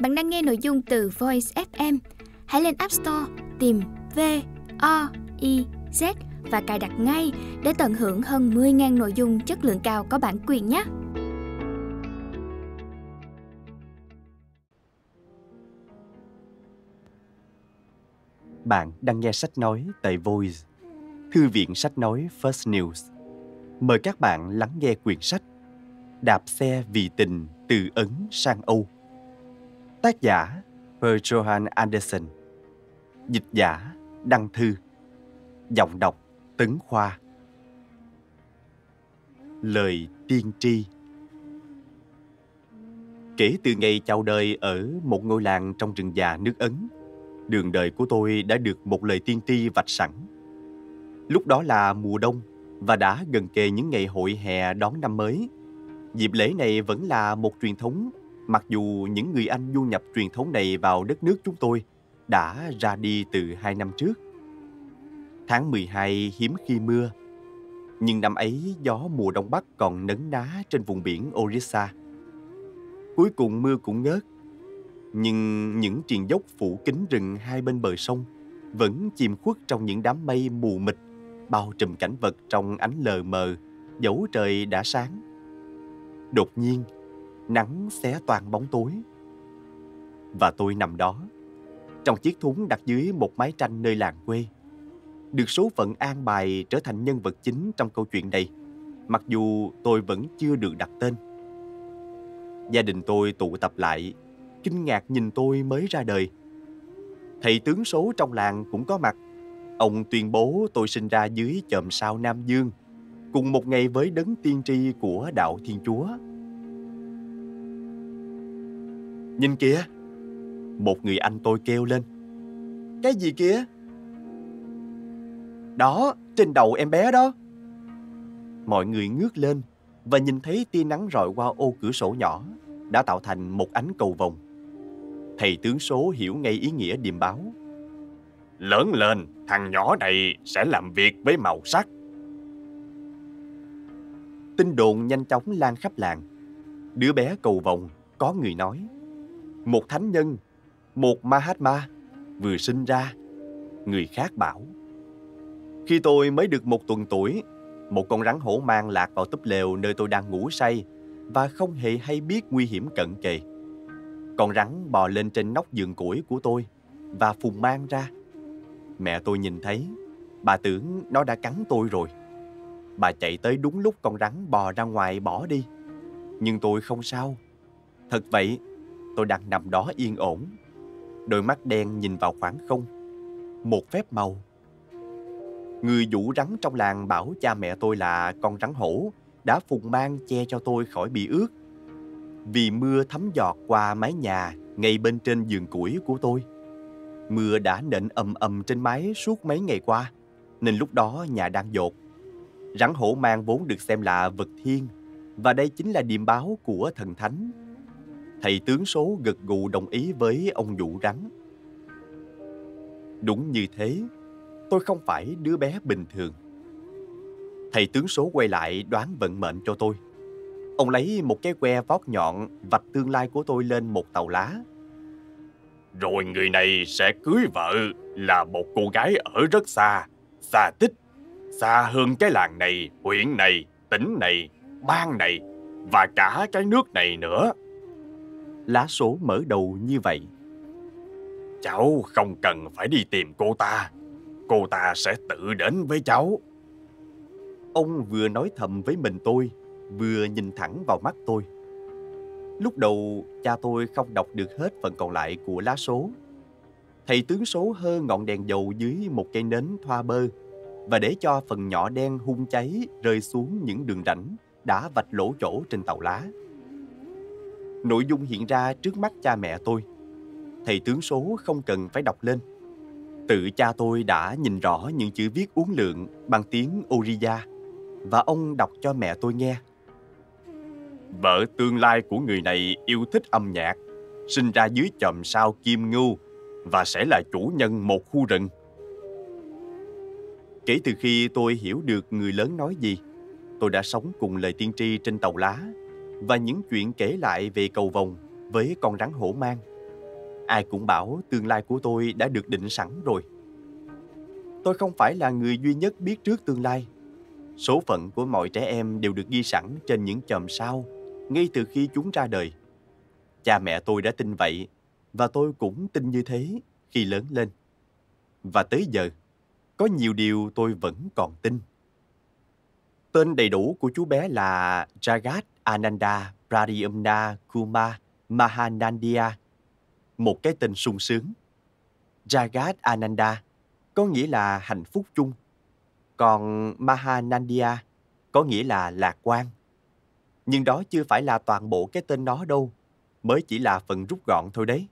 Bạn đang nghe nội dung từ Voice FM. Hãy lên App Store tìm V O I Z và cài đặt ngay để tận hưởng hơn 10.000 nội dung chất lượng cao có bản quyền nhé. Bạn đang nghe sách nói tại Voice, thư viện sách nói First News. Mời các bạn lắng nghe quyển sách Đạp xe vì tình từ Ấn sang Âu. Tác giả Per Johan Anderson Dịch giả Đăng Thư Giọng đọc Tấn Khoa Lời tiên tri Kể từ ngày chào đời ở một ngôi làng trong rừng già nước Ấn, đường đời của tôi đã được một lời tiên tri vạch sẵn. Lúc đó là mùa đông và đã gần kề những ngày hội hè đón năm mới. Dịp lễ này vẫn là một truyền thống, mặc dù những người Anh du nhập truyền thống này vào đất nước chúng tôi đã ra đi từ hai năm trước. Tháng 12 hiếm khi mưa, nhưng năm ấy gió mùa đông bắc còn nấn ná trên vùng biển Orissa. Cuối cùng mưa cũng ngớt, nhưng những triền dốc phủ kín rừng hai bên bờ sông vẫn chìm khuất trong những đám mây mù mịt bao trùm cảnh vật trong ánh lờ mờ dẫu trời đã sáng đột nhiên nắng xé toàn bóng tối. Và tôi nằm đó, trong chiếc thúng đặt dưới một mái tranh nơi làng quê. Được số phận an bài trở thành nhân vật chính trong câu chuyện này, mặc dù tôi vẫn chưa được đặt tên. Gia đình tôi tụ tập lại, kinh ngạc nhìn tôi mới ra đời. Thầy tướng số trong làng cũng có mặt. Ông tuyên bố tôi sinh ra dưới chòm sao nam dương, cùng một ngày với đấng tiên tri của đạo thiên chúa. Nhìn kìa. Một người anh tôi kêu lên. Cái gì kia đó, trên đầu em bé đó. Mọi người ngước lên và nhìn thấy tia nắng rọi qua ô cửa sổ nhỏ đã tạo thành một ánh cầu vồng. Thầy tướng số hiểu ngay ý nghĩa điềm báo. Lớn lên, thằng nhỏ này sẽ làm việc với màu sắc. Tin đồn nhanh chóng lan khắp làng. Đứa bé cầu vồng có người nói một thánh nhân, một mahatma vừa sinh ra. Người khác bảo, khi tôi mới được một tuần tuổi, một con rắn hổ mang lạc vào túp lều nơi tôi đang ngủ say và không hề hay biết nguy hiểm cận kề. Con rắn bò lên trên nóc giường củi của tôi và phùng mang ra. Mẹ tôi nhìn thấy, bà tưởng nó đã cắn tôi rồi. Bà chạy tới đúng lúc con rắn bò ra ngoài bỏ đi. Nhưng tôi không sao. Thật vậy tôi đang nằm đó yên ổn. Đôi mắt đen nhìn vào khoảng không. Một phép màu. Người vũ rắn trong làng bảo cha mẹ tôi là con rắn hổ, đã phùng mang che cho tôi khỏi bị ướt. Vì mưa thấm giọt qua mái nhà ngay bên trên giường củi của tôi. Mưa đã nện ầm ầm trên mái suốt mấy ngày qua, nên lúc đó nhà đang dột. Rắn hổ mang vốn được xem là vật thiên và đây chính là điềm báo của thần thánh thầy tướng số gật gù đồng ý với ông vũ rắn. Đúng như thế, tôi không phải đứa bé bình thường. Thầy tướng số quay lại đoán vận mệnh cho tôi. Ông lấy một cái que vót nhọn vạch tương lai của tôi lên một tàu lá. Rồi người này sẽ cưới vợ là một cô gái ở rất xa xa tích, xa hơn cái làng này, huyện này, tỉnh này, bang này và cả cái nước này nữa lá số mở đầu như vậy. Cháu không cần phải đi tìm cô ta. Cô ta sẽ tự đến với cháu. Ông vừa nói thầm với mình tôi vừa nhìn thẳng vào mắt tôi. Lúc đầu cha tôi không đọc được hết phần còn lại của lá số. Thầy tướng số hơ ngọn đèn dầu dưới một cây nến thoa bơ và để cho phần nhỏ đen hung cháy rơi xuống những đường rãnh đã vạch lỗ chỗ trên tàu lá nội dung hiện ra trước mắt cha mẹ tôi thầy tướng số không cần phải đọc lên tự cha tôi đã nhìn rõ những chữ viết uốn lượn bằng tiếng Oriya và ông đọc cho mẹ tôi nghe. Vợ tương lai của người này yêu thích âm nhạc, sinh ra dưới chòm sao kim ngưu và sẽ là chủ nhân một khu rừng. Kể từ khi tôi hiểu được người lớn nói gì, tôi đã sống cùng lời tiên tri trên tàu lá và những chuyện kể lại về cầu vồng với con rắn hổ mang Ai cũng bảo tương lai của tôi đã được định sẵn rồi. Tôi không phải là người duy nhất biết trước tương lai. Số phận của mọi trẻ em đều được ghi sẵn trên những chòm sao ngay từ khi chúng ra đời. Cha mẹ tôi đã tin vậy và tôi cũng tin như thế khi lớn lên. Và tới giờ, có nhiều điều tôi vẫn còn tin. Tên đầy đủ của chú bé là Jagat Ananda Pradyumna Kuma Mahanandia, một cái tên sung sướng. Jagat Ananda có nghĩa là hạnh phúc chung, còn Mahanandia có nghĩa là lạc quan. Nhưng đó chưa phải là toàn bộ cái tên nó đâu, mới chỉ là phần rút gọn thôi đấy.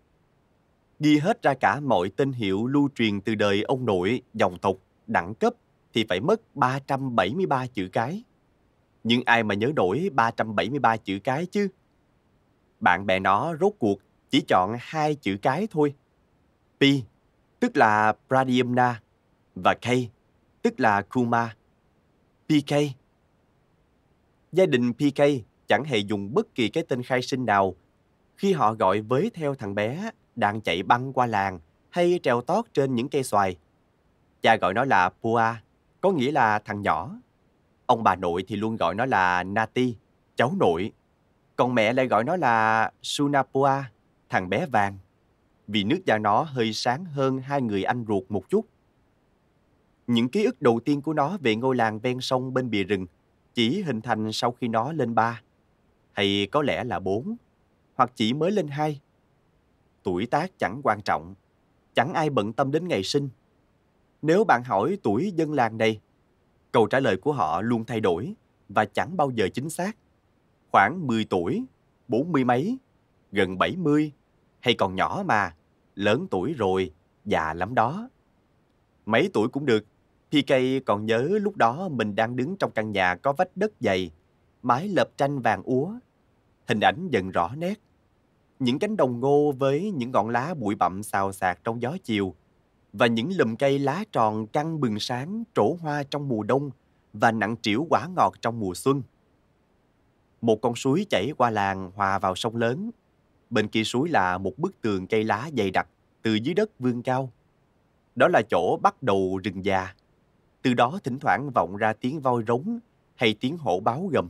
Ghi hết ra cả mọi tên hiệu lưu truyền từ đời ông nội, dòng tộc, đẳng cấp thì phải mất 373 chữ cái. Nhưng ai mà nhớ nổi 373 chữ cái chứ? Bạn bè nó rốt cuộc chỉ chọn hai chữ cái thôi. P, tức là Pradyumna, và K, tức là Kuma. PK. Gia đình PK chẳng hề dùng bất kỳ cái tên khai sinh nào khi họ gọi với theo thằng bé đang chạy băng qua làng hay trèo tót trên những cây xoài. Cha gọi nó là Pua, có nghĩa là thằng nhỏ. Ông bà nội thì luôn gọi nó là Nati, cháu nội. Còn mẹ lại gọi nó là Sunapua, thằng bé vàng. Vì nước da nó hơi sáng hơn hai người anh ruột một chút. Những ký ức đầu tiên của nó về ngôi làng ven sông bên bìa rừng chỉ hình thành sau khi nó lên ba, hay có lẽ là bốn, hoặc chỉ mới lên hai. Tuổi tác chẳng quan trọng, chẳng ai bận tâm đến ngày sinh. Nếu bạn hỏi tuổi dân làng này, câu trả lời của họ luôn thay đổi và chẳng bao giờ chính xác. Khoảng 10 tuổi, bốn mươi mấy, gần 70, hay còn nhỏ mà, lớn tuổi rồi, già lắm đó. Mấy tuổi cũng được, PK còn nhớ lúc đó mình đang đứng trong căn nhà có vách đất dày, mái lợp tranh vàng úa. Hình ảnh dần rõ nét. Những cánh đồng ngô với những ngọn lá bụi bặm xào xạc trong gió chiều và những lùm cây lá tròn căng bừng sáng trổ hoa trong mùa đông và nặng trĩu quả ngọt trong mùa xuân. Một con suối chảy qua làng hòa vào sông lớn. Bên kia suối là một bức tường cây lá dày đặc từ dưới đất vươn cao. Đó là chỗ bắt đầu rừng già từ đó thỉnh thoảng vọng ra tiếng voi rống hay tiếng hổ báo gầm.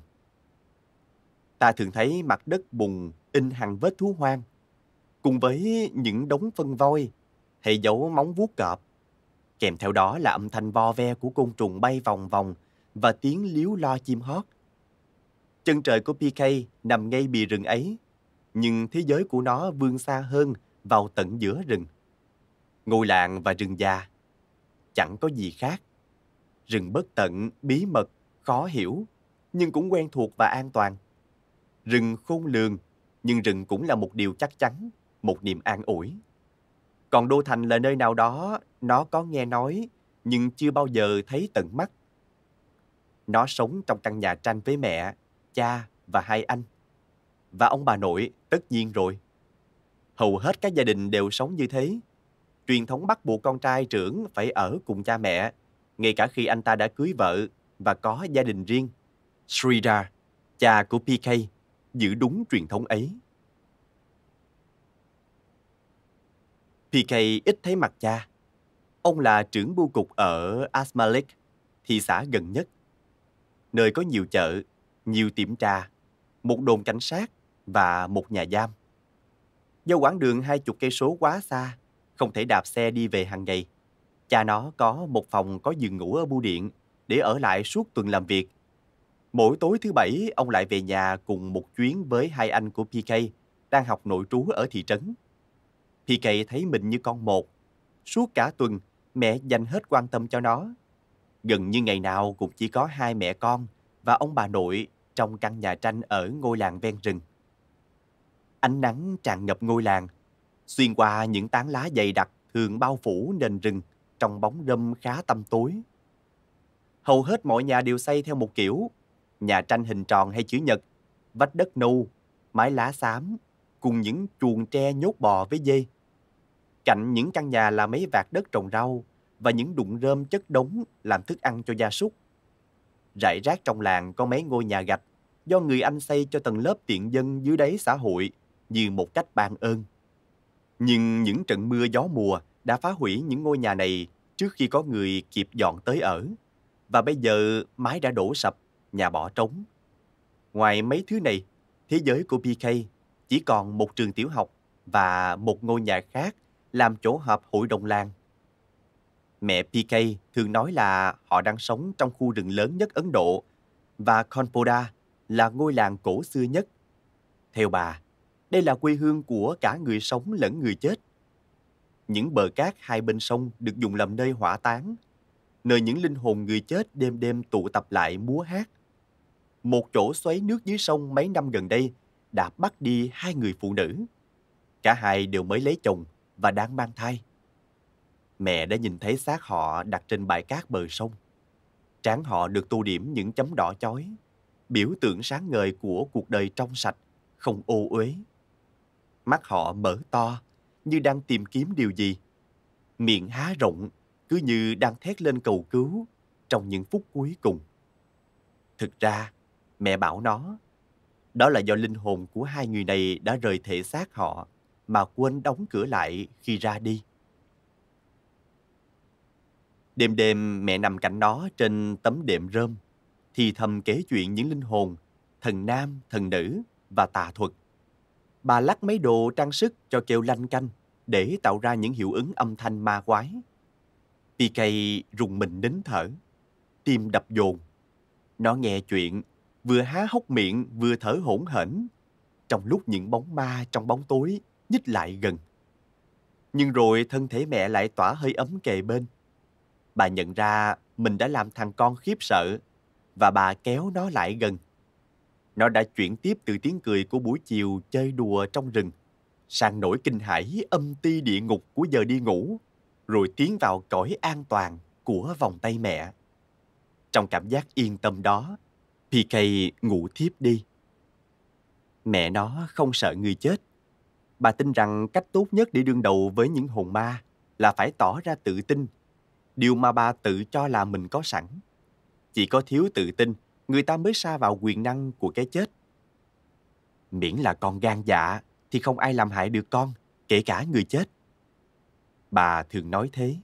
Ta thường thấy mặt đất bùn in hàng vết thú hoang, cùng với những đống phân voi hay dấu móng vuốt cọp. Kèm theo đó là âm thanh vo ve của côn trùng bay vòng vòng và tiếng líu lo chim hót. Chân trời của PK nằm ngay bìa rừng ấy, nhưng thế giới của nó vươn xa hơn vào tận giữa rừng. Ngôi làng và rừng già chẳng có gì khác rừng bất tận, bí mật, khó hiểu, nhưng cũng quen thuộc và an toàn. Rừng khôn lường, nhưng rừng cũng là một điều chắc chắn, một niềm an ủi. Còn đô thành là nơi nào đó nó có nghe nói, nhưng chưa bao giờ thấy tận mắt. Nó sống trong căn nhà tranh với mẹ, cha và hai anh. Và ông bà nội tất nhiên rồi. Hầu hết các gia đình đều sống như thế. Truyền thống bắt buộc con trai trưởng phải ở cùng cha mẹ ngay cả khi anh ta đã cưới vợ và có gia đình riêng. Sridhar, cha của PK, giữ đúng truyền thống ấy. PK ít thấy mặt cha. Ông là trưởng bưu cục ở Asmalik, thị xã gần nhất. Nơi có nhiều chợ, nhiều tiệm trà, một đồn cảnh sát và một nhà giam. Do quãng đường hai chục cây số quá xa, không thể đạp xe đi về hàng ngày. Cha nó có một phòng có giường ngủ ở bưu điện để ở lại suốt tuần làm việc. Mỗi tối thứ bảy, ông lại về nhà cùng một chuyến với hai anh của PK đang học nội trú ở thị trấn. PK thấy mình như con một. Suốt cả tuần, mẹ dành hết quan tâm cho nó. Gần như ngày nào cũng chỉ có hai mẹ con và ông bà nội trong căn nhà tranh ở ngôi làng ven rừng. Ánh nắng tràn ngập ngôi làng, xuyên qua những tán lá dày đặc thường bao phủ nền rừng trong bóng râm khá tăm tối. Hầu hết mọi nhà đều xây theo một kiểu, nhà tranh hình tròn hay chữ nhật, vách đất nâu, mái lá xám, cùng những chuồng tre nhốt bò với dê. Cạnh những căn nhà là mấy vạt đất trồng rau và những đụng rơm chất đống làm thức ăn cho gia súc. Rải rác trong làng có mấy ngôi nhà gạch do người Anh xây cho tầng lớp tiện dân dưới đáy xã hội như một cách ban ơn. Nhưng những trận mưa gió mùa đã phá hủy những ngôi nhà này trước khi có người kịp dọn tới ở. Và bây giờ mái đã đổ sập, nhà bỏ trống. Ngoài mấy thứ này, thế giới của PK chỉ còn một trường tiểu học và một ngôi nhà khác làm chỗ họp hội đồng làng. Mẹ PK thường nói là họ đang sống trong khu rừng lớn nhất Ấn Độ và Konpoda là ngôi làng cổ xưa nhất. Theo bà, đây là quê hương của cả người sống lẫn người chết. Những bờ cát hai bên sông được dùng làm nơi hỏa táng, nơi những linh hồn người chết đêm đêm tụ tập lại múa hát. Một chỗ xoáy nước dưới sông mấy năm gần đây đã bắt đi hai người phụ nữ. Cả hai đều mới lấy chồng và đang mang thai. Mẹ đã nhìn thấy xác họ đặt trên bãi cát bờ sông. Trán họ được tô điểm những chấm đỏ chói, biểu tượng sáng ngời của cuộc đời trong sạch, không ô uế. Mắt họ mở to, như đang tìm kiếm điều gì. Miệng há rộng, cứ như đang thét lên cầu cứu trong những phút cuối cùng. Thực ra, mẹ bảo nó, đó là do linh hồn của hai người này đã rời thể xác họ mà quên đóng cửa lại khi ra đi. Đêm đêm mẹ nằm cạnh nó trên tấm đệm rơm, thì thầm kể chuyện những linh hồn, thần nam, thần nữ và tà thuật. Bà lắc mấy đồ trang sức cho kêu lanh canh để tạo ra những hiệu ứng âm thanh ma quái. PK rùng mình nín thở, tim đập dồn. Nó nghe chuyện, vừa há hốc miệng vừa thở hổn hển, trong lúc những bóng ma trong bóng tối nhích lại gần. Nhưng rồi thân thể mẹ lại tỏa hơi ấm kề bên. Bà nhận ra mình đã làm thằng con khiếp sợ và bà kéo nó lại gần. Nó đã chuyển tiếp từ tiếng cười của buổi chiều chơi đùa trong rừng sang nỗi kinh hãi âm ti địa ngục của giờ đi ngủ, rồi tiến vào cõi an toàn của vòng tay mẹ. Trong cảm giác yên tâm đó, PK ngủ thiếp đi. Mẹ nó không sợ người chết. Bà tin rằng cách tốt nhất để đương đầu với những hồn ma là phải tỏ ra tự tin, điều mà bà tự cho là mình có sẵn. Chỉ có thiếu tự tin, người ta mới xa vào quyền năng của cái chết. Miễn là con gan dạ thì không ai làm hại được con, kể cả người chết. Bà thường nói thế.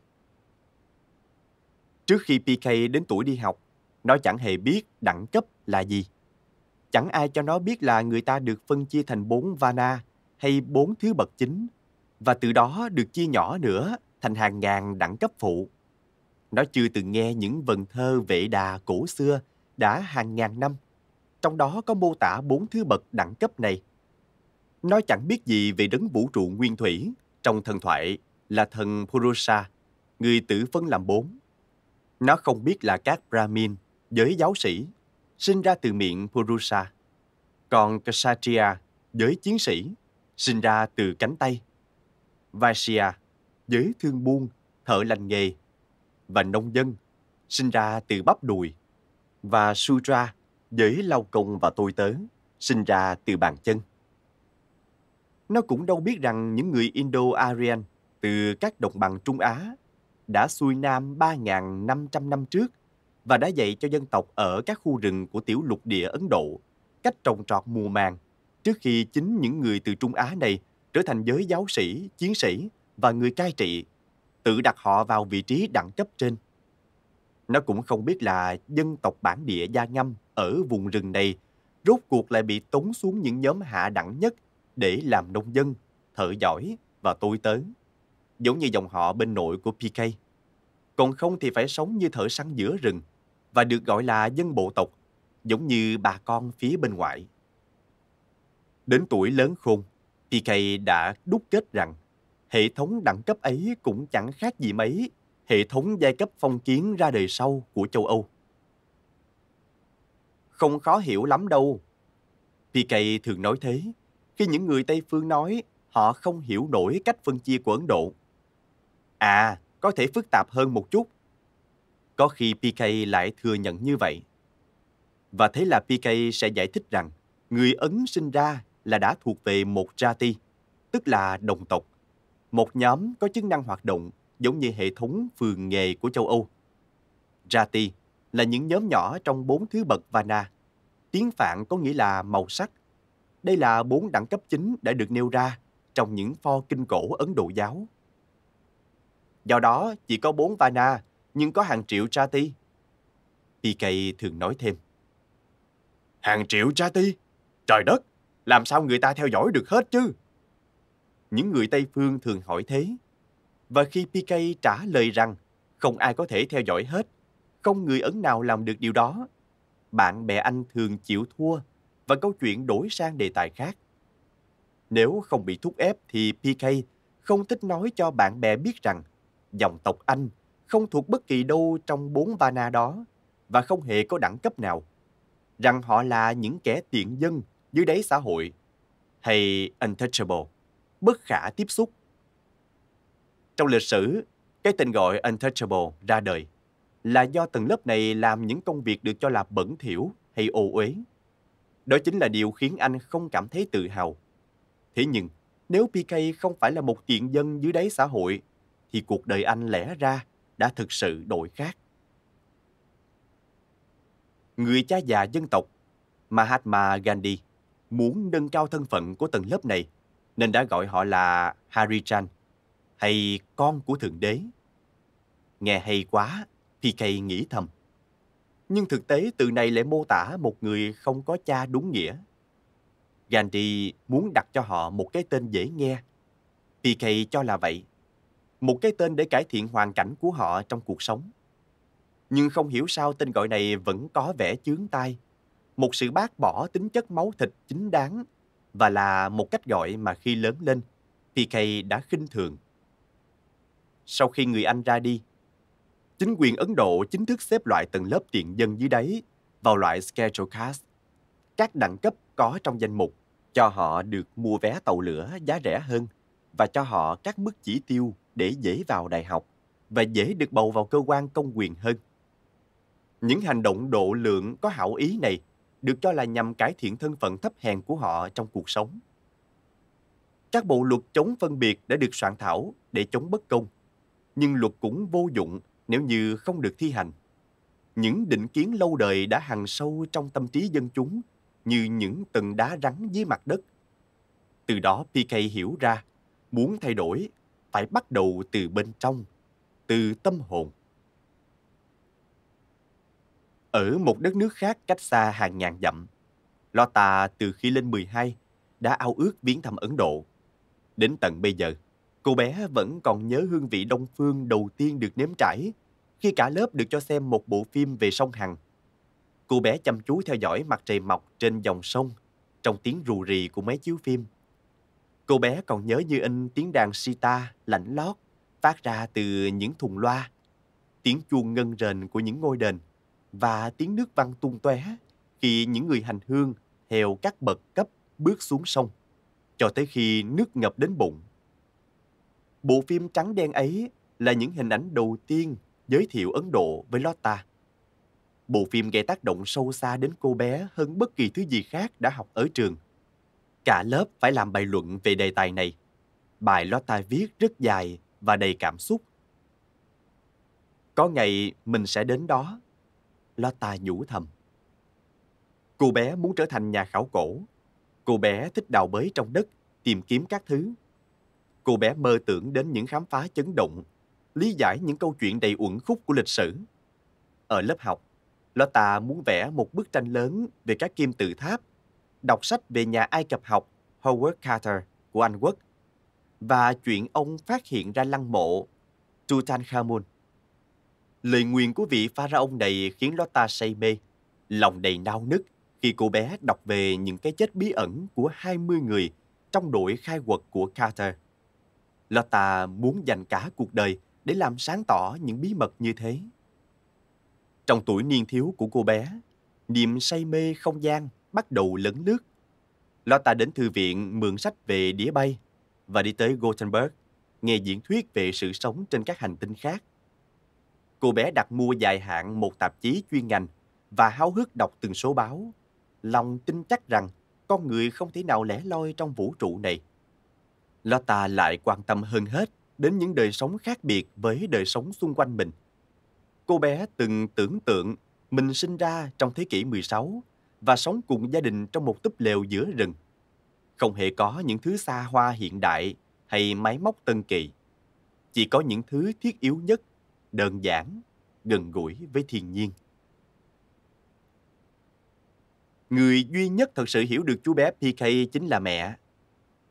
Trước khi PK đến tuổi đi học, nó chẳng hề biết đẳng cấp là gì. Chẳng ai cho nó biết là người ta được phân chia thành bốn vana hay bốn thứ bậc chính và từ đó được chia nhỏ nữa thành hàng ngàn đẳng cấp phụ. Nó chưa từng nghe những vần thơ vệ đà cổ xưa đã hàng ngàn năm. Trong đó có mô tả bốn thứ bậc đẳng cấp này. Nó chẳng biết gì về đấng vũ trụ nguyên thủy trong thần thoại là thần Purusha, người tự phân làm bốn. Nó không biết là các Brahmin, giới giáo sĩ, sinh ra từ miệng Purusha. Còn Kshatriya, giới chiến sĩ, sinh ra từ cánh tay. Vaishya, giới thương buôn, thợ lành nghề. Và nông dân, sinh ra từ bắp đùi. Và Sudra, giới lao công và tôi tớ, sinh ra từ bàn chân. Nó cũng đâu biết rằng những người Indo-Aryan từ các đồng bằng Trung Á đã xuôi nam 3.500 năm trước và đã dạy cho dân tộc ở các khu rừng của tiểu lục địa Ấn Độ cách trồng trọt mùa màng trước khi chính những người từ Trung Á này trở thành giới giáo sĩ, chiến sĩ và người cai trị, tự đặt họ vào vị trí đẳng cấp trên. Nó cũng không biết là dân tộc bản địa Gia Ngâm ở vùng rừng này rốt cuộc lại bị tống xuống những nhóm hạ đẳng nhất để làm nông dân, thợ giỏi và tôi tớ, giống như dòng họ bên nội của PK. Còn không thì phải sống như thợ săn giữa rừng và được gọi là dân bộ tộc, giống như bà con phía bên ngoại. Đến tuổi lớn khôn, PK đã đúc kết rằng hệ thống đẳng cấp ấy cũng chẳng khác gì mấy hệ thống giai cấp phong kiến ra đời sau của châu Âu. Không khó hiểu lắm đâu. PK thường nói thế khi những người Tây Phương nói họ không hiểu nổi cách phân chia của Ấn Độ. À, có thể phức tạp hơn một chút. Có khi PK lại thừa nhận như vậy. Và thế là PK sẽ giải thích rằng người Ấn sinh ra là đã thuộc về một Jati, tức là đồng tộc. Một nhóm có chức năng hoạt động giống như hệ thống phường nghề của châu Âu. Jati là những nhóm nhỏ trong bốn thứ bậc Vana. Tiếng Phạn có nghĩa là màu sắc. Đây là bốn đẳng cấp chính đã được nêu ra trong những pho kinh cổ Ấn Độ giáo. Do đó, chỉ có bốn Vana, nhưng có hàng triệu Jati. PK thường nói thêm. Hàng triệu Jati? Trời đất, làm sao người ta theo dõi được hết chứ? Những người Tây Phương thường hỏi thế. Và khi PK trả lời rằng không ai có thể theo dõi hết, không người Ấn nào làm được điều đó, bạn bè anh thường chịu thua và câu chuyện đổi sang đề tài khác. Nếu không bị thúc ép thì PK không thích nói cho bạn bè biết rằng dòng tộc Anh không thuộc bất kỳ đâu trong bốn Vana đó và không hề có đẳng cấp nào. Rằng họ là những kẻ tiện dân dưới đáy xã hội hay untouchable, bất khả tiếp xúc. Trong lịch sử, cái tên gọi untouchable ra đời là do tầng lớp này làm những công việc được cho là bẩn thỉu hay ô uế. Đó chính là điều khiến anh không cảm thấy tự hào. Thế nhưng, nếu PK không phải là một tiện dân dưới đáy xã hội, thì cuộc đời anh lẽ ra đã thực sự đổi khác. Người cha già dân tộc Mahatma Gandhi muốn nâng cao thân phận của tầng lớp này nên đã gọi họ là Harijan hay con của Thượng Đế. Nghe hay quá, PK nghĩ thầm. Nhưng thực tế từ này lại mô tả một người không có cha đúng nghĩa. Gandhi muốn đặt cho họ một cái tên dễ nghe. PK cho là vậy. Một cái tên để cải thiện hoàn cảnh của họ trong cuộc sống. Nhưng không hiểu sao tên gọi này vẫn có vẻ chướng tai. Một sự bác bỏ tính chất máu thịt chính đáng và là một cách gọi mà khi lớn lên, PK đã khinh thường. Sau khi người Anh ra đi, chính quyền Ấn Độ chính thức xếp loại tầng lớp tiện dân dưới đáy vào loại schedule cast các đẳng cấp có trong danh mục cho họ được mua vé tàu lửa giá rẻ hơn và cho họ các mức chỉ tiêu để dễ vào đại học và dễ được bầu vào cơ quan công quyền hơn. Những hành động độ lượng có hảo ý này được cho là nhằm cải thiện thân phận thấp hèn của họ trong cuộc sống. Các bộ luật chống phân biệt đã được soạn thảo để chống bất công, nhưng luật cũng vô dụng nếu như không được thi hành. Những định kiến lâu đời đã hằn sâu trong tâm trí dân chúng như những tầng đá rắn dưới mặt đất. Từ đó PK hiểu ra, muốn thay đổi phải bắt đầu từ bên trong, từ tâm hồn. Ở một đất nước khác cách xa hàng ngàn dặm, Lota từ khi lên 12 đã ao ước viếng thăm Ấn Độ. Đến tận bây giờ, cô bé vẫn còn nhớ hương vị Đông Phương đầu tiên được nếm trải khi cả lớp được cho xem một bộ phim về sông Hằng. Cô bé chăm chú theo dõi mặt trời mọc trên dòng sông trong tiếng rù rì của máy chiếu phim. Cô bé còn nhớ như in tiếng đàn sita lạnh lót phát ra từ những thùng loa, tiếng chuông ngân rền của những ngôi đền và tiếng nước văng tung tóe khi những người hành hương theo các bậc cấp bước xuống sông, cho tới khi nước ngập đến bụng. Bộ phim trắng đen ấy là những hình ảnh đầu tiên giới thiệu Ấn Độ với Lotta. Bộ phim gây tác động sâu xa đến cô bé hơn bất kỳ thứ gì khác đã học ở trường. Cả lớp phải làm bài luận về đề tài này. Bài Lotta viết rất dài và đầy cảm xúc. Có ngày mình sẽ đến đó. Lotta nhủ thầm. Cô bé muốn trở thành nhà khảo cổ. Cô bé thích đào bới trong đất, tìm kiếm các thứ. Cô bé mơ tưởng đến những khám phá chấn động lý giải những câu chuyện đầy uẩn khúc của lịch sử. Ở lớp học, Lotta muốn vẽ một bức tranh lớn về các kim tự tháp, đọc sách về nhà Ai Cập học Howard Carter của Anh Quốc và chuyện ông phát hiện ra lăng mộ Tutankhamun. Lời nguyền của vị pha ra ông này khiến Lotta say mê, lòng đầy nao nức khi cô bé đọc về những cái chết bí ẩn của 20 người trong đội khai quật của Carter. Lotta muốn dành cả cuộc đời để làm sáng tỏ những bí mật như thế. Trong tuổi niên thiếu của cô bé, niềm say mê không gian bắt đầu lấn lướt. Lotta đến thư viện mượn sách về đĩa bay và đi tới Gothenburg nghe diễn thuyết về sự sống trên các hành tinh khác. Cô bé đặt mua dài hạn một tạp chí chuyên ngành và háo hức đọc từng số báo. Lòng tin chắc rằng con người không thể nào lẻ loi trong vũ trụ này. Lotta lại quan tâm hơn hết đến những đời sống khác biệt với đời sống xung quanh mình. Cô bé từng tưởng tượng mình sinh ra trong thế kỷ 16 và sống cùng gia đình trong một túp lều giữa rừng. Không hề có những thứ xa hoa hiện đại hay máy móc tân kỳ. Chỉ có những thứ thiết yếu nhất, đơn giản, gần gũi với thiên nhiên. Người duy nhất thật sự hiểu được chú bé PK chính là mẹ.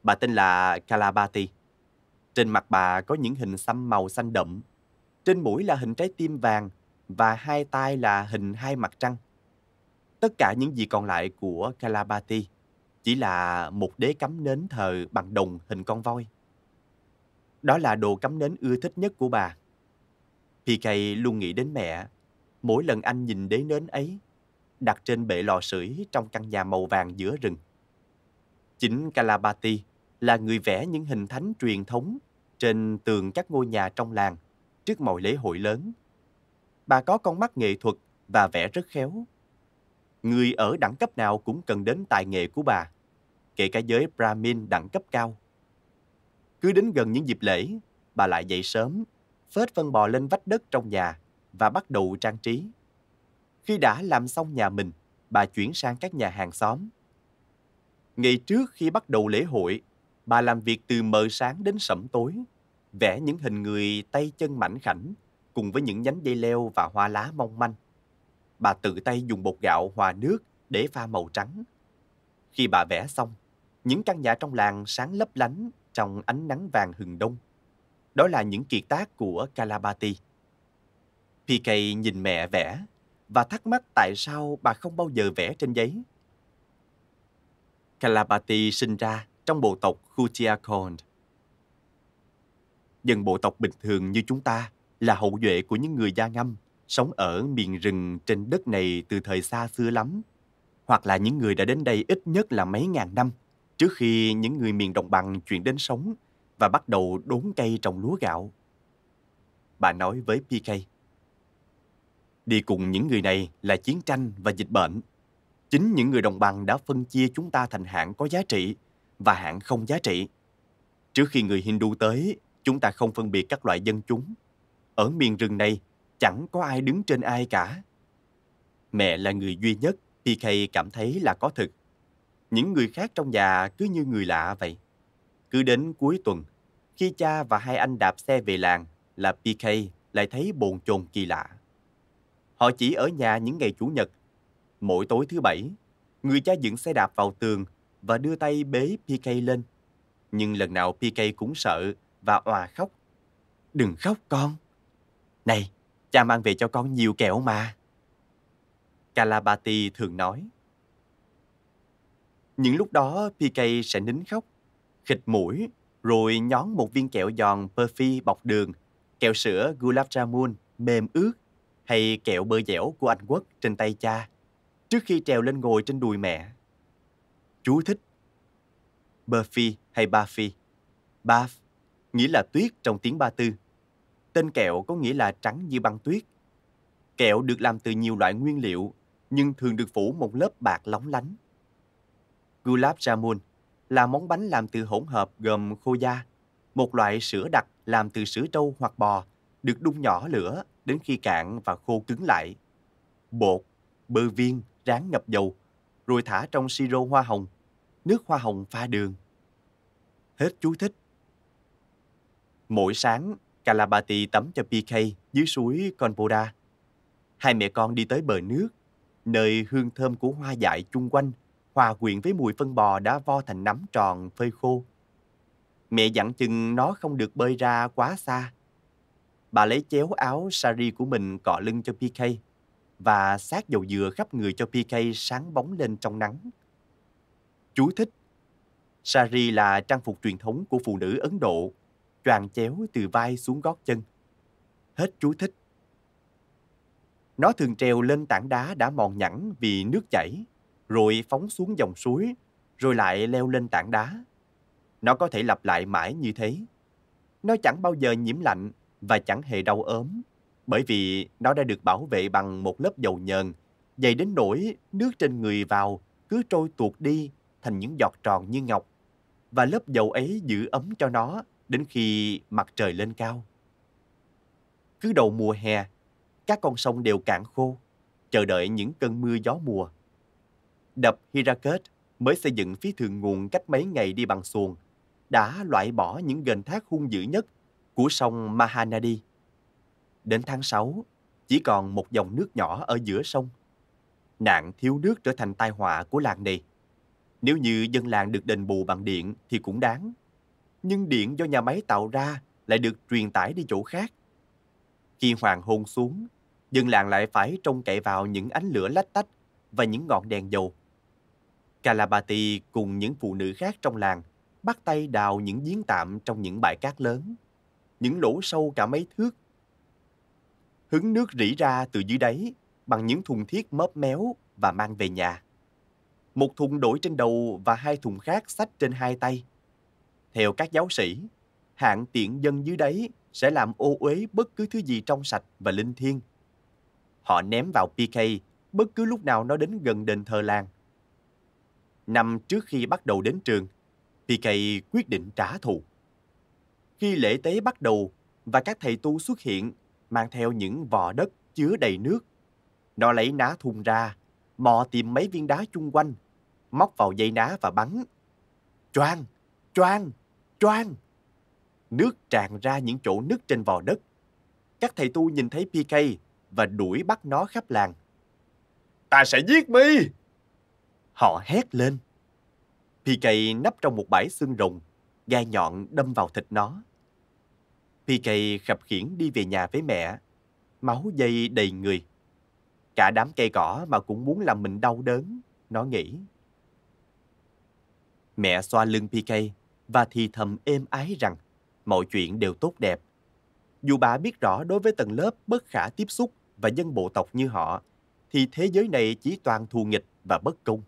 Bà tên là Kalabati. Trên mặt bà có những hình xăm màu xanh đậm. Trên mũi là hình trái tim vàng và hai tay là hình hai mặt trăng. Tất cả những gì còn lại của Kalabati chỉ là một đế cắm nến thờ bằng đồng hình con voi. Đó là đồ cắm nến ưa thích nhất của bà. PK luôn nghĩ đến mẹ. Mỗi lần anh nhìn đế nến ấy, đặt trên bệ lò sưởi trong căn nhà màu vàng giữa rừng. Chính Kalabati là người vẽ những hình thánh truyền thống trên tường các ngôi nhà trong làng trước mọi lễ hội lớn. Bà có con mắt nghệ thuật và vẽ rất khéo. Người ở đẳng cấp nào cũng cần đến tài nghệ của bà, kể cả giới Brahmin đẳng cấp cao. Cứ đến gần những dịp lễ, bà lại dậy sớm, phết phân bò lên vách đất trong nhà và bắt đầu trang trí. Khi đã làm xong nhà mình, bà chuyển sang các nhà hàng xóm. Ngày trước khi bắt đầu lễ hội, bà làm việc từ mờ sáng đến sẩm tối, vẽ những hình người tay chân mảnh khảnh cùng với những nhánh dây leo và hoa lá mong manh. Bà tự tay dùng bột gạo hòa nước để pha màu trắng. Khi bà vẽ xong, những căn nhà trong làng sáng lấp lánh trong ánh nắng vàng hừng đông. Đó là những kiệt tác của Kalabati. PK nhìn mẹ vẽ và thắc mắc tại sao bà không bao giờ vẽ trên giấy. Kalabati sinh ra trong bộ tộc Khutiakond. Dân bộ tộc bình thường như chúng ta là hậu duệ của những người da ngâm sống ở miền rừng trên đất này từ thời xa xưa lắm, hoặc là những người đã đến đây ít nhất là mấy ngàn năm trước khi những người miền đồng bằng chuyển đến sống và bắt đầu đốn cây trồng lúa gạo. Bà nói với PK, Đi cùng những người này là chiến tranh và dịch bệnh. Chính những người đồng bằng đã phân chia chúng ta thành hạng có giá trị và hạng không giá trị. Trước khi người Hindu tới, chúng ta không phân biệt các loại dân chúng. Ở miền rừng này, chẳng có ai đứng trên ai cả. Mẹ là người duy nhất PK cảm thấy là có thực. Những người khác trong nhà cứ như người lạ vậy. Cứ đến cuối tuần, khi cha và hai anh đạp xe về làng là PK lại thấy bồn chồn kỳ lạ. Họ chỉ ở nhà những ngày Chủ nhật. Mỗi tối thứ bảy, người cha dựng xe đạp vào tường và đưa tay bế PK lên. Nhưng lần nào PK cũng sợ và òa khóc. Đừng khóc con. Này, cha mang về cho con nhiều kẹo mà. Kalabati thường nói. Những lúc đó PK sẽ nín khóc, khịt mũi, rồi nhón một viên kẹo giòn Perfy bọc đường, kẹo sữa Gulab Jamun mềm ướt hay kẹo bơ dẻo của anh Quốc trên tay cha trước khi trèo lên ngồi trên đùi mẹ. Chú thích Buffy hay Buffy. Buff nghĩa là tuyết trong tiếng Ba Tư. Tên kẹo có nghĩa là trắng như băng tuyết. Kẹo được làm từ nhiều loại nguyên liệu, nhưng thường được phủ một lớp bạc lóng lánh. Gulab Jamun là món bánh làm từ hỗn hợp gồm khô da, một loại sữa đặc làm từ sữa trâu hoặc bò, được đun nhỏ lửa đến khi cạn và khô cứng lại. Bột, bơ viên, rán ngập dầu, rồi thả trong siro hoa hồng, nước hoa hồng pha đường. Hết chú thích. Mỗi sáng, Kalabati tắm cho PK dưới suối Konpoda. Hai mẹ con đi tới bờ nước, nơi hương thơm của hoa dại chung quanh hòa quyện với mùi phân bò đã vo thành nắm tròn phơi khô. Mẹ dặn chừng nó không được bơi ra quá xa. Bà lấy chéo áo sari của mình cọ lưng cho PK và sát dầu dừa khắp người cho PK sáng bóng lên trong nắng. Chú thích Sari là trang phục truyền thống của phụ nữ Ấn Độ, choàng chéo từ vai xuống gót chân. Hết chú thích. Nó thường trèo lên tảng đá đã mòn nhẵn vì nước chảy rồi phóng xuống dòng suối, rồi lại leo lên tảng đá. Nó có thể lặp lại mãi như thế. Nó chẳng bao giờ nhiễm lạnh và chẳng hề đau ốm, bởi vì nó đã được bảo vệ bằng một lớp dầu nhờn, dày đến nỗi nước trên người vào cứ trôi tuột đi thành những giọt tròn như ngọc. Và lớp dầu ấy giữ ấm cho nó đến khi mặt trời lên cao. Cứ đầu mùa hè, các con sông đều cạn khô, chờ đợi những cơn mưa gió mùa. Đập Hiraket mới xây dựng phía thượng nguồn cách mấy ngày đi bằng xuồng, đã loại bỏ những gành thác hung dữ nhất của sông Mahanadi. Đến tháng 6, chỉ còn một dòng nước nhỏ ở giữa sông. Nạn thiếu nước trở thành tai họa của làng này. Nếu như dân làng được đền bù bằng điện thì cũng đáng. Nhưng điện do nhà máy tạo ra lại được truyền tải đi chỗ khác. Khi hoàng hôn xuống, dân làng lại phải trông cậy vào những ánh lửa lách tách và những ngọn đèn dầu. Kalabati cùng những phụ nữ khác trong làng bắt tay đào những giếng tạm trong những bãi cát lớn, những lỗ sâu cả mấy thước. Hứng nước rỉ ra từ dưới đáy bằng những thùng thiết móp méo và mang về nhà. Một thùng đổi trên đầu và hai thùng khác xách trên hai tay. Theo các giáo sĩ, hạng tiện dân dưới đáy sẽ làm ô uế bất cứ thứ gì trong sạch và linh thiêng. Họ ném vào PK bất cứ lúc nào nó đến gần đền thờ làng. Năm trước khi bắt đầu đến trường, PK quyết định trả thù. Khi lễ tế bắt đầu và các thầy tu xuất hiện mang theo những vò đất chứa đầy nước, nó lấy ná thùng ra, mò tìm mấy viên đá chung quanh, móc vào dây ná và bắn. Choang, choang, choang. Nước tràn ra những chỗ nứt trên vò đất. Các thầy tu nhìn thấy PK và đuổi bắt nó khắp làng. Ta sẽ giết mi! Họ hét lên. PK nấp trong một bãi xương rồng, gai nhọn đâm vào thịt nó. PK khập khiển đi về nhà với mẹ, máu dây đầy người. Cả đám cây cỏ mà cũng muốn làm mình đau đớn, nó nghĩ. Mẹ xoa lưng PK và thì thầm êm ái rằng mọi chuyện đều tốt đẹp. Dù bà biết rõ đối với tầng lớp bất khả tiếp xúc và dân bộ tộc như họ, thì thế giới này chỉ toàn thù nghịch và bất công.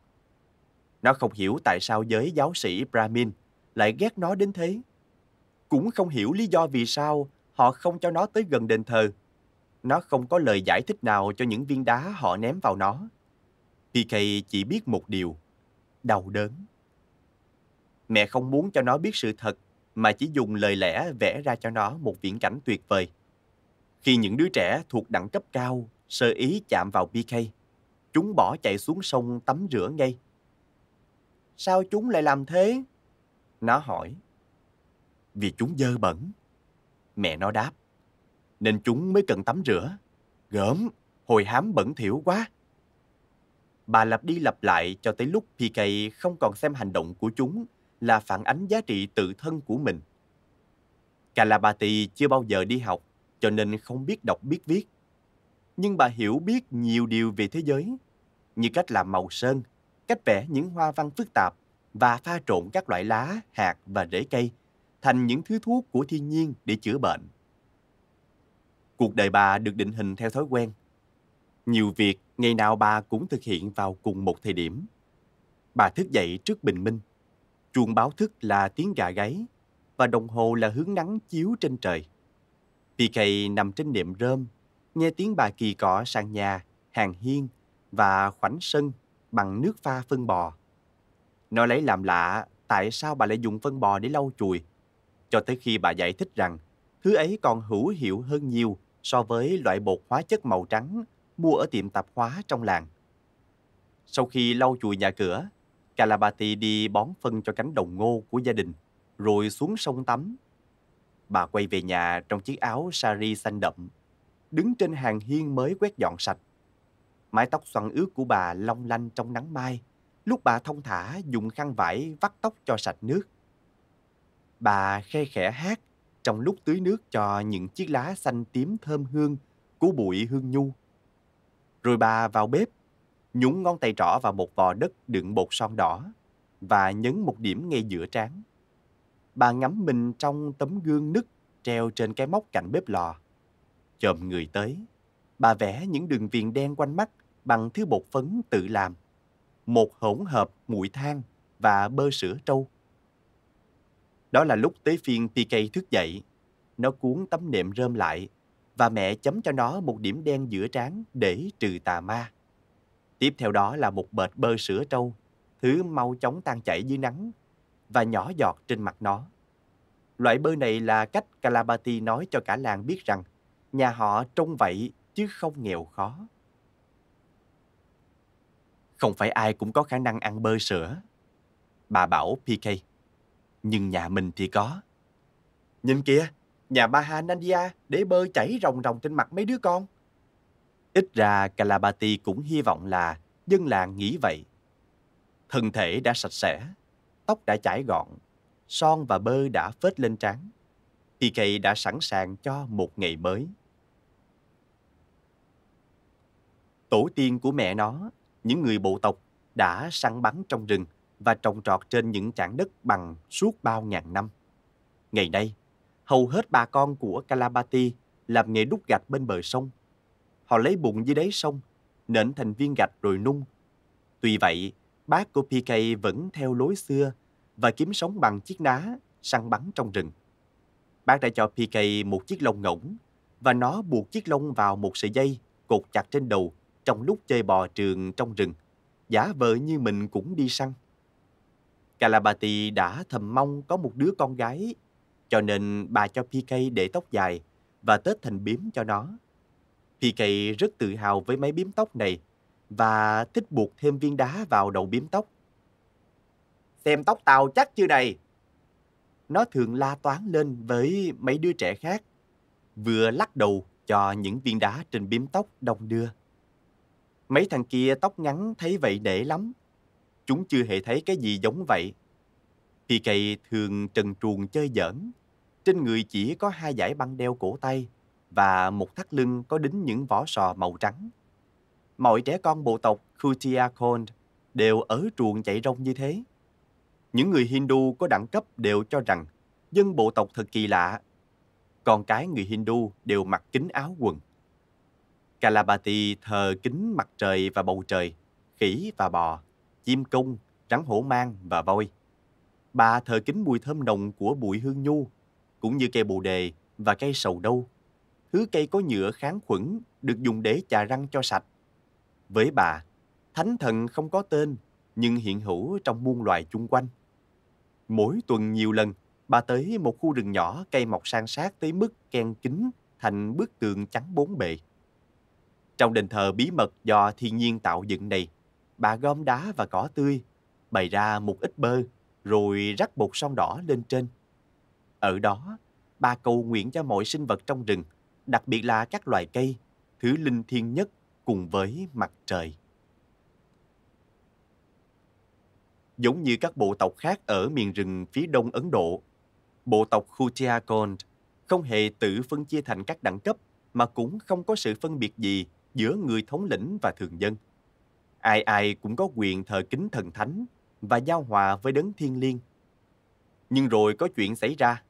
Nó không hiểu tại sao giới giáo sĩ Brahmin lại ghét nó đến thế. Cũng không hiểu lý do vì sao họ không cho nó tới gần đền thờ. Nó không có lời giải thích nào cho những viên đá họ ném vào nó. PK chỉ biết một điều, đau đớn. Mẹ không muốn cho nó biết sự thật mà chỉ dùng lời lẽ vẽ ra cho nó một viễn cảnh tuyệt vời. Khi những đứa trẻ thuộc đẳng cấp cao sơ ý chạm vào PK, chúng bỏ chạy xuống sông tắm rửa ngay. Sao chúng lại làm thế? Nó hỏi. Vì chúng dơ bẩn. Mẹ nó đáp. Nên chúng mới cần tắm rửa. Gớm, hồi hám bẩn thỉu quá. Bà lặp đi lặp lại cho tới lúc PK không còn xem hành động của chúng là phản ánh giá trị tự thân của mình. Kalabati chưa bao giờ đi học, cho nên không biết đọc biết viết. Nhưng bà hiểu biết nhiều điều về thế giới, như cách làm màu sơn, cách vẽ những hoa văn phức tạp và pha trộn các loại lá, hạt và rễ cây thành những thứ thuốc của thiên nhiên để chữa bệnh. Cuộc đời bà được định hình theo thói quen. Nhiều việc ngày nào bà cũng thực hiện vào cùng một thời điểm. Bà thức dậy trước bình minh. Chuông báo thức là tiếng gà gáy và đồng hồ là hướng nắng chiếu trên trời. PK nằm trên nệm rơm, nghe tiếng bà kỳ cọ sàn nhà, hàng hiên và khoảnh sân bằng nước pha phân bò. Nó lấy làm lạ tại sao bà lại dùng phân bò để lau chùi, cho tới khi bà giải thích rằng thứ ấy còn hữu hiệu hơn nhiều so với loại bột hóa chất màu trắng mua ở tiệm tạp hóa trong làng. Sau khi lau chùi nhà cửa, Calabati đi bón phân cho cánh đồng ngô của gia đình, rồi xuống sông tắm. Bà quay về nhà trong chiếc áo sari xanh đậm, đứng trên hàng hiên mới quét dọn sạch. Mái tóc xoăn ướt của bà long lanh trong nắng mai, lúc bà thông thả dùng khăn vải vắt tóc cho sạch nước. Bà khe khẽ hát trong lúc tưới nước cho những chiếc lá xanh tím thơm hương của bụi hương nhu. Rồi bà vào bếp, nhúng ngón tay trỏ vào một vò đất đựng bột son đỏ và nhấn một điểm ngay giữa trán. Bà ngắm mình trong tấm gương nứt treo trên cái móc cạnh bếp lò. Chồm người tới, bà vẽ những đường viền đen quanh mắt bằng thứ bột phấn tự làm. Một hỗn hợp muội than và bơ sữa trâu. Đó là lúc tới phiên PK thức dậy. Nó cuốn tấm nệm rơm lại và mẹ chấm cho nó một điểm đen giữa trán để trừ tà ma. Tiếp theo đó là một bệt bơ sữa trâu, thứ mau chóng tan chảy dưới nắng và nhỏ giọt trên mặt nó. Loại bơ này là cách Kalabati nói cho cả làng biết rằng nhà họ trông vậy chứ không nghèo khó. Không phải ai cũng có khả năng ăn bơ sữa, Bà bảo PK. Nhưng nhà mình thì có. Nhìn kìa, nhà Mahanandia để bơi chảy ròng ròng trên mặt mấy đứa con. Ít ra Kalabati cũng hy vọng là dân làng nghĩ vậy. Thân thể đã sạch sẽ, tóc đã chải gọn, son và bơ đã phết lên trán. PK đã sẵn sàng cho một ngày mới. Tổ tiên của mẹ nó, những người bộ tộc đã săn bắn trong rừng và trồng trọt trên những trảng đất bằng suốt bao ngàn năm. Ngày nay, hầu hết bà con của Kalabati làm nghề đúc gạch bên bờ sông. Họ lấy bùn dưới đáy sông, nện thành viên gạch rồi nung. Tuy vậy, bác của PK vẫn theo lối xưa và kiếm sống bằng chiếc ná săn bắn trong rừng. Bác đã cho PK một chiếc lông ngỗng và nó buộc chiếc lông vào một sợi dây cột chặt trên đầu trong lúc chơi bò trường trong rừng, giả vờ như mình cũng đi săn. Kalabati đã thầm mong có một đứa con gái, cho nên bà cho PK để tóc dài và tết thành biếm cho nó. PK rất tự hào với mấy biếm tóc này và thích buộc thêm viên đá vào đầu biếm tóc. Xem tóc tao chắc chưa này? Nó thường la toán lên với mấy đứa trẻ khác, vừa lắc đầu cho những viên đá trên biếm tóc đông đưa. Mấy thằng kia tóc ngắn thấy vậy để lắm. Chúng chưa hề thấy cái gì giống vậy. PK thường trần truồng chơi giỡn. Trên người chỉ có hai dải băng đeo cổ tay và một thắt lưng có đính những vỏ sò màu trắng. Mọi trẻ con bộ tộc Kutiakond đều ở truồng chạy rong như thế. Những người Hindu có đẳng cấp đều cho rằng dân bộ tộc thật kỳ lạ. Còn cái người Hindu đều mặc kính áo quần. Kalabati thờ kính mặt trời và bầu trời, khỉ và bò, chim cung, rắn hổ mang và voi. Bà thờ kính mùi thơm nồng của bụi hương nhu, cũng như cây bồ đề và cây sầu đâu. Thứ cây có nhựa kháng khuẩn được dùng để chà răng cho sạch. Với bà, thánh thần không có tên, nhưng hiện hữu trong muôn loài chung quanh. Mỗi tuần nhiều lần, bà tới một khu rừng nhỏ cây mọc san sát tới mức ken kính thành bức tường trắng bốn bề. Trong đền thờ bí mật do thiên nhiên tạo dựng này, bà gom đá và cỏ tươi, bày ra một ít bơ, rồi rắc bột son đỏ lên trên. Ở đó, bà cầu nguyện cho mọi sinh vật trong rừng, đặc biệt là các loài cây, thứ linh thiêng nhất cùng với mặt trời. Giống như các bộ tộc khác ở miền rừng phía đông Ấn Độ, bộ tộc Khutiakond không hề tự phân chia thành các đẳng cấp mà cũng không có sự phân biệt gì giữa người thống lĩnh và thường dân. Ai ai cũng có quyền thờ kính thần thánh và giao hòa với đấng thiên liêng. Nhưng rồi có chuyện xảy ra.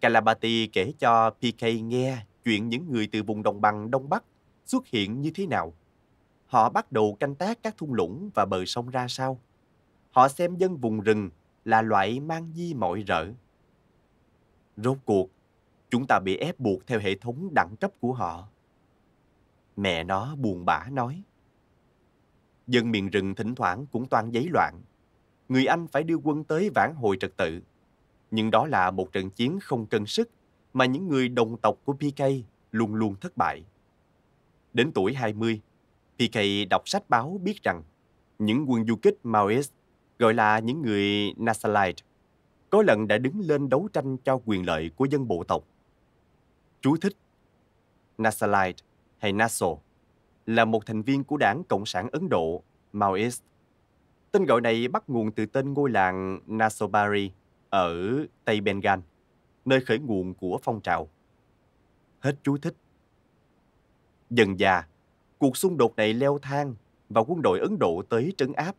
Kalabati kể cho PK nghe chuyện những người từ vùng đồng bằng Đông Bắc xuất hiện như thế nào. Họ bắt đầu canh tác các thung lũng và bờ sông ra sao. Họ xem dân vùng rừng là loại mang di mọi rợ. Rốt cuộc, chúng ta bị ép buộc theo hệ thống đẳng cấp của họ. Mẹ nó buồn bã nói. Dân miền rừng thỉnh thoảng cũng toan giấy loạn. Người Anh phải đưa quân tới vãn hồi trật tự. Nhưng đó là một trận chiến không cân sức mà những người đồng tộc của PK luôn luôn thất bại. Đến tuổi 20, PK đọc sách báo biết rằng những quân du kích Maoist, gọi là những người Nasalite, có lần đã đứng lên đấu tranh cho quyền lợi của dân bộ tộc. Chú thích Nasalite hay Naso, là một thành viên của đảng Cộng sản Ấn Độ, Maoist. Tên gọi này bắt nguồn từ tên ngôi làng Nasobari ở Tây Bengal, nơi khởi nguồn của phong trào. Hết chú thích. Dần già, cuộc xung đột này leo thang và quân đội Ấn Độ tới trấn áp.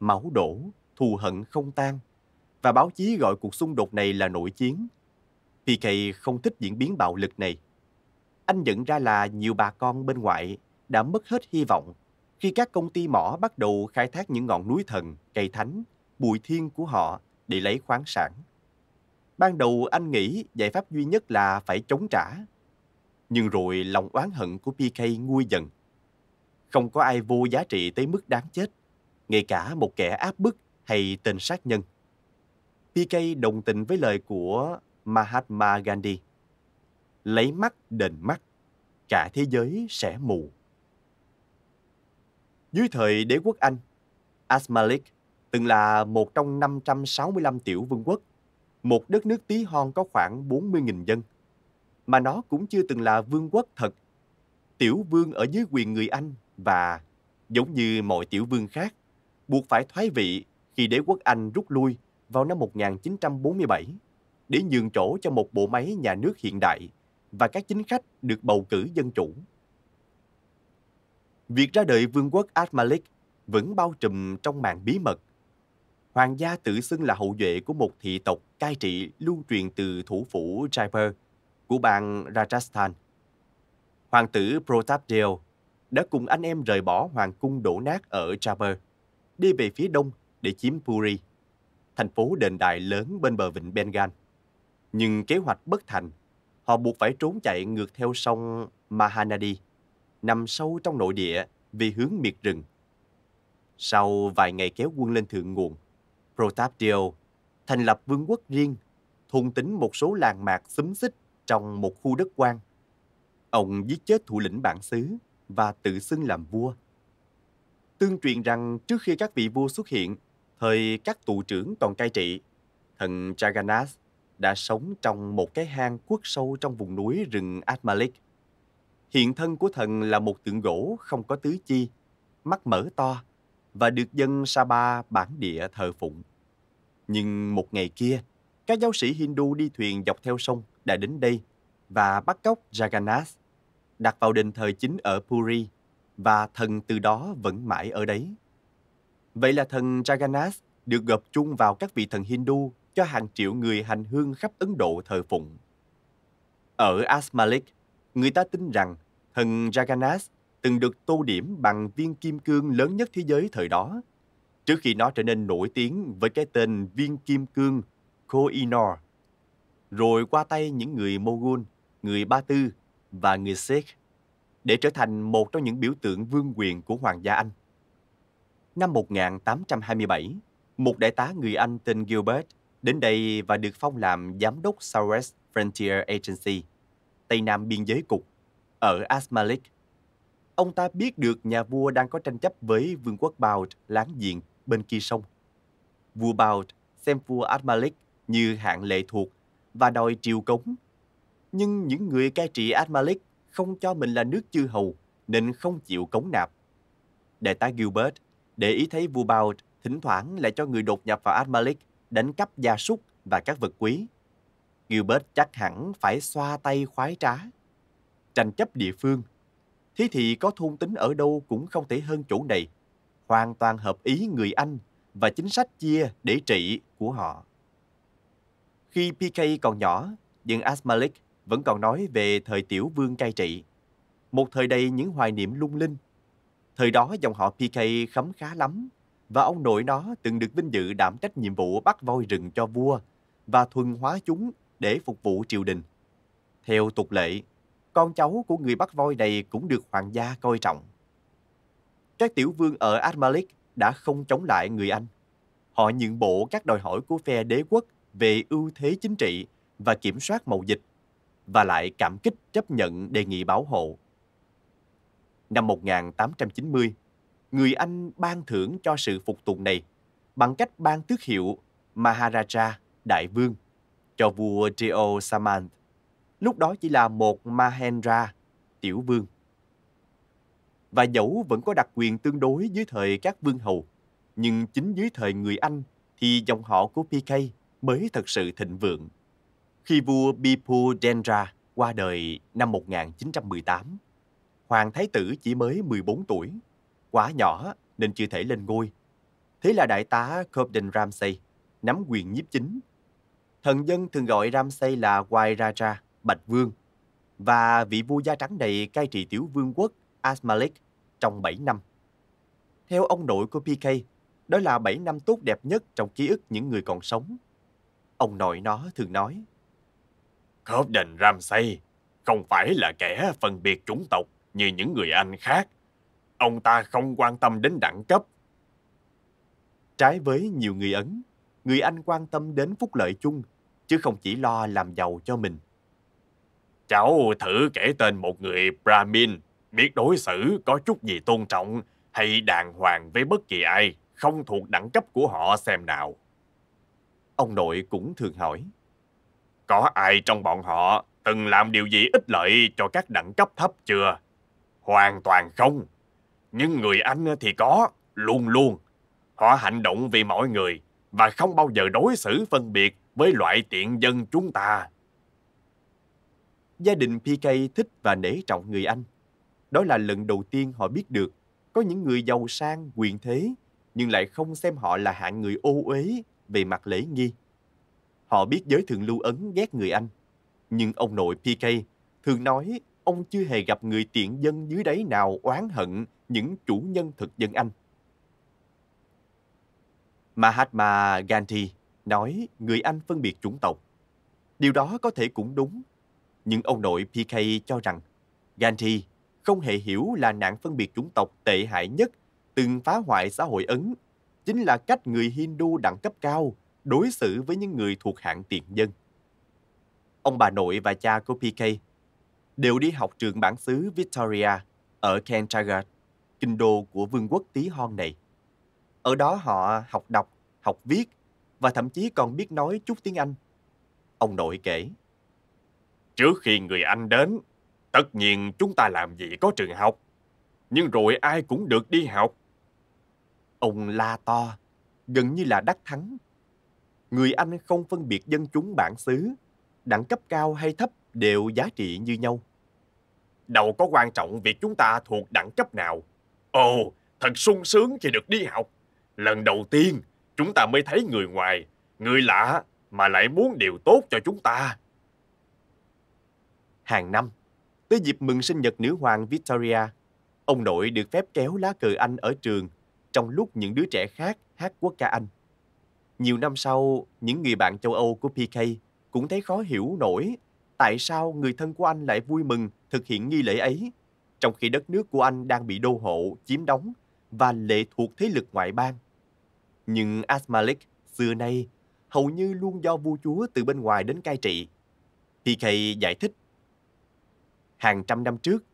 Máu đổ, thù hận không tan và báo chí gọi cuộc xung đột này là nội chiến. PK không thích diễn biến bạo lực này anh nhận ra là nhiều bà con bên ngoại đã mất hết hy vọng khi các công ty mỏ bắt đầu khai thác những ngọn núi thần, cây thánh, bụi thiên của họ để lấy khoáng sản. Ban đầu anh nghĩ giải pháp duy nhất là phải chống trả. Nhưng rồi lòng oán hận của PK nguôi dần. Không có ai vô giá trị tới mức đáng chết, ngay cả một kẻ áp bức hay tên sát nhân. PK đồng tình với lời của Mahatma Gandhi lấy mắt đền mắt, cả thế giới sẽ mù. Dưới thời đế quốc Anh, Asmalik từng là một trong 565 tiểu vương quốc, một đất nước tí hon có khoảng 40.000 dân. Mà nó cũng chưa từng là vương quốc thật. Tiểu vương ở dưới quyền người Anh và, giống như mọi tiểu vương khác, buộc phải thoái vị khi đế quốc Anh rút lui vào năm 1947 để nhường chỗ cho một bộ máy nhà nước hiện đại và các chính khách được bầu cử dân chủ. Việc ra đời vương quốc Al-Malik vẫn bao trùm trong màn bí mật. Hoàng gia tự xưng là hậu duệ của một thị tộc cai trị lưu truyền từ thủ phủ Jaipur của bang Rajasthan. Hoàng tử Protapdeo đã cùng anh em rời bỏ hoàng cung đổ nát ở Jaipur, đi về phía đông để chiếm Puri, thành phố đền đài lớn bên bờ vịnh Bengal. Nhưng kế hoạch bất thành, họ buộc phải trốn chạy ngược theo sông Mahanadi, nằm sâu trong nội địa vì hướng miệt rừng. Sau vài ngày kéo quân lên thượng nguồn, Protapdeo thành lập vương quốc riêng, thôn tính một số làng mạc xúm xích trong một khu đất quan. Ông giết chết thủ lĩnh bản xứ và tự xưng làm vua. Tương truyền rằng trước khi các vị vua xuất hiện, thời các tù trưởng còn cai trị, thần Jagannath đã sống trong một cái hang khuất sâu trong vùng núi rừng Atmalik. Hiện thân của thần là một tượng gỗ không có tứ chi, mắt mở to và được dân Saba bản địa thờ phụng. Nhưng một ngày kia, các giáo sĩ Hindu đi thuyền dọc theo sông đã đến đây và bắt cóc Jagannath, đặt vào đền thờ chính ở Puri và thần từ đó vẫn mãi ở đấy. Vậy là thần Jagannath được gộp chung vào các vị thần Hindu cho hàng triệu người hành hương khắp Ấn Độ thờ phụng. Ở Asmalik, người ta tin rằng thần Jagannath từng được tô điểm bằng viên kim cương lớn nhất thế giới thời đó, trước khi nó trở nên nổi tiếng với cái tên viên kim cương Koh-i-Noor, rồi qua tay những người Mogul, người Ba Tư và người Sikh, để trở thành một trong những biểu tượng vương quyền của Hoàng gia Anh. Năm 1827, một đại tá người Anh tên Gilbert đến đây và được phong làm giám đốc Southwest Frontier Agency, Tây Nam Biên giới Cục, ở Asmalik. Ông ta biết được nhà vua đang có tranh chấp với vương quốc Baud láng giềng bên kia sông. Vua Baud xem vua Asmalik như hạng lệ thuộc và đòi triều cống. Nhưng những người cai trị Asmalik không cho mình là nước chư hầu nên không chịu cống nạp. Đại tá Gilbert để ý thấy vua Baud thỉnh thoảng lại cho người đột nhập vào Asmalik đánh cắp gia súc và các vật quý. Gilbert chắc hẳn phải xoa tay khoái trá. Tranh chấp địa phương. Thế thì có thôn tính ở đâu cũng không thể hơn chỗ này. Hoàn toàn hợp ý người Anh và chính sách chia để trị của họ. Khi PK còn nhỏ, nhưng Asmalik vẫn còn nói về thời tiểu vương cai trị. Một thời đầy những hoài niệm lung linh. Thời đó dòng họ PK khấm khá lắm và ông nội nó từng được vinh dự đảm trách nhiệm vụ bắt voi rừng cho vua và thuần hóa chúng để phục vụ triều đình. Theo tục lệ, con cháu của người bắt voi này cũng được hoàng gia coi trọng. Các tiểu vương ở Admalik đã không chống lại người Anh. Họ nhượng bộ các đòi hỏi của phe đế quốc về ưu thế chính trị và kiểm soát mậu dịch và lại cảm kích chấp nhận đề nghị bảo hộ. Năm 1890, người Anh ban thưởng cho sự phục tùng này bằng cách ban tước hiệu Maharaja Đại Vương cho vua Trio Samant. Lúc đó chỉ là một Mahendra, tiểu vương. Và dẫu vẫn có đặc quyền tương đối dưới thời các vương hầu, nhưng chính dưới thời người Anh thì dòng họ của PK mới thật sự thịnh vượng. Khi vua Bipu Dendra qua đời năm 1918, Hoàng Thái tử chỉ mới 14 tuổi quá nhỏ nên chưa thể lên ngôi. Thế là đại tá Cobden Ramsay nắm quyền nhiếp chính. Thần dân thường gọi Ramsay là Wairaja, Bạch Vương, và vị vua da trắng này cai trị tiểu vương quốc Asmalik trong 7 năm. Theo ông nội của PK, đó là 7 năm tốt đẹp nhất trong ký ức những người còn sống. Ông nội nó thường nói, Cobden Ramsay không phải là kẻ phân biệt chủng tộc như những người Anh khác Ông ta không quan tâm đến đẳng cấp. Trái với nhiều người Ấn, người Anh quan tâm đến phúc lợi chung, chứ không chỉ lo làm giàu cho mình. Cháu thử kể tên một người Brahmin biết đối xử có chút gì tôn trọng hay đàng hoàng với bất kỳ ai, không thuộc đẳng cấp của họ xem nào. Ông nội cũng thường hỏi. Có ai trong bọn họ từng làm điều gì ích lợi cho các đẳng cấp thấp chưa? Hoàn toàn không. Nhưng người Anh thì có, luôn luôn. Họ hành động vì mọi người và không bao giờ đối xử phân biệt với loại tiện dân chúng ta. Gia đình PK thích và nể trọng người Anh. Đó là lần đầu tiên họ biết được có những người giàu sang, quyền thế, nhưng lại không xem họ là hạng người ô uế về mặt lễ nghi. Họ biết giới thượng lưu Ấn ghét người Anh, nhưng ông nội PK thường nói ông chưa hề gặp người tiện dân dưới đáy nào oán hận những chủ nhân thực dân Anh. Mahatma Gandhi nói người Anh phân biệt chủng tộc. Điều đó có thể cũng đúng, nhưng ông nội PK cho rằng Gandhi không hề hiểu là nạn phân biệt chủng tộc tệ hại nhất từng phá hoại xã hội Ấn chính là cách người Hindu đẳng cấp cao đối xử với những người thuộc hạng tiện dân. Ông bà nội và cha của PK đều đi học trường bản xứ Victoria ở Canterbury, kinh đô của vương quốc tí hon này. Ở đó họ học đọc, học viết và thậm chí còn biết nói chút tiếng Anh. Ông nội kể. Trước khi người Anh đến, tất nhiên chúng ta làm gì có trường học. Nhưng rồi ai cũng được đi học. Ông la to, gần như là đắc thắng. Người Anh không phân biệt dân chúng bản xứ, đẳng cấp cao hay thấp đều giá trị như nhau. Đâu có quan trọng việc chúng ta thuộc đẳng cấp nào. Ồ, thật sung sướng khi được đi học. Lần đầu tiên, chúng ta mới thấy người ngoài, người lạ mà lại muốn điều tốt cho chúng ta. Hàng năm, tới dịp mừng sinh nhật nữ hoàng Victoria, ông nội được phép kéo lá cờ Anh ở trường trong lúc những đứa trẻ khác hát quốc ca Anh. Nhiều năm sau, những người bạn châu Âu của PK cũng thấy khó hiểu nổi tại sao người thân của anh lại vui mừng thực hiện nghi lễ ấy, trong khi đất nước của anh đang bị đô hộ, chiếm đóng và lệ thuộc thế lực ngoại bang. Nhưng Asmalik xưa nay hầu như luôn do vua chúa từ bên ngoài đến cai trị. PK giải thích. Hàng trăm năm trước,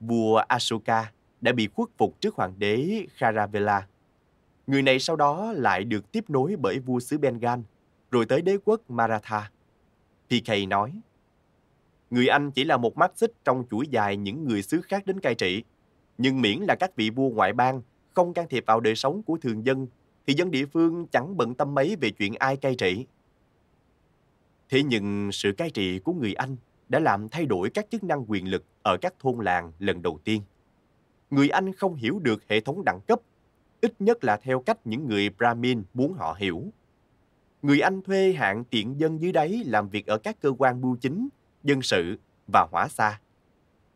vua Ashoka đã bị khuất phục trước hoàng đế Kharavela. Người này sau đó lại được tiếp nối bởi vua xứ Bengal, rồi tới đế quốc Maratha. PK nói, Người Anh chỉ là một mắt xích trong chuỗi dài những người xứ khác đến cai trị. Nhưng miễn là các vị vua ngoại bang không can thiệp vào đời sống của thường dân, thì dân địa phương chẳng bận tâm mấy về chuyện ai cai trị. Thế nhưng sự cai trị của người Anh đã làm thay đổi các chức năng quyền lực ở các thôn làng lần đầu tiên. Người Anh không hiểu được hệ thống đẳng cấp, ít nhất là theo cách những người Brahmin muốn họ hiểu. Người Anh thuê hạng tiện dân dưới đáy làm việc ở các cơ quan bưu chính dân sự và hỏa xa.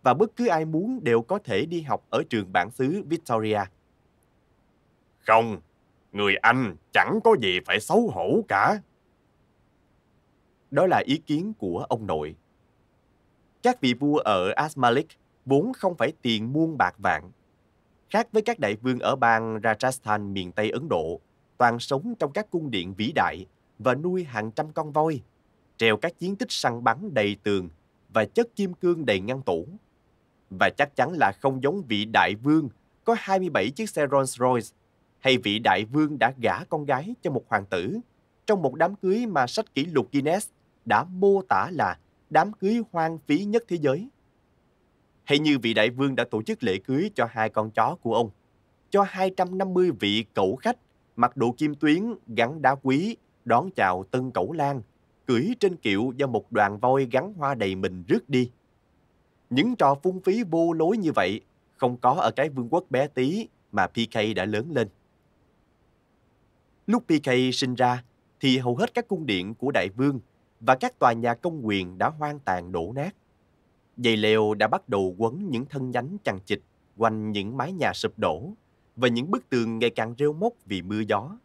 Và bất cứ ai muốn đều có thể đi học ở trường bản xứ Victoria. Không, người Anh chẳng có gì phải xấu hổ cả. Đó là ý kiến của ông nội. Các vị vua ở Asmalik vốn không phải tiền muôn bạc vạn. Khác với các đại vương ở bang Rajasthan miền Tây Ấn Độ, toàn sống trong các cung điện vĩ đại và nuôi hàng trăm con voi treo các chiến tích săn bắn đầy tường và chất kim cương đầy ngăn tủ. Và chắc chắn là không giống vị đại vương có 27 chiếc xe Rolls Royce hay vị đại vương đã gả con gái cho một hoàng tử trong một đám cưới mà sách kỷ lục Guinness đã mô tả là đám cưới hoang phí nhất thế giới. Hay như vị đại vương đã tổ chức lễ cưới cho hai con chó của ông, cho 250 vị cẩu khách mặc đồ kim tuyến gắn đá quý đón chào tân cẩu lan cưỡi trên kiệu do một đoàn voi gắn hoa đầy mình rước đi. Những trò phung phí vô lối như vậy không có ở cái vương quốc bé tí mà PK đã lớn lên. Lúc PK sinh ra thì hầu hết các cung điện của đại vương và các tòa nhà công quyền đã hoang tàn đổ nát. Dây leo đã bắt đầu quấn những thân nhánh chằng chịt quanh những mái nhà sụp đổ và những bức tường ngày càng rêu mốc vì mưa gió.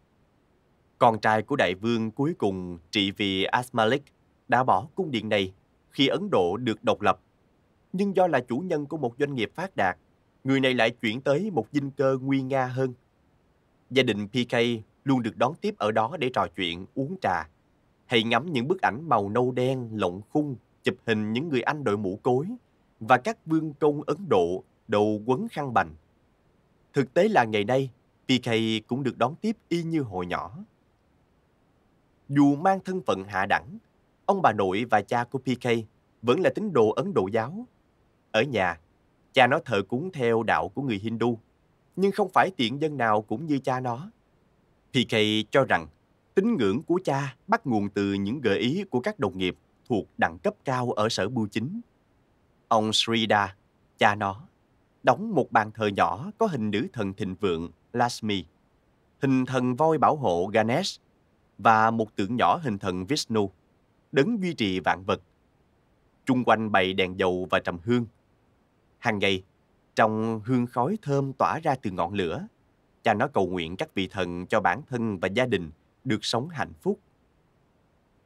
Con trai của đại vương cuối cùng trị vì Asmalik đã bỏ cung điện này khi Ấn Độ được độc lập. Nhưng do là chủ nhân của một doanh nghiệp phát đạt, người này lại chuyển tới một dinh cơ nguy nga hơn. Gia đình PK luôn được đón tiếp ở đó để trò chuyện, uống trà, hay ngắm những bức ảnh màu nâu đen, lộng khung, chụp hình những người Anh đội mũ cối và các vương công Ấn Độ đầu quấn khăn bành. Thực tế là ngày nay, PK cũng được đón tiếp y như hồi nhỏ. Dù mang thân phận hạ đẳng, ông bà nội và cha của PK vẫn là tín đồ Ấn Độ giáo. Ở nhà, cha nó thờ cúng theo đạo của người Hindu, nhưng không phải tiện dân nào cũng như cha nó. PK cho rằng tín ngưỡng của cha bắt nguồn từ những gợi ý của các đồng nghiệp thuộc đẳng cấp cao ở sở bưu chính. Ông Srida, cha nó, đóng một bàn thờ nhỏ có hình nữ thần thịnh vượng Lakshmi, hình thần voi bảo hộ Ganesh và một tượng nhỏ hình thần Vishnu, đấng duy trì vạn vật. Trung quanh bày đèn dầu và trầm hương. Hàng ngày, trong hương khói thơm tỏa ra từ ngọn lửa, cha nó cầu nguyện các vị thần cho bản thân và gia đình được sống hạnh phúc.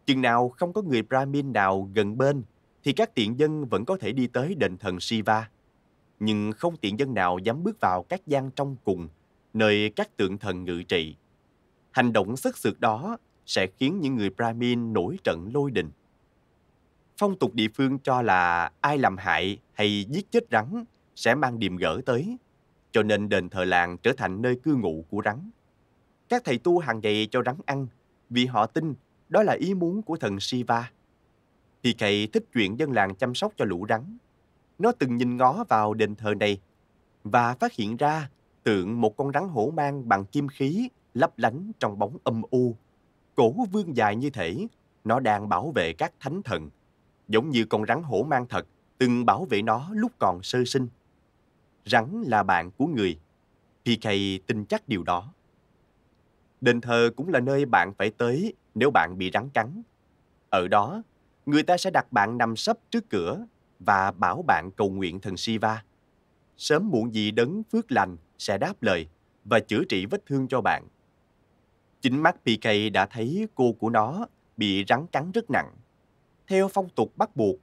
Chừng nào không có người Brahmin nào gần bên, thì các tiện dân vẫn có thể đi tới đền thần Shiva. Nhưng không tiện dân nào dám bước vào các gian trong cùng, nơi các tượng thần ngự trị. Hành động sức sượt đó sẽ khiến những người Brahmin nổi trận lôi đình. Phong tục địa phương cho là ai làm hại hay giết chết rắn sẽ mang điềm gỡ tới, cho nên đền thờ làng trở thành nơi cư ngụ của rắn. Các thầy tu hàng ngày cho rắn ăn vì họ tin đó là ý muốn của thần Shiva. PK thích chuyện dân làng chăm sóc cho lũ rắn. Nó từng nhìn ngó vào đền thờ này và phát hiện ra tượng một con rắn hổ mang bằng kim khí lấp lánh trong bóng âm u. Cổ vương dài như thể nó đang bảo vệ các thánh thần, giống như con rắn hổ mang thật từng bảo vệ nó lúc còn sơ sinh. Rắn là bạn của người. PK tin chắc điều đó. Đền thờ cũng là nơi bạn phải tới nếu bạn bị rắn cắn. Ở đó, người ta sẽ đặt bạn nằm sấp trước cửa và bảo bạn cầu nguyện thần Shiva. Sớm muộn gì đấng phước lành sẽ đáp lời và chữa trị vết thương cho bạn. Chính mắt PK đã thấy cô của nó bị rắn cắn rất nặng. Theo phong tục bắt buộc,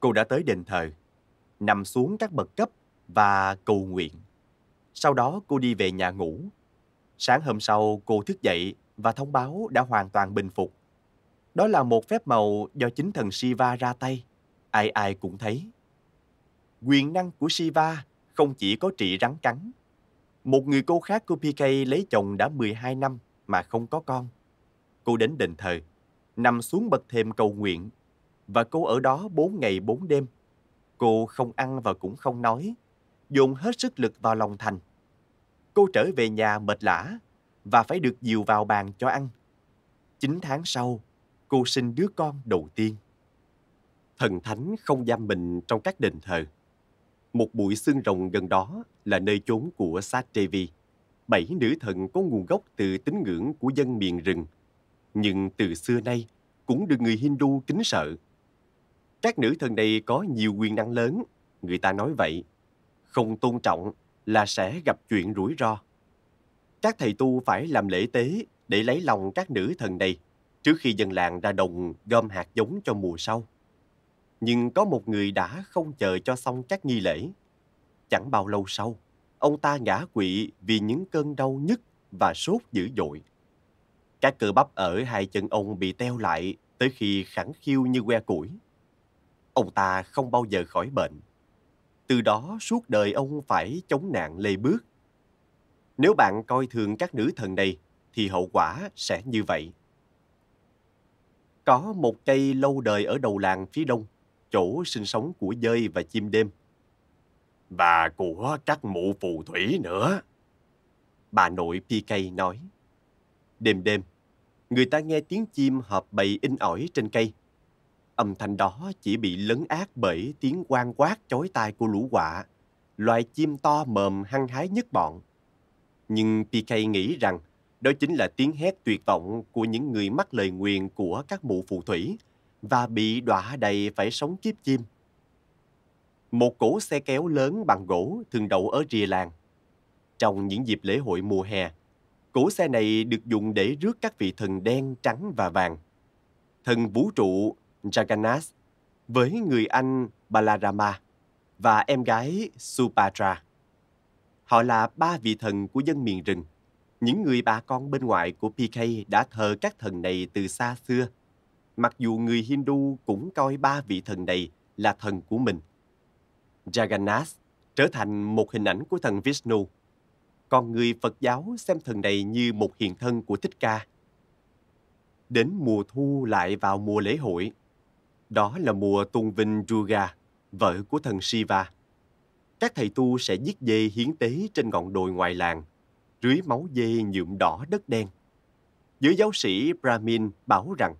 cô đã tới đền thờ, nằm xuống các bậc cấp và cầu nguyện. Sau đó cô đi về nhà ngủ. Sáng hôm sau cô thức dậy và thông báo đã hoàn toàn bình phục. Đó là một phép màu do chính thần Shiva ra tay. Ai ai cũng thấy. Quyền năng của Shiva không chỉ có trị rắn cắn. Một người cô khác của PK lấy chồng đã 12 năm mà không có con. Cô đến đền thờ, nằm xuống bật thềm cầu nguyện và cô ở đó 4 ngày 4 đêm. Cô không ăn và cũng không nói, dồn hết sức lực vào lòng thành. Cô trở về nhà mệt lã và phải được dìu vào bàn cho ăn. 9 tháng sau, cô sinh đứa con đầu tiên. Thần thánh không giam mình trong các đền thờ. Một bụi xương rồng gần đó là nơi chốn của Sát Devi, bảy nữ thần có nguồn gốc từ tín ngưỡng của dân miền rừng, nhưng từ xưa nay cũng được người Hindu kính sợ. Các nữ thần này có nhiều quyền năng lớn, người ta nói vậy. Không tôn trọng là sẽ gặp chuyện rủi ro. Các thầy tu phải làm lễ tế để lấy lòng các nữ thần này trước khi dân làng ra đồng gom hạt giống cho mùa sau. Nhưng có một người đã không chờ cho xong các nghi lễ. Chẳng bao lâu sau, ông ta ngã quỵ vì những cơn đau nhức và sốt dữ dội. Các cơ bắp ở hai chân ông bị teo lại tới khi khẳng khiu như que củi. Ông ta không bao giờ khỏi bệnh. Từ đó suốt đời ông phải chống nạn lê bước. Nếu bạn coi thường các nữ thần này, thì hậu quả sẽ như vậy. Có một cây lâu đời ở đầu làng phía đông, chỗ sinh sống của dơi và chim đêm. Và của các mụ phù thủy nữa. Bà nội PK nói. Đêm đêm, người ta nghe tiếng chim hợp bầy in ỏi trên cây. Âm thanh đó chỉ bị lấn át bởi tiếng quang quát chói tai của lũ quạ, loài chim to mờm hăng hái nhất bọn. Nhưng PK nghĩ rằng đó chính là tiếng hét tuyệt vọng của những người mắc lời nguyền của các mụ phù thủy và bị đọa đầy phải sống kiếp chim. Một cỗ xe kéo lớn bằng gỗ thường đậu ở rìa làng. Trong những dịp lễ hội mùa hè, cỗ xe này được dùng để rước các vị thần đen, trắng và vàng. Thần vũ trụ Jagannath với người anh Balarama và em gái Supatra. Họ là ba vị thần của dân miền rừng. Những người bà con bên ngoài của PK đã thờ các thần này từ xa xưa. Mặc dù người Hindu cũng coi ba vị thần này là thần của mình. Jagannath trở thành một hình ảnh của thần Vishnu. Còn người Phật giáo xem thần này như một hiện thân của Thích Ca. Đến mùa thu lại vào mùa lễ hội. Đó là mùa tôn vinh Durga, vợ của thần Shiva. Các thầy tu sẽ giết dê hiến tế trên ngọn đồi ngoài làng, rưới máu dê nhuộm đỏ đất đen. Giới giáo sĩ Brahmin bảo rằng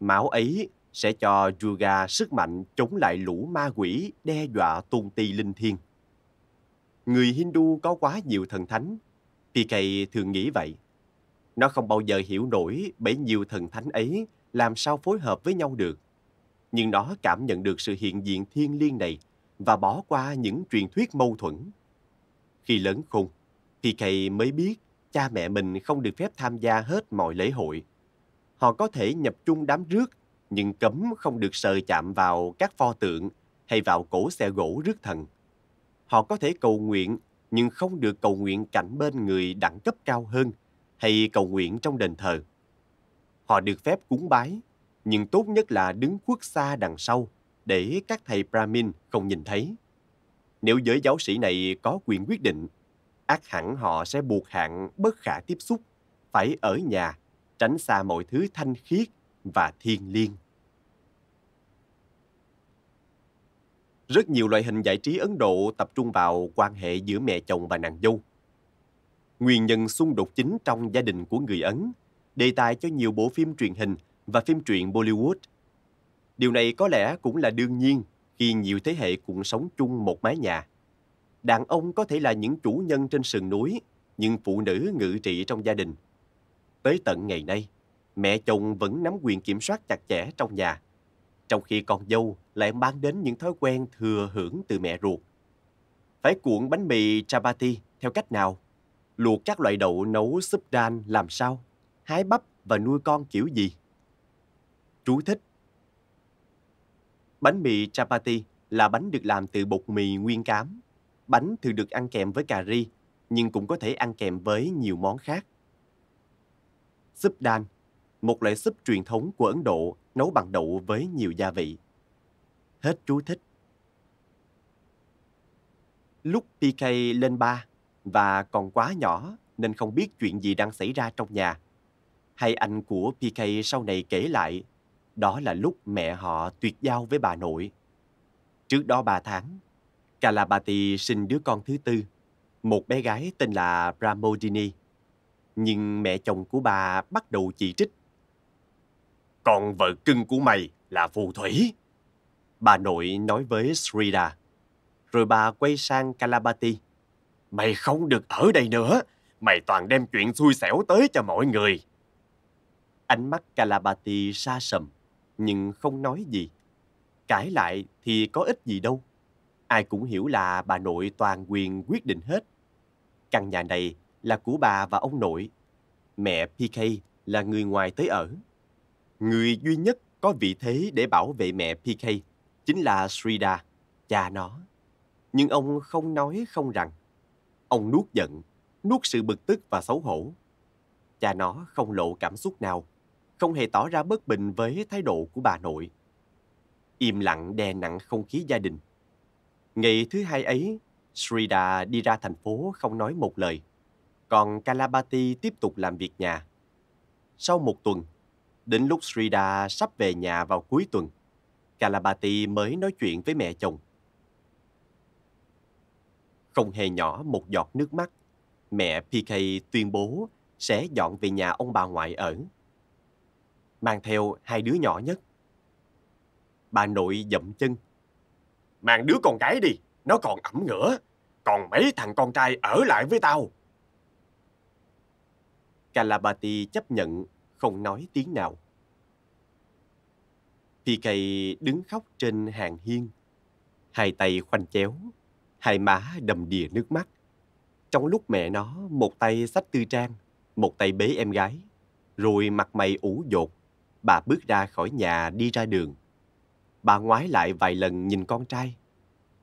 máu ấy sẽ cho Durga sức mạnh chống lại lũ ma quỷ đe dọa tôn ti linh thiêng. Người Hindu có quá nhiều thần thánh, PK thường nghĩ vậy. Nó không bao giờ hiểu nổi bởi nhiều thần thánh ấy làm sao phối hợp với nhau được. Nhưng nó cảm nhận được sự hiện diện thiên liêng này và bỏ qua những truyền thuyết mâu thuẫn. Khi lớn khôn, PK mới biết cha mẹ mình không được phép tham gia hết mọi lễ hội. Họ có thể nhập chung đám rước, nhưng cấm không được sờ chạm vào các pho tượng hay vào cổ xe gỗ rước thần. Họ có thể cầu nguyện, nhưng không được cầu nguyện cạnh bên người đẳng cấp cao hơn hay cầu nguyện trong đền thờ. Họ được phép cúng bái, nhưng tốt nhất là đứng khuất xa đằng sau để các thầy Brahmin không nhìn thấy. Nếu giới giáo sĩ này có quyền quyết định, ác hẳn họ sẽ buộc hạn bất khả tiếp xúc, phải ở nhà, tránh xa mọi thứ thanh khiết và thiên liêng. Rất nhiều loại hình giải trí Ấn Độ tập trung vào quan hệ giữa mẹ chồng và nàng dâu. Nguyên nhân xung đột chính trong gia đình của người Ấn, đề tài cho nhiều bộ phim truyền hình và phim truyện Bollywood. Điều này có lẽ cũng là đương nhiên khi nhiều thế hệ cùng sống chung một mái nhà. Đàn ông có thể là những chủ nhân trên sườn núi, nhưng phụ nữ ngự trị trong gia đình. Tới tận ngày nay, mẹ chồng vẫn nắm quyền kiểm soát chặt chẽ trong nhà trong khi con dâu lại mang đến những thói quen thừa hưởng từ mẹ ruột. Phải cuộn bánh mì chapati theo cách nào? Luộc các loại đậu nấu súp đan làm sao? Hái bắp và nuôi con kiểu gì? Chú thích Bánh mì chapati là bánh được làm từ bột mì nguyên cám. Bánh thường được ăn kèm với cà ri, nhưng cũng có thể ăn kèm với nhiều món khác. Súp đan một loại súp truyền thống của Ấn Độ nấu bằng đậu với nhiều gia vị. Hết chú thích. Lúc PK lên ba và còn quá nhỏ nên không biết chuyện gì đang xảy ra trong nhà. Hay anh của PK sau này kể lại, đó là lúc mẹ họ tuyệt giao với bà nội. Trước đó ba tháng, Kalabati sinh đứa con thứ tư, một bé gái tên là Pramodini. Nhưng mẹ chồng của bà bắt đầu chỉ trích còn vợ cưng của mày là phù thủy. Bà nội nói với Srida. Rồi bà quay sang Kalabati. Mày không được ở đây nữa. Mày toàn đem chuyện xui xẻo tới cho mọi người. Ánh mắt Kalabati xa sầm, nhưng không nói gì. Cãi lại thì có ích gì đâu. Ai cũng hiểu là bà nội toàn quyền quyết định hết. Căn nhà này là của bà và ông nội. Mẹ PK là người ngoài tới ở. Người duy nhất có vị thế để bảo vệ mẹ PK chính là Srida, cha nó. Nhưng ông không nói không rằng. Ông nuốt giận, nuốt sự bực tức và xấu hổ. Cha nó không lộ cảm xúc nào, không hề tỏ ra bất bình với thái độ của bà nội. Im lặng đè nặng không khí gia đình. Ngày thứ hai ấy, Srida đi ra thành phố không nói một lời. Còn Kalabati tiếp tục làm việc nhà. Sau một tuần, Đến lúc Srida sắp về nhà vào cuối tuần, Kalabati mới nói chuyện với mẹ chồng. Không hề nhỏ một giọt nước mắt, mẹ PK tuyên bố sẽ dọn về nhà ông bà ngoại ở. Mang theo hai đứa nhỏ nhất. Bà nội dậm chân. Mang đứa con gái đi, nó còn ẩm ngửa. Còn mấy thằng con trai ở lại với tao. Kalabati chấp nhận không nói tiếng nào. PK đứng khóc trên hàng hiên, hai tay khoanh chéo, hai má đầm đìa nước mắt. Trong lúc mẹ nó một tay sách tư trang, một tay bế em gái, rồi mặt mày ủ dột, bà bước ra khỏi nhà đi ra đường. Bà ngoái lại vài lần nhìn con trai.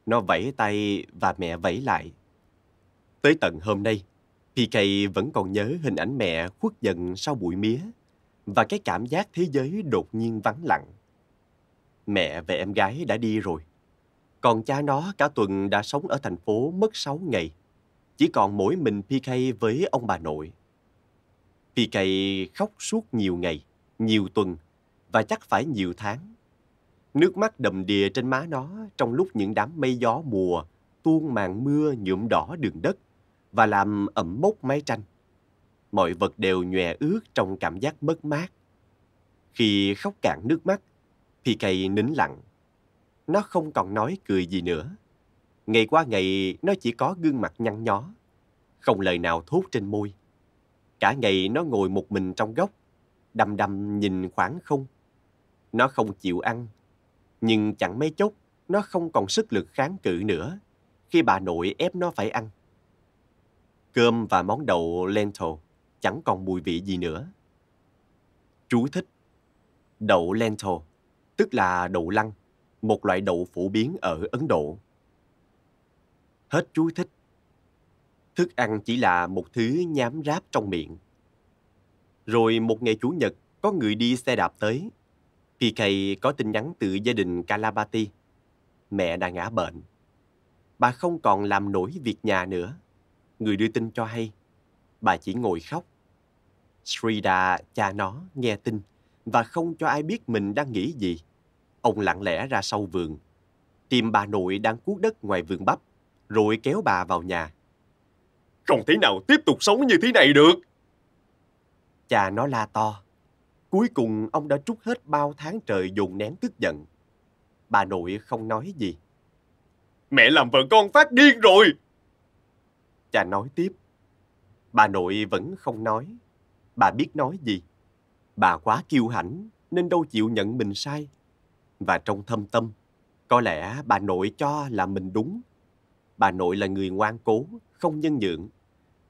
Nó vẫy tay và mẹ vẫy lại. Tới tận hôm nay, PK vẫn còn nhớ hình ảnh mẹ khuất dần sau bụi mía và cái cảm giác thế giới đột nhiên vắng lặng. Mẹ và em gái đã đi rồi. Còn cha nó cả tuần đã sống ở thành phố mất 6 ngày. Chỉ còn mỗi mình PK với ông bà nội. PK khóc suốt nhiều ngày, nhiều tuần và chắc phải nhiều tháng. Nước mắt đầm đìa trên má nó trong lúc những đám mây gió mùa tuôn màn mưa nhuộm đỏ đường đất và làm ẩm mốc mái tranh. Mọi vật đều nhòe ướt trong cảm giác mất mát. Khi khóc cạn nước mắt, PK nín lặng. Nó không còn nói cười gì nữa. Ngày qua ngày, nó chỉ có gương mặt nhăn nhó, không lời nào thốt trên môi. Cả ngày nó ngồi một mình trong góc, đăm đăm nhìn khoảng không. Nó không chịu ăn, nhưng chẳng mấy chốc nó không còn sức lực kháng cự nữa khi bà nội ép nó phải ăn. Cơm và món đậu lentil chẳng còn mùi vị gì nữa. Chú thích Đậu lentil, tức là đậu lăng, một loại đậu phổ biến ở Ấn Độ. Hết chú thích. Thức ăn chỉ là một thứ nhám ráp trong miệng. Rồi một ngày Chủ nhật, có người đi xe đạp tới. PK có tin nhắn từ gia đình Kalabati. Mẹ đã ngã bệnh. Bà không còn làm nổi việc nhà nữa. Người đưa tin cho hay. Bà chỉ ngồi khóc. Srida, cha nó, nghe tin và không cho ai biết mình đang nghĩ gì. Ông lặng lẽ ra sau vườn, tìm bà nội đang cuốc đất ngoài vườn bắp, rồi kéo bà vào nhà. Không thể nào tiếp tục sống như thế này được. Cha nó la to. Cuối cùng ông đã trút hết bao tháng trời dồn nén tức giận. Bà nội không nói gì. Mẹ làm vợ con phát điên rồi. Cha nói tiếp. Bà nội vẫn không nói. Bà biết nói gì. Bà quá kiêu hãnh nên đâu chịu nhận mình sai. Và trong thâm tâm, có lẽ bà nội cho là mình đúng. Bà nội là người ngoan cố, không nhân nhượng.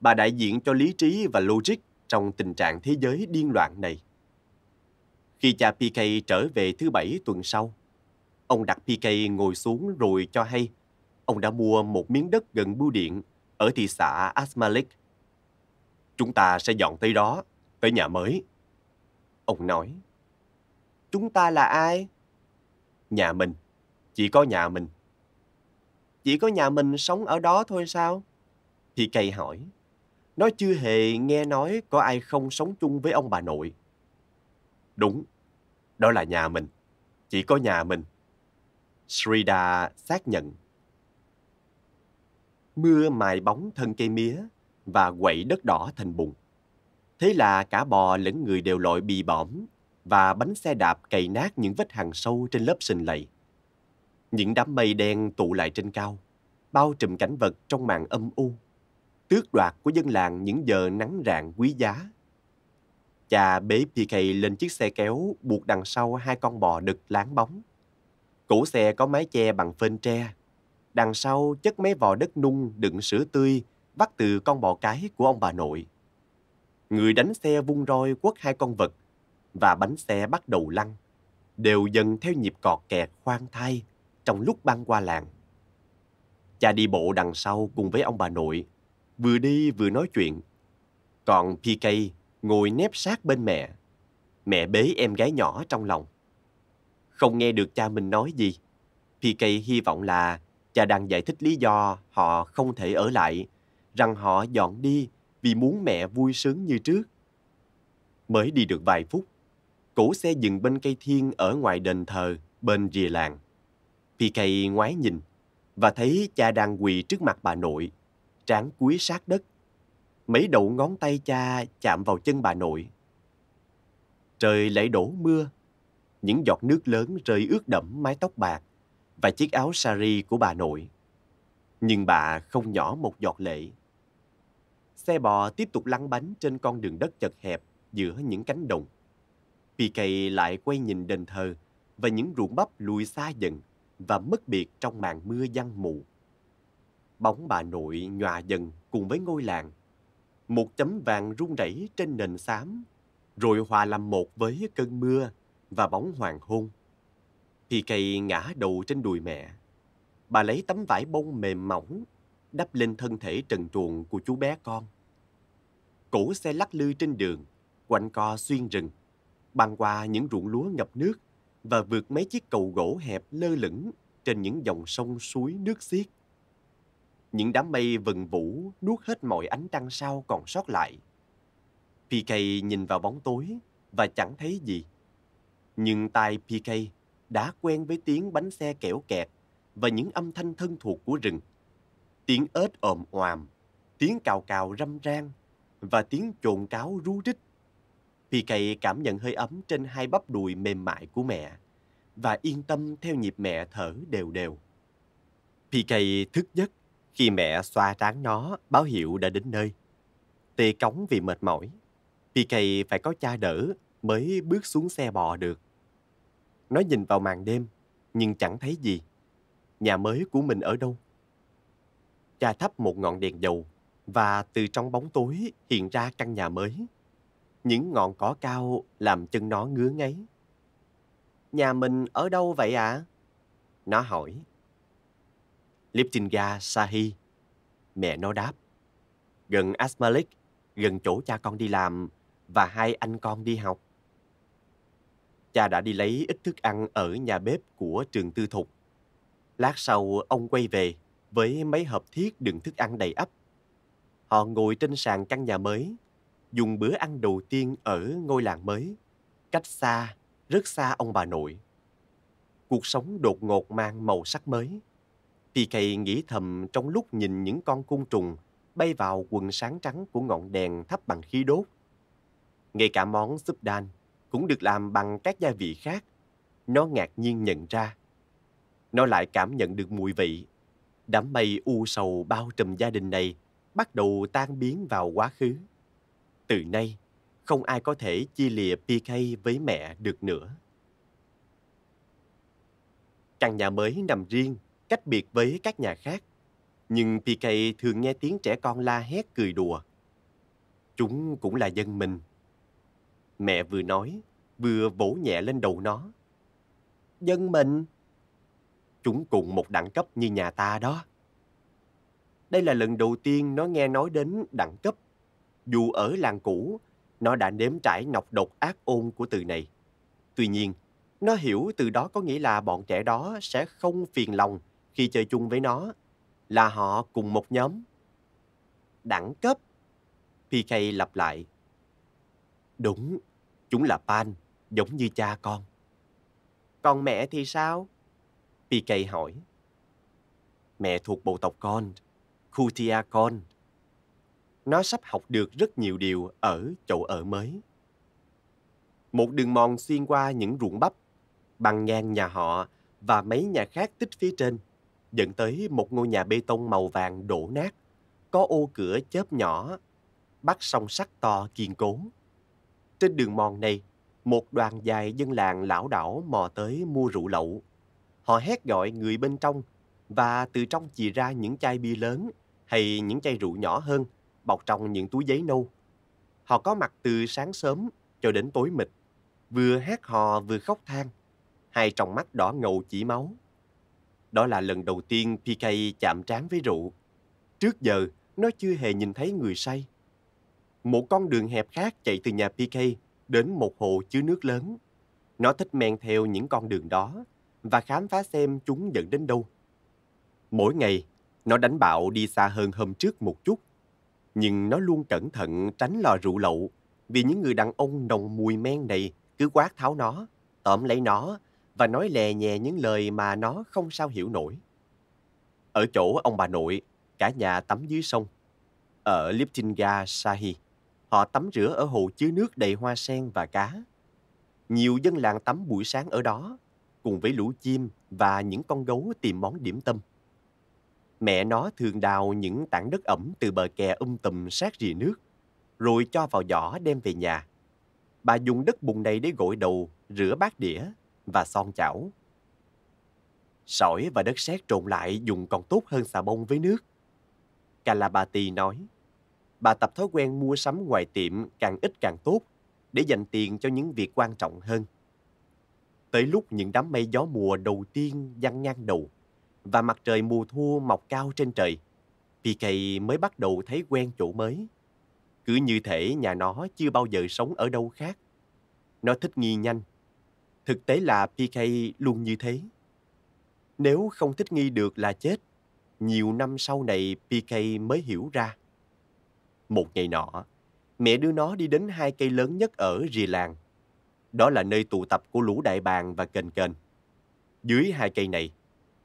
Bà đại diện cho lý trí và logic trong tình trạng thế giới điên loạn này. Khi cha PK trở về thứ bảy tuần sau, ông đặt PK ngồi xuống rồi cho hay ông đã mua một miếng đất gần bưu điện ở thị xã Asmalik. Chúng ta sẽ dọn tới đó, tới nhà mới. Ông nói, chúng ta là ai? Nhà mình, chỉ có nhà mình. Chỉ có nhà mình sống ở đó thôi sao? Thì cây hỏi. Nó chưa hề nghe nói có ai không sống chung với ông bà nội. Đúng, đó là nhà mình. Chỉ có nhà mình. Srida xác nhận. Mưa mài bóng thân cây mía và quậy đất đỏ thành bùn. Thế là cả bò lẫn người đều lội bì bõm và bánh xe đạp cày nát những vết hàng sâu trên lớp sình lầy. Những đám mây đen tụ lại trên cao, bao trùm cảnh vật trong màn âm u, tước đoạt của dân làng những giờ nắng rạng quý giá. Cha bế PK lên chiếc xe kéo buộc đằng sau hai con bò đực láng bóng. Cổ xe có mái che bằng phên tre. Đằng sau chất mấy vò đất nung đựng sữa tươi vắt từ con bò cái của ông bà nội. Người đánh xe vung roi quất hai con vật và bánh xe bắt đầu lăn, đều dần theo nhịp cọt kẹt khoan thai trong lúc băng qua làng. Cha đi bộ đằng sau cùng với ông bà nội, vừa đi vừa nói chuyện. Còn PK ngồi nép sát bên mẹ. Mẹ bế em gái nhỏ trong lòng. Không nghe được cha mình nói gì. PK hy vọng là cha đang giải thích lý do họ không thể ở lại, rằng họ dọn đi vì muốn mẹ vui sướng như trước. Mới đi được vài phút, cổ xe dừng bên cây thiên ở ngoài đền thờ bên rìa làng. PK ngoái nhìn và thấy cha đang quỳ trước mặt bà nội, trán cúi sát đất. Mấy đầu ngón tay cha chạm vào chân bà nội. Trời lại đổ mưa, những giọt nước lớn rơi ướt đẫm mái tóc bạc và chiếc áo sari của bà nội. Nhưng bà không nhỏ một giọt lệ. Xe bò tiếp tục lăn bánh trên con đường đất chật hẹp giữa những cánh đồng. PK lại quay nhìn đền thờ và những ruộng bắp lùi xa dần và mất biệt trong màn mưa giăng mù. Bóng bà nội nhòa dần cùng với ngôi làng. Một chấm vàng rung rẩy trên nền xám, rồi hòa làm một với cơn mưa và bóng hoàng hôn. PK ngã đầu trên đùi mẹ. Bà lấy tấm vải bông mềm mỏng, đắp lên thân thể trần truồng của chú bé con. Cổ xe lắc lư trên đường, quanh co xuyên rừng, băng qua những ruộng lúa ngập nước và vượt mấy chiếc cầu gỗ hẹp lơ lửng trên những dòng sông suối nước xiết. Những đám mây vần vũ nuốt hết mọi ánh trăng sao còn sót lại. PK nhìn vào bóng tối và chẳng thấy gì. Nhưng tai PK đã quen với tiếng bánh xe kẻo kẹt và những âm thanh thân thuộc của rừng. Tiếng ếch ồm oàm, tiếng cào cào râm ran và tiếng chồn cáo rú rít. PK cảm nhận hơi ấm trên hai bắp đùi mềm mại của mẹ và yên tâm theo nhịp mẹ thở đều đều. PK thức giấc khi mẹ xoa trán nó báo hiệu đã đến nơi. Tê cống vì mệt mỏi. PK phải có cha đỡ mới bước xuống xe bò được. Nó nhìn vào màn đêm nhưng chẳng thấy gì. Nhà mới của mình ở đâu? Cha thắp một ngọn đèn dầu và từ trong bóng tối hiện ra căn nhà mới. Những ngọn cỏ cao làm chân nó ngứa ngáy. Nhà mình ở đâu vậy ạ? À? Nó hỏi. Liptinga Sahi. Mẹ nó đáp. Gần Asmalik, gần chỗ cha con đi làm và hai anh con đi học. Cha đã đi lấy ít thức ăn ở nhà bếp của trường tư thục. Lát sau, ông quay về với mấy hộp thiết đựng thức ăn đầy ắp. Họ ngồi trên sàn căn nhà mới, dùng bữa ăn đầu tiên ở ngôi làng mới, cách xa, rất xa ông bà nội. Cuộc sống đột ngột mang màu sắc mới. PK nghĩ thầm trong lúc nhìn những con côn trùng bay vào quần sáng trắng của ngọn đèn thắp bằng khí đốt. Ngay cả món súp đan cũng được làm bằng các gia vị khác. Nó ngạc nhiên nhận ra. Nó lại cảm nhận được mùi vị. Đám mây u sầu bao trùm gia đình này bắt đầu tan biến vào quá khứ. Từ nay, không ai có thể chia lìa PK với mẹ được nữa. Căn nhà mới nằm riêng, cách biệt với các nhà khác. Nhưng PK thường nghe tiếng trẻ con la hét cười đùa. Chúng cũng là dân mình. Mẹ vừa nói, vừa vỗ nhẹ lên đầu nó. Dân mình? Chúng cùng một đẳng cấp như nhà ta đó. Đây là lần đầu tiên nó nghe nói đến đẳng cấp. Dù ở làng cũ, nó đã nếm trải nọc độc ác ôn của từ này. Tuy nhiên, nó hiểu từ đó có nghĩa là bọn trẻ đó sẽ không phiền lòng khi chơi chung với nó, là họ cùng một nhóm. Đẳng cấp. PK lặp lại. Đúng, chúng là pan, giống như cha con. Còn mẹ thì sao? PK hỏi. Mẹ thuộc bộ tộc con, Kutia con. Nó sắp học được rất nhiều điều ở chỗ ở mới. Một đường mòn xuyên qua những ruộng bắp, bằng ngang nhà họ và mấy nhà khác tích phía trên, dẫn tới một ngôi nhà bê tông màu vàng đổ nát, có ô cửa chớp nhỏ, bắt song sắt to kiên cố. Trên đường mòn này, một đoàn dài dân làng lão đảo mò tới mua rượu lậu. Họ hét gọi người bên trong và từ trong chì ra những chai bia lớn hay những chai rượu nhỏ hơn bọc trong những túi giấy nâu. Họ có mặt từ sáng sớm cho đến tối mịt, vừa hát hò vừa khóc than, hai tròng mắt đỏ ngầu chỉ máu. Đó là lần đầu tiên PK chạm trán với rượu. Trước giờ, nó chưa hề nhìn thấy người say. Một con đường hẹp khác chạy từ nhà PK đến một hồ chứa nước lớn. Nó thích men theo những con đường đó và khám phá xem chúng dẫn đến đâu. Mỗi ngày, nó đánh bạo đi xa hơn hôm trước một chút. Nhưng nó luôn cẩn thận tránh lò rượu lậu vì những người đàn ông nồng mùi men này cứ quát tháo nó, tóm lấy nó và nói lè nhè những lời mà nó không sao hiểu nổi. Ở chỗ ông bà nội, cả nhà tắm dưới sông. Ở Liptinga Sahi, họ tắm rửa ở hồ chứa nước đầy hoa sen và cá. Nhiều dân làng tắm buổi sáng ở đó, cùng với lũ chim và những con gấu tìm món điểm tâm. Mẹ nó thường đào những tảng đất ẩm từ bờ kè um tùm sát rìa nước, rồi cho vào giỏ đem về nhà. Bà dùng đất bùn này để gội đầu, rửa bát đĩa và son chảo. Sỏi và đất sét trộn lại dùng còn tốt hơn xà bông với nước. calabati nói, bà tập thói quen mua sắm ngoài tiệm càng ít càng tốt để dành tiền cho những việc quan trọng hơn. Tới lúc những đám mây gió mùa đầu tiên văng ngang đầu và mặt trời mùa thu mọc cao trên trời, PK mới bắt đầu thấy quen chỗ mới. Cứ như thể nhà nó chưa bao giờ sống ở đâu khác. Nó thích nghi nhanh. Thực tế là PK luôn như thế. Nếu không thích nghi được là chết, Nhiều năm sau này PK mới hiểu ra. Một ngày nọ, mẹ đưa nó đi đến hai cây lớn nhất ở rìa làng. Đó là nơi tụ tập của lũ đại bàng và kền kền. Dưới hai cây này,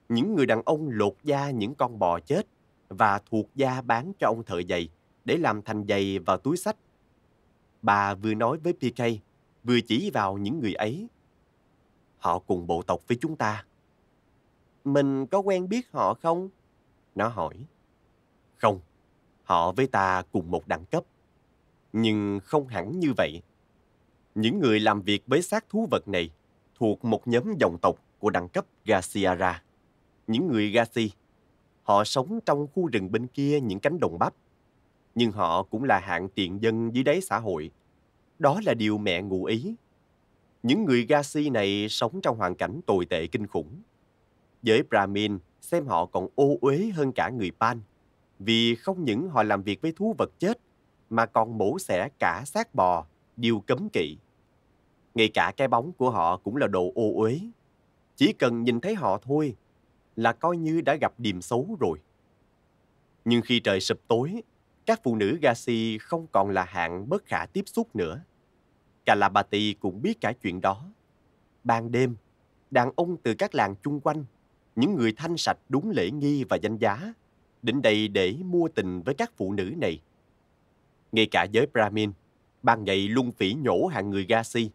những người đàn ông lột da những con bò chết và thuộc da bán cho ông thợ giày để làm thành giày và túi sách. Bà vừa nói với PK, vừa chỉ vào những người ấy. Họ cùng bộ tộc với chúng ta. Mình có quen biết họ không? Nó hỏi. Không, họ với ta cùng một đẳng cấp. Nhưng không hẳn như vậy. Những người làm việc với xác thú vật này thuộc một nhóm dòng tộc của đẳng cấp Gaciara. Những người Gaci, họ sống trong khu rừng bên kia những cánh đồng bắp. Nhưng họ cũng là hạng tiện dân dưới đáy xã hội. Đó là điều mẹ ngụ ý. Những người Gaci này sống trong hoàn cảnh tồi tệ kinh khủng. Với Brahmin, xem họ còn ô uế hơn cả người Pan. Vì không những họ làm việc với thú vật chết, mà còn mổ xẻ cả xác bò, điều cấm kỵ. Ngay cả cái bóng của họ cũng là đồ ô uế. Chỉ cần nhìn thấy họ thôi là coi như đã gặp điềm xấu rồi. Nhưng khi trời sụp tối, các phụ nữ Gazi không còn là hạng bất khả tiếp xúc nữa. Calabati cũng biết cả chuyện đó. Ban đêm, đàn ông từ các làng chung quanh, những người thanh sạch đúng lễ nghi và danh giá, đến đây để mua tình với các phụ nữ này. Ngay cả giới Brahmin, ban ngày luôn phỉ nhổ hàng người Gazi,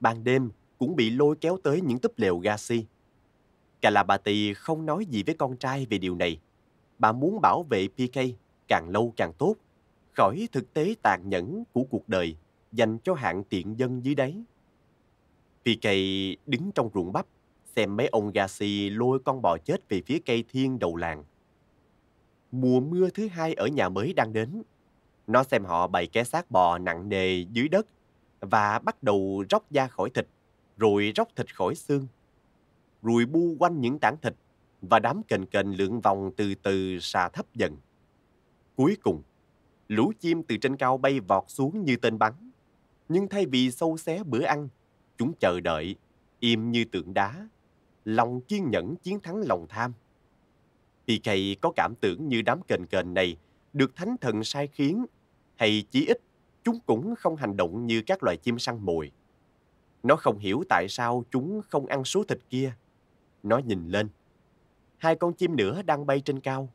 ban đêm cũng bị lôi kéo tới những túp lều Gazi. Kalabati không nói gì với con trai về điều này. Bà muốn bảo vệ PK càng lâu càng tốt, khỏi thực tế tàn nhẫn của cuộc đời dành cho hạng tiện dân dưới đáy. PK đứng trong ruộng bắp, xem mấy ông Gazi lôi con bò chết về phía cây thiên đầu làng. Mùa mưa thứ hai ở nhà mới đang đến. Nó xem họ bày cái xác bò nặng nề dưới đất và bắt đầu róc da khỏi thịt, rồi róc thịt khỏi xương. Rồi bu quanh những tảng thịt và đám kền kền lượn vòng từ từ xà thấp dần. Cuối cùng, lũ chim từ trên cao bay vọt xuống như tên bắn. Nhưng thay vì sâu xé bữa ăn, chúng chờ đợi, im như tượng đá. Lòng kiên nhẫn chiến thắng lòng tham. PK có cảm tưởng như đám kền kền này được thánh thần sai khiến, hay chí ít chúng cũng không hành động như các loài chim săn mồi. Nó không hiểu tại sao chúng không ăn số thịt kia. Nó nhìn lên. Hai con chim nữa đang bay trên cao.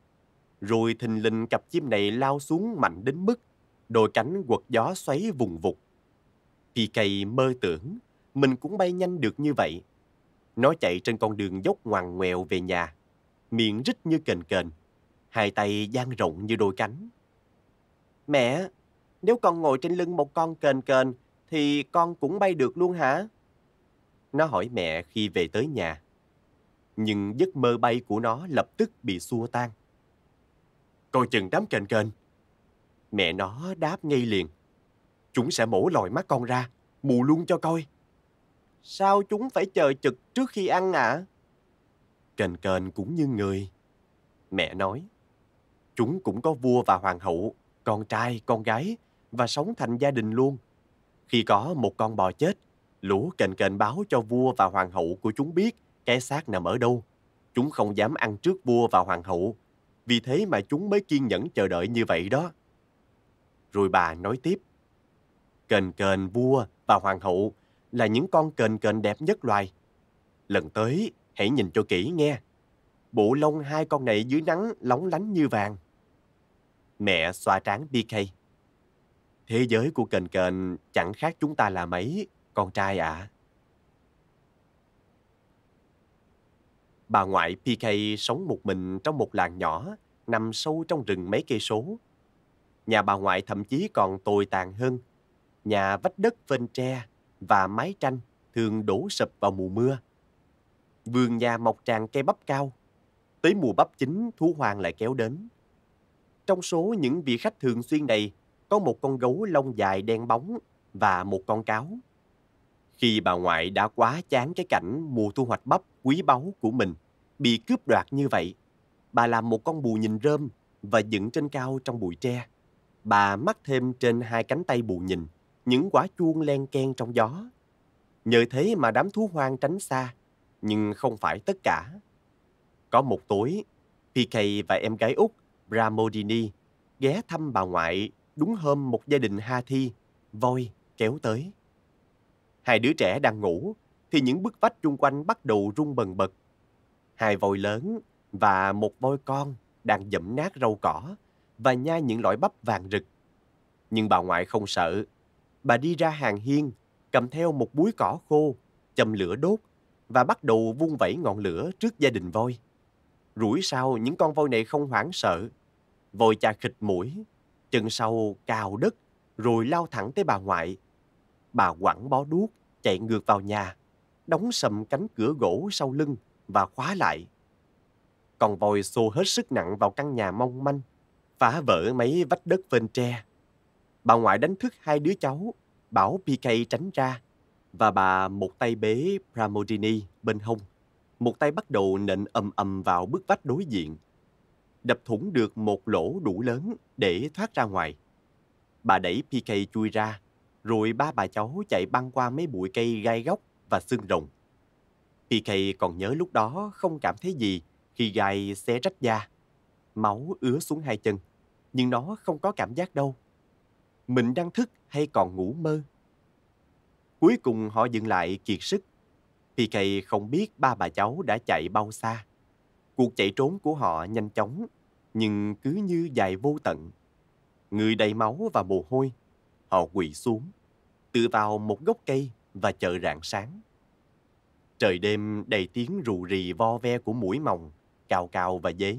Rồi thình lình cặp chim này lao xuống mạnh đến mức đôi cánh quật gió xoáy vùng vụt. cây mơ tưởng mình cũng bay nhanh được như vậy. Nó chạy trên con đường dốc ngoằn ngoèo về nhà, miệng rít như kền kền, hai tay dang rộng như đôi cánh. Mẹ, nếu con ngồi trên lưng một con kền kền thì con cũng bay được luôn hả? Nó hỏi mẹ khi về tới nhà. Nhưng giấc mơ bay của nó lập tức bị xua tan. Coi chừng đám kền kền. Mẹ nó đáp ngay liền. Chúng sẽ mổ lòi mắt con ra, mù luôn cho coi. Sao chúng phải chờ chực trước khi ăn ạ? À? Kền kền cũng như người. Mẹ nói. Chúng cũng có vua và hoàng hậu, con trai, con gái và sống thành gia đình luôn. Khi có một con bò chết, lũ kền kền báo cho vua và hoàng hậu của chúng biết cái xác nằm ở đâu. Chúng không dám ăn trước vua và hoàng hậu. Vì thế mà chúng mới kiên nhẫn chờ đợi như vậy đó. Rồi bà nói tiếp. Kền kền vua và hoàng hậu là những con kền kền đẹp nhất loài. Lần tới, hãy nhìn cho kỹ nghe. Bộ lông hai con này dưới nắng lóng lánh như vàng. Mẹ xoa trán BK. Thế giới của kền kền chẳng khác chúng ta là mấy, con trai ạ. À. Bà ngoại PK sống một mình trong một làng nhỏ, nằm sâu trong rừng mấy cây số. Nhà bà ngoại thậm chí còn tồi tàn hơn. Nhà vách đất phên tre và mái tranh thường đổ sập vào mùa mưa. Vườn nhà mọc tràn cây bắp cao. Tới mùa bắp chín, thú hoang lại kéo đến. Trong số những vị khách thường xuyên này, có một con gấu lông dài đen bóng và một con cáo. Khi bà ngoại đã quá chán cái cảnh mùa thu hoạch bắp quý báu của mình bị cướp đoạt như vậy, bà làm một con bù nhìn rơm và dựng trên cao trong bụi tre. Bà mắc thêm trên hai cánh tay bù nhìn những quả chuông len ken trong gió. Nhờ thế mà đám thú hoang tránh xa, nhưng không phải tất cả. Có một tối, PK và em gái út Bramodini ghé thăm bà ngoại đúng hôm một gia đình Ha Thi, voi kéo tới. Hai đứa trẻ đang ngủ thì những bức vách chung quanh bắt đầu rung bần bật. Hai voi lớn và một voi con đang dẫm nát rau cỏ và nhai những loại bắp vàng rực. Nhưng bà ngoại không sợ. Bà đi ra hàng hiên, cầm theo một búi cỏ khô, châm lửa đốt và bắt đầu vung vẩy ngọn lửa trước gia đình voi. Rủi sao những con voi này không hoảng sợ. Vội chà khịch mũi, chân sau cào đất rồi lao thẳng tới bà ngoại. Bà quẳng bó đuốc, chạy ngược vào nhà, đóng sầm cánh cửa gỗ sau lưng và khóa lại. còn voi xô hết sức nặng vào căn nhà mong manh, phá vỡ mấy vách đất phên tre. Bà ngoại đánh thức hai đứa cháu, bảo PK tránh ra, và bà một tay bế Pramodini bên hông, một tay bắt đầu nện ầm ầm vào bức vách đối diện. Đập thủng được một lỗ đủ lớn để thoát ra ngoài. Bà đẩy PK chui ra, rồi ba bà cháu chạy băng qua mấy bụi cây gai góc và xương rồng. PK còn nhớ lúc đó không cảm thấy gì khi gai xé rách da. Máu ứa xuống hai chân, nhưng nó không có cảm giác đâu. Mình đang thức hay còn ngủ mơ? Cuối cùng họ dừng lại kiệt sức. PK không biết ba bà cháu đã chạy bao xa. Cuộc chạy trốn của họ nhanh chóng, nhưng cứ như dài vô tận. Người đầy máu và mồ hôi, họ quỳ xuống, tự vào một gốc cây và chờ rạng sáng. Trời đêm đầy tiếng rù rì vo ve của mũi mòng, cào cào và dế.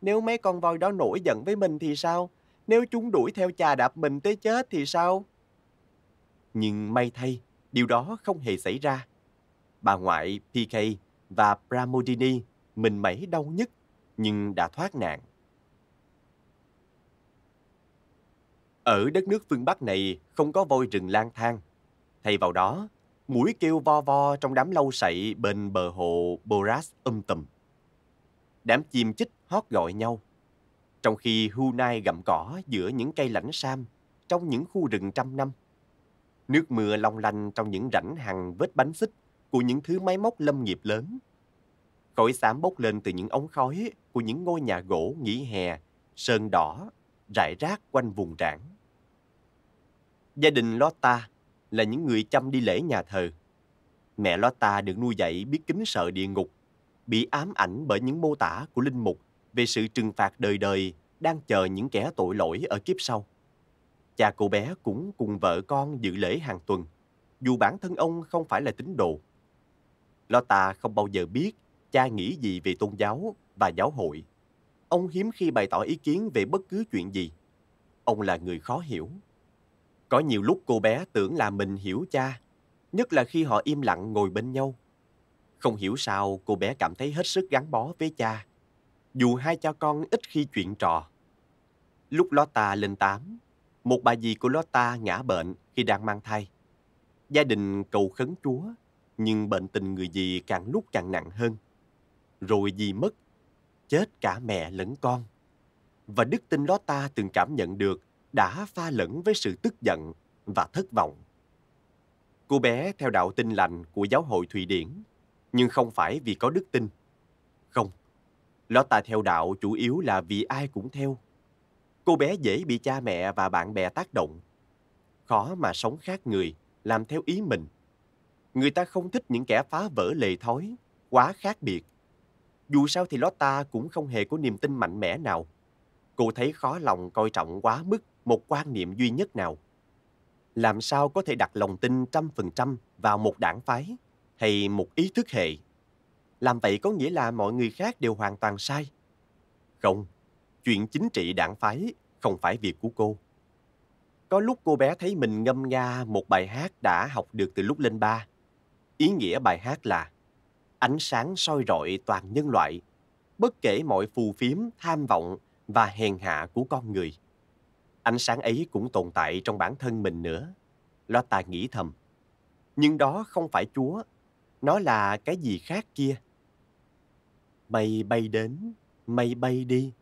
Nếu mấy con voi đó nổi giận với mình thì sao? Nếu chúng đuổi theo chà đạp mình tới chết thì sao? Nhưng may thay, điều đó không hề xảy ra. Bà ngoại PK và Pramodini mình mẩy đau nhất nhưng đã thoát nạn. Ở đất nước phương Bắc này không có voi rừng lang thang. Thay vào đó, mũi kêu vo vo trong đám lâu sậy bên bờ hồ Boras um tùm. Đám chim chích hót gọi nhau. Trong khi Hunai gặm cỏ giữa những cây lãnh sam trong những khu rừng trăm năm. Nước mưa long lanh trong những rãnh hằng vết bánh xích của những thứ máy móc lâm nghiệp lớn. Khói xám bốc lên từ những ống khói của những ngôi nhà gỗ nghỉ hè, sơn đỏ, rải rác quanh vùng rãng. Gia đình Lotta là những người chăm đi lễ nhà thờ. Mẹ Lotta được nuôi dạy biết kính sợ địa ngục, bị ám ảnh bởi những mô tả của linh mục về sự trừng phạt đời đời đang chờ những kẻ tội lỗi ở kiếp sau. Cha cô bé cũng cùng vợ con dự lễ hàng tuần, dù bản thân ông không phải là tín đồ. Lotta không bao giờ biết cha nghĩ gì về tôn giáo và giáo hội. Ông hiếm khi bày tỏ ý kiến về bất cứ chuyện gì. Ông là người khó hiểu. Có nhiều lúc cô bé tưởng là mình hiểu cha, nhất là khi họ im lặng ngồi bên nhau. Không hiểu sao cô bé cảm thấy hết sức gắn bó với cha, dù hai cha con ít khi chuyện trò. Lúc Lotta lên tám, một bà dì của Lotta ngã bệnh khi đang mang thai. Gia đình cầu khấn Chúa, nhưng bệnh tình người dì càng lúc càng nặng hơn. Rồi dì mất, chết cả mẹ lẫn con. Và đức tin đó ta từng cảm nhận được đã pha lẫn với sự tức giận và thất vọng. Cô bé theo đạo tin lành của giáo hội Thụy Điển, nhưng không phải vì có đức tin. Không, Lotta theo đạo chủ yếu là vì ai cũng theo. Cô bé dễ bị cha mẹ và bạn bè tác động. Khó mà sống khác người, làm theo ý mình. Người ta không thích những kẻ phá vỡ lề thói, quá khác biệt. Dù sao thì Lotta cũng không hề có niềm tin mạnh mẽ nào. Cô thấy khó lòng coi trọng quá mức một quan niệm duy nhất nào. Làm sao có thể đặt lòng tin trăm phần trăm vào một đảng phái hay một ý thức hệ? Làm vậy có nghĩa là mọi người khác đều hoàn toàn sai. Không, chuyện chính trị đảng phái không phải việc của cô. Có lúc cô bé thấy mình ngâm nga một bài hát đã học được từ lúc lên ba. Ý nghĩa bài hát là ánh sáng soi rọi toàn nhân loại, bất kể mọi phù phiếm, tham vọng và hèn hạ của con người. Ánh sáng ấy cũng tồn tại trong bản thân mình nữa. Lotta nghĩ thầm. Nhưng đó không phải Chúa, nó là cái gì khác kia. Mây bay đến, mây bay đi,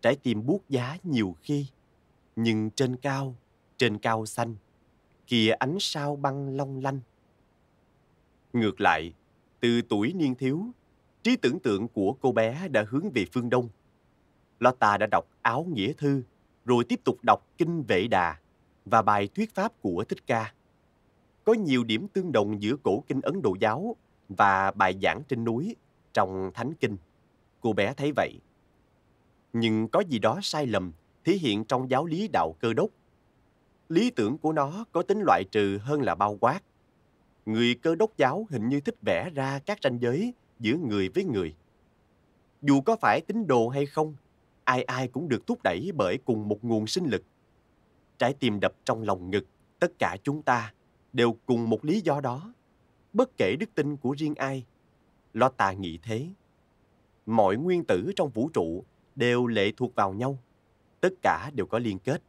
trái tim buốt giá nhiều khi. Nhưng trên cao, trên cao xanh, kìa ánh sao băng long lanh. Ngược lại, từ tuổi niên thiếu, Trí tưởng tượng của cô bé đã hướng về phương Đông. Lotta đã đọc áo nghĩa thư, rồi tiếp tục đọc kinh vệ đà và bài thuyết pháp của Thích Ca. Có nhiều điểm tương đồng giữa cổ kinh Ấn Độ giáo và bài giảng trên núi trong Thánh Kinh. Cô bé thấy vậy. Nhưng có gì đó sai lầm thể hiện trong giáo lý đạo cơ đốc. Lý tưởng của nó có tính loại trừ hơn là bao quát. Người cơ đốc giáo hình như thích vẽ ra các ranh giới giữa người với người. Dù có phải tín đồ hay không, ai ai cũng được thúc đẩy bởi cùng một nguồn sinh lực. Trái tim đập trong lòng ngực, tất cả chúng ta đều cùng một lý do đó, bất kể đức tin của riêng ai. Lotta nghĩ thế. Mọi nguyên tử trong vũ trụ đều lệ thuộc vào nhau. Tất cả đều có liên kết.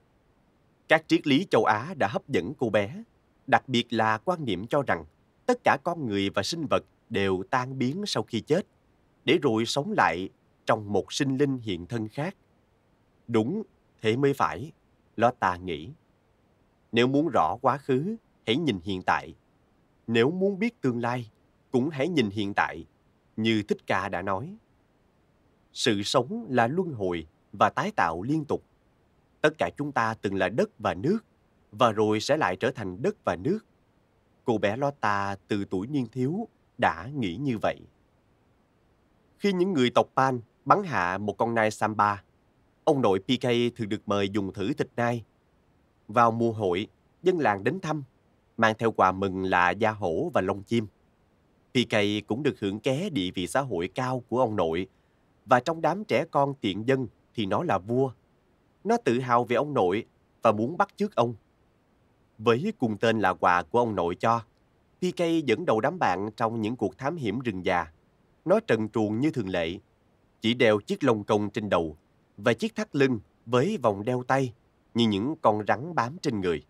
Các triết lý châu Á đã hấp dẫn cô bé, đặc biệt là quan niệm cho rằng tất cả con người và sinh vật đều tan biến sau khi chết, để rồi sống lại trong một sinh linh hiện thân khác. Đúng, thế mới phải, Lotta nghĩ. Nếu muốn rõ quá khứ, hãy nhìn hiện tại. Nếu muốn biết tương lai, cũng hãy nhìn hiện tại, như Thích Ca đã nói. Sự sống là luân hồi và tái tạo liên tục. Tất cả chúng ta từng là đất và nước, và rồi sẽ lại trở thành đất và nước. Cô bé Lotta từ tuổi niên thiếu đã nghĩ như vậy. Khi những người tộc Pan bắn hạ một con nai Samba, ông nội PK thường được mời dùng thử thịt nai. Vào mùa hội, dân làng đến thăm, mang theo quà mừng là da hổ và lông chim. PK cũng được hưởng ké địa vị xã hội cao của ông nội, và trong đám trẻ con tiện dân thì nó là vua. Nó tự hào về ông nội và muốn bắt chước ông. Với cùng tên là quà của ông nội cho, PK dẫn đầu đám bạn trong những cuộc thám hiểm rừng già. Nó trần truồng như thường lệ, chỉ đeo chiếc lông công trên đầu và chiếc thắt lưng với vòng đeo tay như những con rắn bám trên người.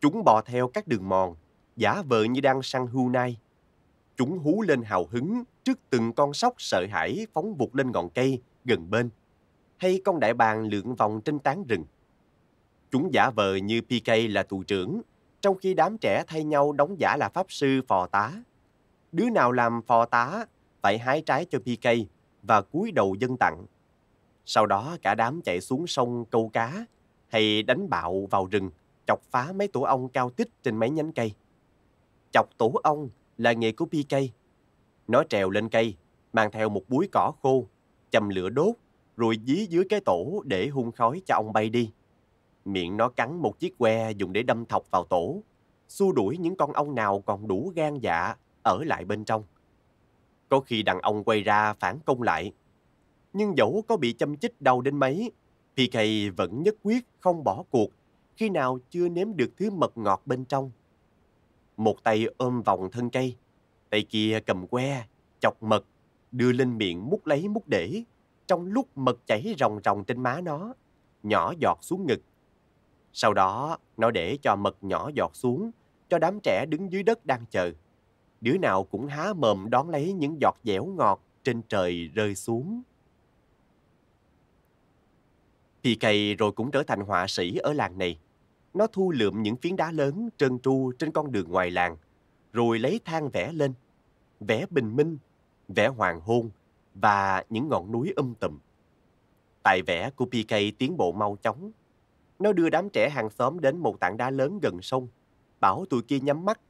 Chúng bò theo các đường mòn, giả vờ như đang săn hưu nai. Chúng hú lên hào hứng trước từng con sóc sợ hãi phóng vụt lên ngọn cây gần bên, hay con đại bàng lượn vòng trên tán rừng. Chúng giả vờ như PK là tù trưởng, trong khi đám trẻ thay nhau đóng giả là pháp sư phò tá. Đứa nào làm phò tá phải hái trái cho PK và cúi đầu dân tặng. Sau đó cả đám chạy xuống sông câu cá hay đánh bạo vào rừng, chọc phá mấy tổ ong cao tích trên mấy nhánh cây. Chọc tổ ong là nghề của PK. Nó trèo lên cây, mang theo một búi cỏ khô, châm lửa đốt, rồi dí dưới cái tổ để hun khói cho ong bay đi. Miệng nó cắn một chiếc que dùng để đâm thọc vào tổ, xua đuổi những con ong nào còn đủ gan dạ ở lại bên trong. Có khi đàn ông quay ra phản công lại. Nhưng dẫu có bị châm chích đau đến mấy, PK vẫn nhất quyết không bỏ cuộc khi nào chưa nếm được thứ mật ngọt bên trong. Một tay ôm vòng thân cây, tay kia cầm que, chọc mật, đưa lên miệng mút lấy mút để, trong lúc mật chảy ròng ròng trên má nó, nhỏ giọt xuống ngực. Sau đó, nó để cho mật nhỏ giọt xuống, cho đám trẻ đứng dưới đất đang chờ đứa nào cũng há mồm đón lấy những giọt dẻo ngọt trên trời rơi xuống. PK rồi cũng trở thành họa sĩ ở làng này. Nó thu lượm những phiến đá lớn trơn tru trên con đường ngoài làng, rồi lấy than vẽ lên. Vẽ bình minh, vẽ hoàng hôn và những ngọn núi um tùm. Tài vẽ của PK tiến bộ mau chóng. Nó đưa đám trẻ hàng xóm đến một tảng đá lớn gần sông, bảo tụi kia nhắm mắt,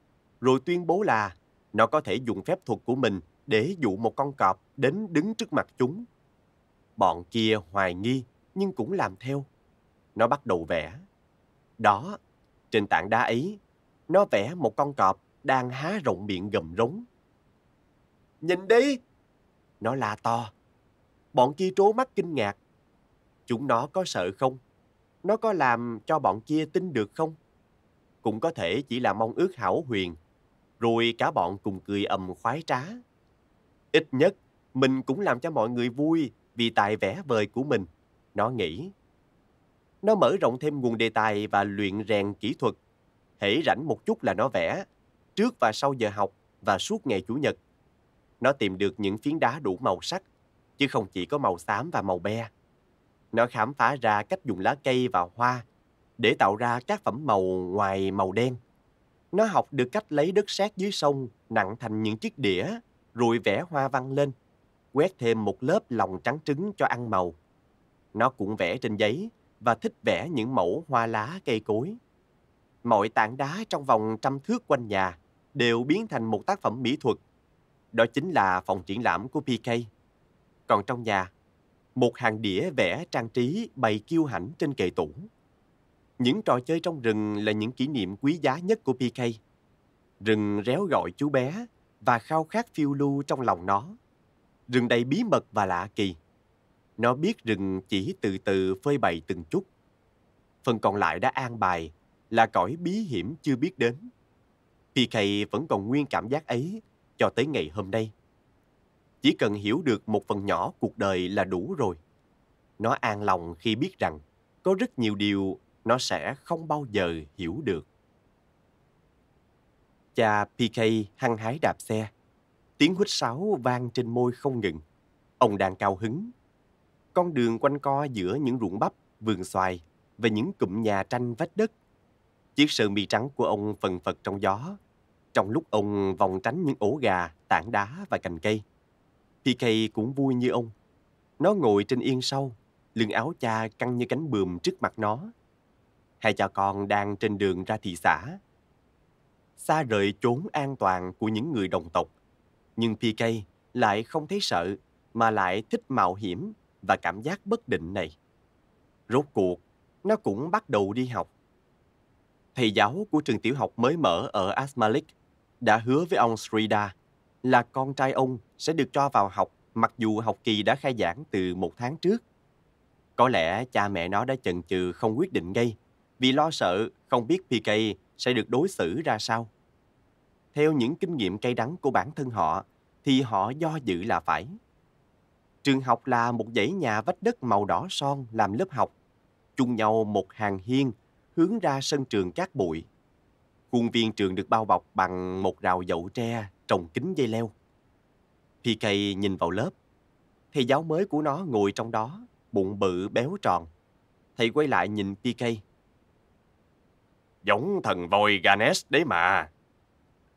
rồi tuyên bố là nó có thể dùng phép thuật của mình để dụ một con cọp đến đứng trước mặt chúng. Bọn kia hoài nghi nhưng cũng làm theo. Nó bắt đầu vẽ. Đó, trên tảng đá ấy, nó vẽ một con cọp đang há rộng miệng gầm rống. Nhìn đi! Nó la to. Bọn kia trố mắt kinh ngạc. Chúng nó có sợ không? Nó có làm cho bọn kia tin được không? Cũng có thể chỉ là mong ước hảo huyền rồi cả bọn cùng cười ầm khoái trá. Ít nhất, mình cũng làm cho mọi người vui vì tài vẽ vời của mình. Nó nghĩ. Nó mở rộng thêm nguồn đề tài và luyện rèn kỹ thuật. Hễ rảnh một chút là nó vẽ, trước và sau giờ học và suốt ngày Chủ nhật. Nó tìm được những phiến đá đủ màu sắc, chứ không chỉ có màu xám và màu be. Nó khám phá ra cách dùng lá cây và hoa để tạo ra các phẩm màu ngoài màu đen. Nó học được cách lấy đất sét dưới sông nặng thành những chiếc đĩa, rồi vẽ hoa văn lên, quét thêm một lớp lòng trắng trứng cho ăn màu. Nó cũng vẽ trên giấy và thích vẽ những mẫu hoa lá cây cối. Mọi tảng đá trong vòng trăm thước quanh nhà đều biến thành một tác phẩm mỹ thuật. Đó chính là phòng triển lãm của PK. Còn trong nhà, một hàng đĩa vẽ trang trí bày kiêu hãnh trên kệ tủ. Những trò chơi trong rừng là những kỷ niệm quý giá nhất của PK. Rừng réo gọi chú bé và khao khát phiêu lưu trong lòng nó. Rừng đầy bí mật và lạ kỳ. Nó biết rừng chỉ từ từ phơi bày từng chút. Phần còn lại đã an bài là cõi bí hiểm chưa biết đến. PK vẫn còn nguyên cảm giác ấy cho tới ngày hôm nay. Chỉ cần hiểu được một phần nhỏ cuộc đời là đủ rồi. Nó an lòng khi biết rằng có rất nhiều điều nó sẽ không bao giờ hiểu được. Cha PK hăng hái đạp xe. Tiếng huýt sáo vang trên môi không ngừng. Ông đang cao hứng. Con đường quanh co giữa những ruộng bắp, vườn xoài và những cụm nhà tranh vách đất. Chiếc sơ mi trắng của ông phần phật trong gió. Trong lúc ông vòng tránh những ổ gà, tảng đá và cành cây. PK cũng vui như ông. Nó ngồi trên yên sau, lưng áo cha căng như cánh bườm trước mặt nó. Hai cha con đang trên đường ra thị xã. Xa rời chốn an toàn của những người đồng tộc. Nhưng PK lại không thấy sợ, mà lại thích mạo hiểm và cảm giác bất định này. Rốt cuộc, nó cũng bắt đầu đi học. Thầy giáo của trường tiểu học mới mở ở Asmalik đã hứa với ông Srida là con trai ông sẽ được cho vào học mặc dù học kỳ đã khai giảng từ một tháng trước. Có lẽ cha mẹ nó đã chần chừ không quyết định ngay vì lo sợ không biết PK sẽ được đối xử ra sao. Theo những kinh nghiệm cay đắng của bản thân họ thì họ do dự là phải. Trường học là một dãy nhà vách đất màu đỏ son làm lớp học, chung nhau một hàng hiên hướng ra sân trường cát bụi. Khuôn viên trường được bao bọc bằng một rào dậu tre trồng kính dây leo. PK nhìn vào lớp. Thầy giáo mới của nó ngồi trong đó, bụng bự béo tròn. Thầy quay lại nhìn PK. Giống thần voi Ganesh đấy mà.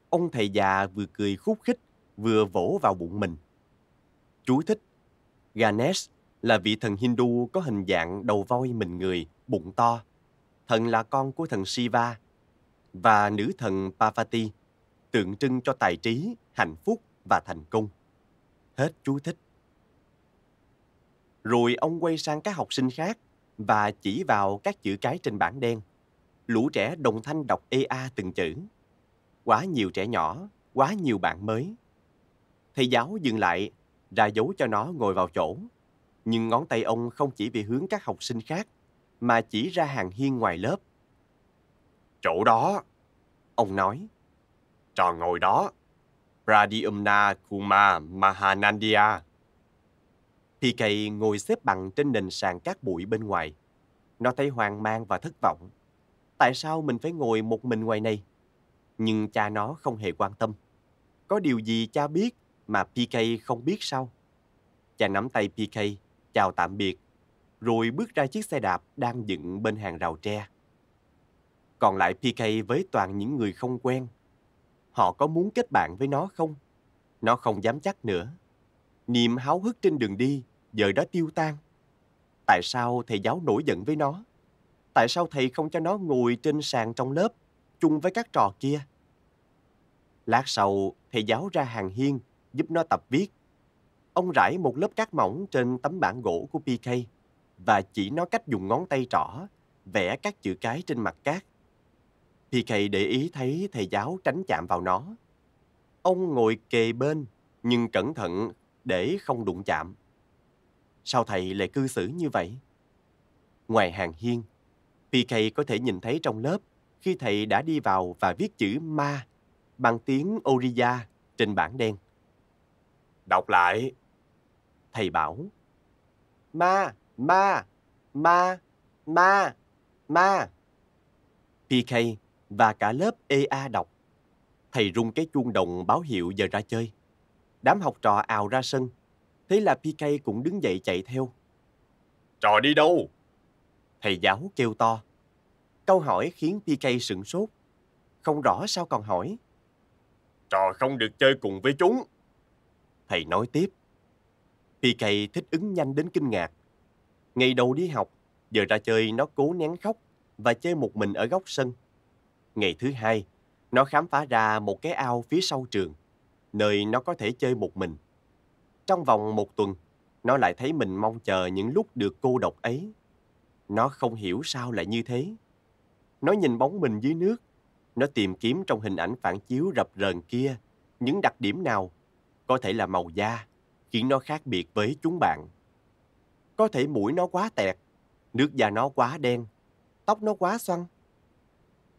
Ông thầy già vừa cười khúc khích, vừa vỗ vào bụng mình. Chú thích. Ganesh là vị thần Hindu có hình dạng đầu voi mình người, bụng to. Thần là con của thần Shiva và nữ thần Parvati, tượng trưng cho tài trí, hạnh phúc và thành công. Hết chú thích. Rồi ông quay sang các học sinh khác và chỉ vào các chữ cái trên bảng đen. Lũ trẻ đồng thanh đọc EA từng chữ. Quá nhiều trẻ nhỏ, quá nhiều bạn mới. Thầy giáo dừng lại, ra dấu cho nó ngồi vào chỗ. Nhưng ngón tay ông không chỉ về hướng các học sinh khác, mà chỉ ra hàng hiên ngoài lớp. Chỗ đó, ông nói tròn ngồi đó. Pradyumna Kuma Mahanandia. PK ngồi xếp bằng trên nền sàn cát bụi bên ngoài. Nó thấy hoang mang và thất vọng. Tại sao mình phải ngồi một mình ngoài này? Nhưng cha nó không hề quan tâm. Có điều gì cha biết mà PK không biết sao? Cha nắm tay PK, chào tạm biệt, rồi bước ra chiếc xe đạp đang dựng bên hàng rào tre. Còn lại PK với toàn những người không quen họ có muốn kết bạn với nó không? Nó không dám chắc nữa. Niềm háo hức trên đường đi giờ đã tiêu tan. Tại sao thầy giáo nổi giận với nó? Tại sao thầy không cho nó ngồi trên sàn trong lớp chung với các trò kia? Lát sau, thầy giáo ra hàng hiên giúp nó tập viết. Ông rải một lớp cát mỏng trên tấm bảng gỗ của PK và chỉ nó cách dùng ngón tay trỏ vẽ các chữ cái trên mặt cát. PK để ý thấy thầy giáo tránh chạm vào nó. Ông ngồi kề bên, nhưng cẩn thận để không đụng chạm. Sao thầy lại cư xử như vậy? Ngoài hàng hiên, PK có thể nhìn thấy trong lớp khi thầy đã đi vào và viết chữ ma bằng tiếng Oriya trên bảng đen. Đọc lại. Thầy bảo. Ma, ma, ma, ma, ma. PK và cả lớp EA đọc. Thầy rung cái chuông đồng báo hiệu giờ ra chơi. Đám học trò ào ra sân. Thế là PK cũng đứng dậy chạy theo. Trò đi đâu? Thầy giáo kêu to. Câu hỏi khiến PK sửng sốt. Không rõ sao còn hỏi. Trò không được chơi cùng với chúng. Thầy nói tiếp. PK thích ứng nhanh đến kinh ngạc. Ngày đầu đi học, giờ ra chơi nó cố nén khóc và chơi một mình ở góc sân. Ngày thứ hai, nó khám phá ra một cái ao phía sau trường, nơi nó có thể chơi một mình. Trong vòng một tuần, nó lại thấy mình mong chờ những lúc được cô độc ấy. Nó không hiểu sao lại như thế. Nó nhìn bóng mình dưới nước. Nó tìm kiếm trong hình ảnh phản chiếu rập rờn kia những đặc điểm nào có thể là màu da khiến nó khác biệt với chúng bạn. Có thể mũi nó quá tẹt, nước da nó quá đen, tóc nó quá xoăn.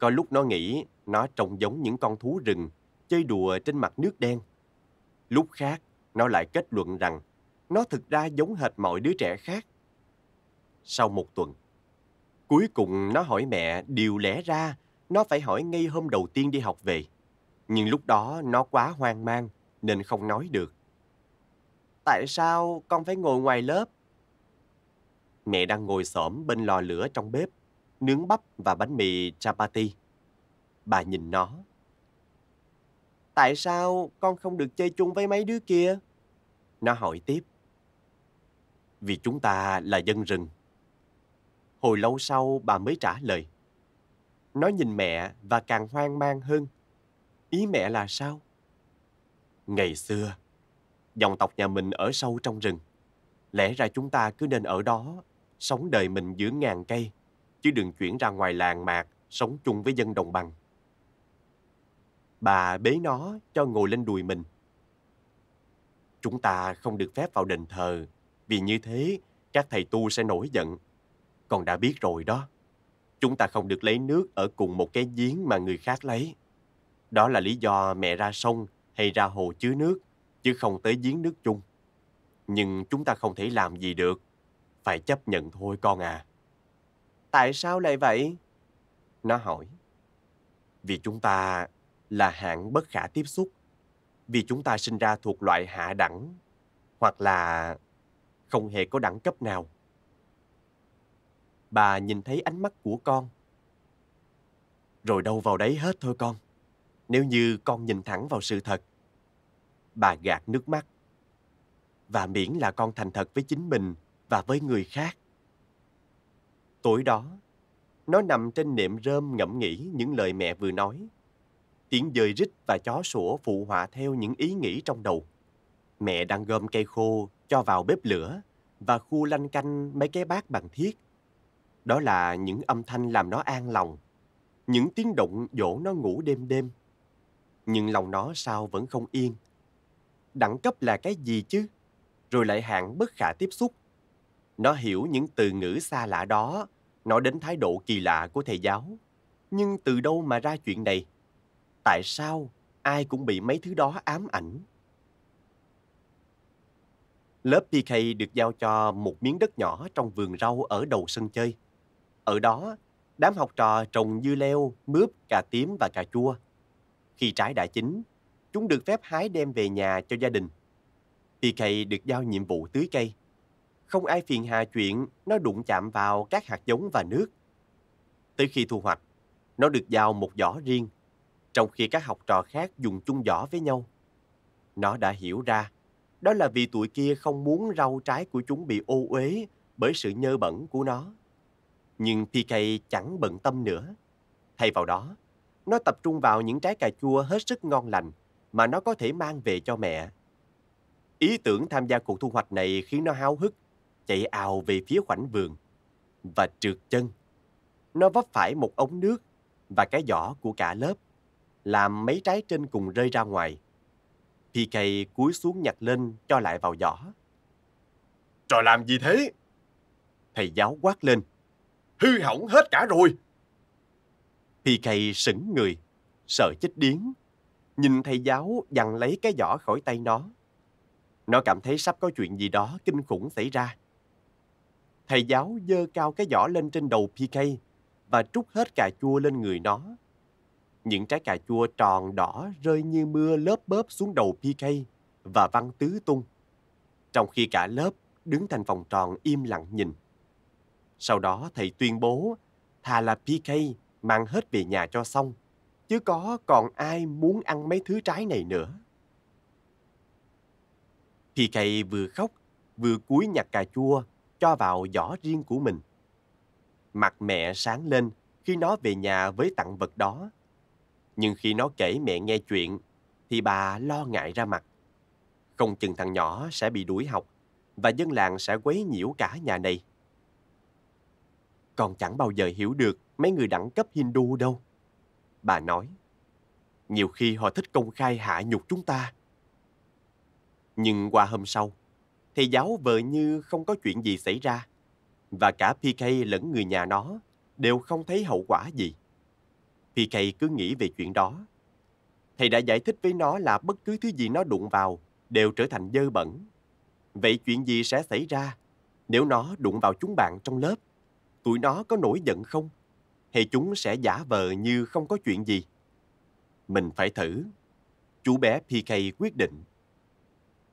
Có lúc nó nghĩ nó trông giống những con thú rừng chơi đùa trên mặt nước đen. Lúc khác, nó lại kết luận rằng nó thực ra giống hệt mọi đứa trẻ khác. Sau một tuần, cuối cùng nó hỏi mẹ điều lẽ ra nó phải hỏi ngay hôm đầu tiên đi học về. Nhưng lúc đó nó quá hoang mang nên không nói được. Tại sao con phải ngồi ngoài lớp? Mẹ đang ngồi xổm bên lò lửa trong bếp, nướng bắp và bánh mì chapati. Bà nhìn nó. Tại sao con không được chơi chung với mấy đứa kia? Nó hỏi tiếp. Vì chúng ta là dân rừng. Hồi lâu sau bà mới trả lời. Nó nhìn mẹ và càng hoang mang hơn. Ý mẹ là sao? Ngày xưa, dòng tộc nhà mình ở sâu trong rừng. Lẽ ra chúng ta cứ nên ở đó, sống đời mình giữa ngàn cây, chứ đừng chuyển ra ngoài làng mạc, sống chung với dân đồng bằng. Bà bế nó cho ngồi lên đùi mình. Chúng ta không được phép vào đền thờ, vì như thế các thầy tu sẽ nổi giận. Con đã biết rồi đó. Chúng ta không được lấy nước ở cùng một cái giếng mà người khác lấy. Đó là lý do mẹ ra sông hay ra hồ chứa nước, chứ không tới giếng nước chung. Nhưng chúng ta không thể làm gì được. Phải chấp nhận thôi con à. Tại sao lại vậy? Nó hỏi. Vì chúng ta là hạng bất khả tiếp xúc. Vì chúng ta sinh ra thuộc loại hạ đẳng. Hoặc là không hề có đẳng cấp nào. Bà nhìn thấy ánh mắt của con. Rồi đâu vào đấy hết thôi con. Nếu như con nhìn thẳng vào sự thật. Bà gạt nước mắt. Và miễn là con thành thật với chính mình và với người khác. Tối đó, nó nằm trên nệm rơm ngẫm nghĩ những lời mẹ vừa nói. Tiếng dơi rít và chó sủa phụ họa theo những ý nghĩ trong đầu. Mẹ đang gom cây khô cho vào bếp lửa và khu lanh canh mấy cái bát bằng thiết. Đó là những âm thanh làm nó an lòng, những tiếng động dỗ nó ngủ đêm đêm. Nhưng lòng nó sao vẫn không yên. Đẳng cấp là cái gì chứ? Rồi lại hạng bất khả tiếp xúc. Nó hiểu những từ ngữ xa lạ đó, nó đến thái độ kỳ lạ của thầy giáo. Nhưng từ đâu mà ra chuyện này? Tại sao ai cũng bị mấy thứ đó ám ảnh? Lớp PK được giao cho một miếng đất nhỏ trong vườn rau ở đầu sân chơi. Ở đó, đám học trò trồng dưa leo, mướp, cà tím và cà chua. Khi trái đã chín, chúng được phép hái đem về nhà cho gia đình. PK được giao nhiệm vụ tưới cây. Không ai phiền hà chuyện nó đụng chạm vào các hạt giống và nước. Tới khi thu hoạch, nó được giao một giỏ riêng, trong khi các học trò khác dùng chung giỏ với nhau. Nó đã hiểu ra đó là vì tụi kia không muốn rau trái của chúng bị ô uế bởi sự nhơ bẩn của nó. Nhưng PK chẳng bận tâm nữa. Thay vào đó, nó tập trung vào những trái cà chua hết sức ngon lành mà nó có thể mang về cho mẹ. Ý tưởng tham gia cuộc thu hoạch này khiến nó háo hức, chạy ào về phía khoảnh vườn và trượt chân. Nó vấp phải một ống nước và cái giỏ của cả lớp, làm mấy trái trên cùng rơi ra ngoài. PK cúi xuống nhặt lên cho lại vào giỏ. Trò làm gì thế? Thầy giáo quát lên. Hư hỏng hết cả rồi. PK sững người, sợ chết điếng. Nhìn thầy giáo giằng lấy cái giỏ khỏi tay nó. Nó cảm thấy sắp có chuyện gì đó kinh khủng xảy ra. Thầy giáo dơ cao cái giỏ lên trên đầu PK và trút hết cà chua lên người nó. Những trái cà chua tròn đỏ rơi như mưa lớp bớp xuống đầu PK và văng tứ tung. Trong khi cả lớp đứng thành vòng tròn im lặng nhìn. Sau đó thầy tuyên bố thà là PK mang hết về nhà cho xong, chứ có còn ai muốn ăn mấy thứ trái này nữa. PK vừa khóc, vừa cúi nhặt cà chua cho vào giỏ riêng của mình. Mặt mẹ sáng lên khi nó về nhà với tặng vật đó. Nhưng khi nó kể mẹ nghe chuyện, thì bà lo ngại ra mặt. Không chừng thằng nhỏ sẽ bị đuổi học và dân làng sẽ quấy nhiễu cả nhà này. Con chẳng bao giờ hiểu được mấy người đẳng cấp Hindu đâu. Bà nói, nhiều khi họ thích công khai hạ nhục chúng ta. Nhưng qua hôm sau, thầy giáo vờ như không có chuyện gì xảy ra và cả PK lẫn người nhà nó đều không thấy hậu quả gì. PK cứ nghĩ về chuyện đó. Thầy đã giải thích với nó là bất cứ thứ gì nó đụng vào đều trở thành dơ bẩn. Vậy chuyện gì sẽ xảy ra nếu nó đụng vào chúng bạn trong lớp? Tụi nó có nổi giận không? Hay chúng sẽ giả vờ như không có chuyện gì? Mình phải thử. Chú bé PK quyết định.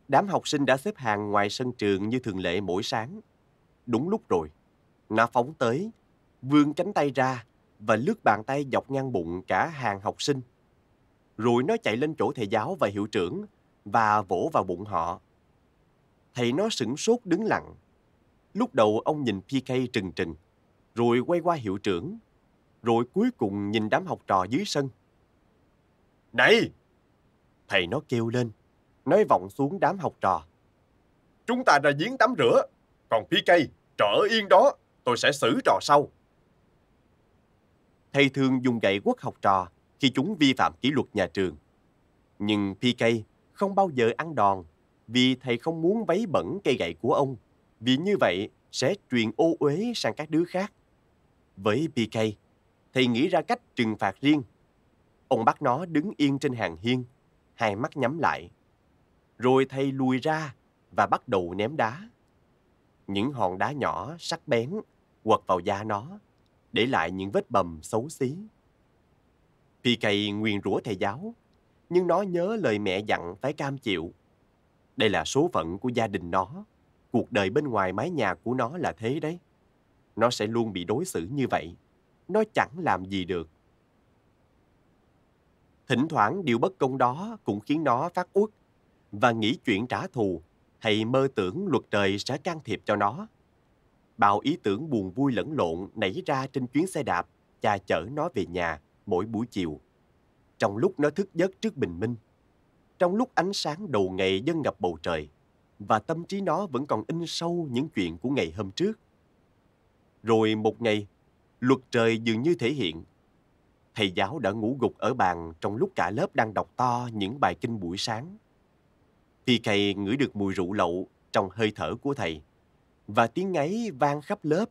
Đám học sinh đã xếp hàng ngoài sân trường như thường lệ mỗi sáng. Đúng lúc rồi, nó phóng tới, vươn cánh tay ra và lướt bàn tay dọc ngang bụng cả hàng học sinh. Rồi nó chạy lên chỗ thầy giáo và hiệu trưởng và vỗ vào bụng họ. Thầy nó sửng sốt đứng lặng. Lúc đầu ông nhìn PK trừng trừng, rồi quay qua hiệu trưởng, rồi cuối cùng nhìn đám học trò dưới sân. Này! Thầy nó kêu lên, nói vọng xuống đám học trò. Chúng ta ra giếng tắm rửa, còn PK, trọ yên đó, tôi sẽ xử trò sau. Thầy thường dùng gậy quất học trò khi chúng vi phạm kỷ luật nhà trường. Nhưng PK không bao giờ ăn đòn vì thầy không muốn vấy bẩn cây gậy của ông, vì như vậy sẽ truyền ô uế sang các đứa khác. Với PK, thầy nghĩ ra cách trừng phạt riêng. Ông bắt nó đứng yên trên hàng hiên, hai mắt nhắm lại. Rồi thầy lùi ra và bắt đầu ném đá. Những hòn đá nhỏ sắc bén quật vào da nó, để lại những vết bầm xấu xí. PK nguyền rủa thầy giáo, nhưng nó nhớ lời mẹ dặn phải cam chịu. Đây là số phận của gia đình nó. Cuộc đời bên ngoài mái nhà của nó là thế đấy. Nó sẽ luôn bị đối xử như vậy. Nó chẳng làm gì được. Thỉnh thoảng điều bất công đó cũng khiến nó phát uất và nghĩ chuyện trả thù hay mơ tưởng luật trời sẽ can thiệp cho nó. Bao ý tưởng buồn vui lẫn lộn nảy ra trên chuyến xe đạp cha chở nó về nhà mỗi buổi chiều. Trong lúc nó thức giấc trước bình minh, trong lúc ánh sáng đầu ngày dâng ngập bầu trời và tâm trí nó vẫn còn in sâu những chuyện của ngày hôm trước. Rồi một ngày, luật trời dường như thể hiện. Thầy giáo đã ngủ gục ở bàn trong lúc cả lớp đang đọc to những bài kinh buổi sáng thì thầy ngửi được mùi rượu lậu trong hơi thở của thầy và tiếng ngáy vang khắp lớp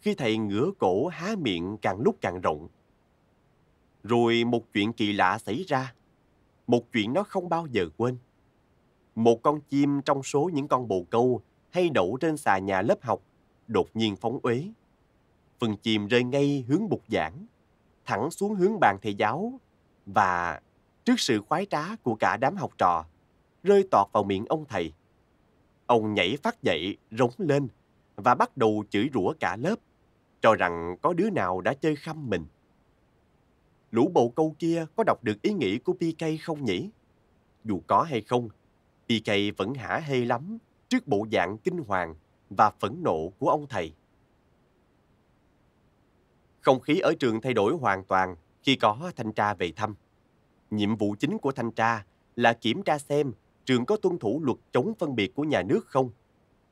khi thầy ngửa cổ há miệng càng lúc càng rộng. Rồi một chuyện kỳ lạ xảy ra, một chuyện nó không bao giờ quên. Một con chim trong số những con bồ câu hay đậu trên xà nhà lớp học đột nhiên phóng uế. Phần chim rơi ngay hướng bục giảng, thẳng xuống hướng bàn thầy giáo và trước sự khoái trá của cả đám học trò, rơi tọt vào miệng ông thầy. Ông nhảy phát dậy, rống lên và bắt đầu chửi rủa cả lớp, cho rằng có đứa nào đã chơi khăm mình. Lũ bầu câu kia có đọc được ý nghĩ của PK không nhỉ? Dù có hay không, PK vẫn hả hê lắm trước bộ dạng kinh hoàng và phẫn nộ của ông thầy. Không khí ở trường thay đổi hoàn toàn khi có thanh tra về thăm. Nhiệm vụ chính của thanh tra là kiểm tra xem trường có tuân thủ luật chống phân biệt của nhà nước không.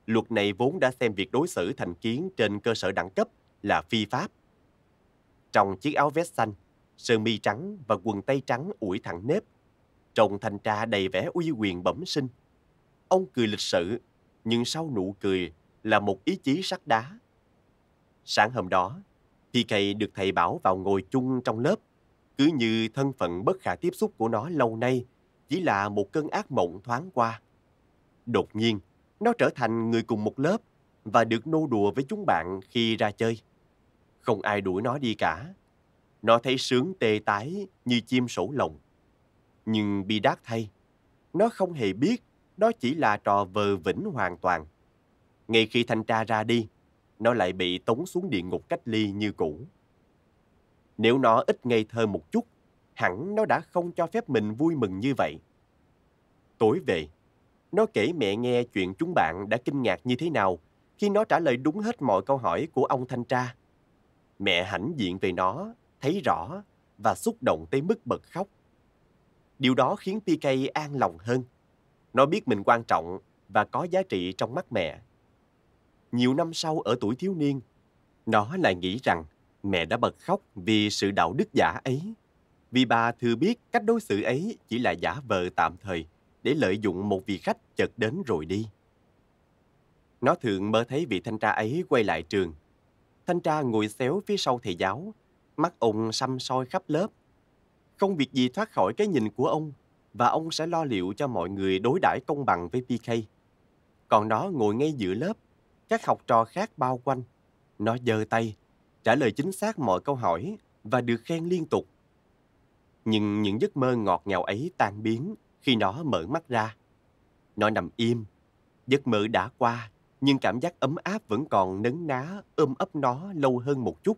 Luật này vốn đã xem việc đối xử thành kiến trên cơ sở đẳng cấp là phi pháp. Trong chiếc áo vest xanh, sơ mi trắng và quần tây trắng ủi thẳng nếp, trông thanh tra đầy vẻ uy quyền bẩm sinh. Ông cười lịch sự, nhưng sau nụ cười là một ý chí sắt đá. Sáng hôm đó, PK được thầy bảo vào ngồi chung trong lớp, cứ như thân phận bất khả tiếp xúc của nó lâu nay chỉ là một cơn ác mộng thoáng qua. Đột nhiên, nó trở thành người cùng một lớp và được nô đùa với chúng bạn khi ra chơi. Không ai đuổi nó đi cả. Nó thấy sướng tê tái như chim sổ lồng. Nhưng bi đát thay, nó không hề biết đó chỉ là trò vờ vĩnh hoàn toàn. Ngay khi thanh tra ra đi, nó lại bị tống xuống địa ngục cách ly như cũ. Nếu nó ít ngây thơ một chút, hẳn nó đã không cho phép mình vui mừng như vậy. Tối về, Nó kể mẹ nghe chuyện chúng bạn đã kinh ngạc như thế nào khi nó trả lời đúng hết mọi câu hỏi của ông thanh tra. Mẹ hãnh diện về nó, thấy rõ và xúc động tới mức bật khóc. Điều đó khiến PK an lòng hơn. Nó biết mình quan trọng và có giá trị trong mắt mẹ. Nhiều năm sau ở tuổi thiếu niên, nó lại nghĩ rằng mẹ đã bật khóc vì sự đạo đức giả ấy. Vì bà thừa biết cách đối xử ấy chỉ là giả vờ tạm thời để lợi dụng một vị khách chợt đến rồi đi. Nó thường mơ thấy vị thanh tra ấy quay lại trường. Thanh tra ngồi xéo phía sau thầy giáo, mắt ông xăm soi khắp lớp. Không việc gì thoát khỏi cái nhìn của ông và ông sẽ lo liệu cho mọi người đối đãi công bằng với PK. Còn nó ngồi ngay giữa lớp, các học trò khác bao quanh. Nó giơ tay, trả lời chính xác mọi câu hỏi và được khen liên tục. Nhưng những giấc mơ ngọt ngào ấy tan biến khi nó mở mắt ra. Nó nằm im, giấc mơ đã qua, nhưng cảm giác ấm áp vẫn còn nấn ná ôm ấp nó lâu hơn một chút.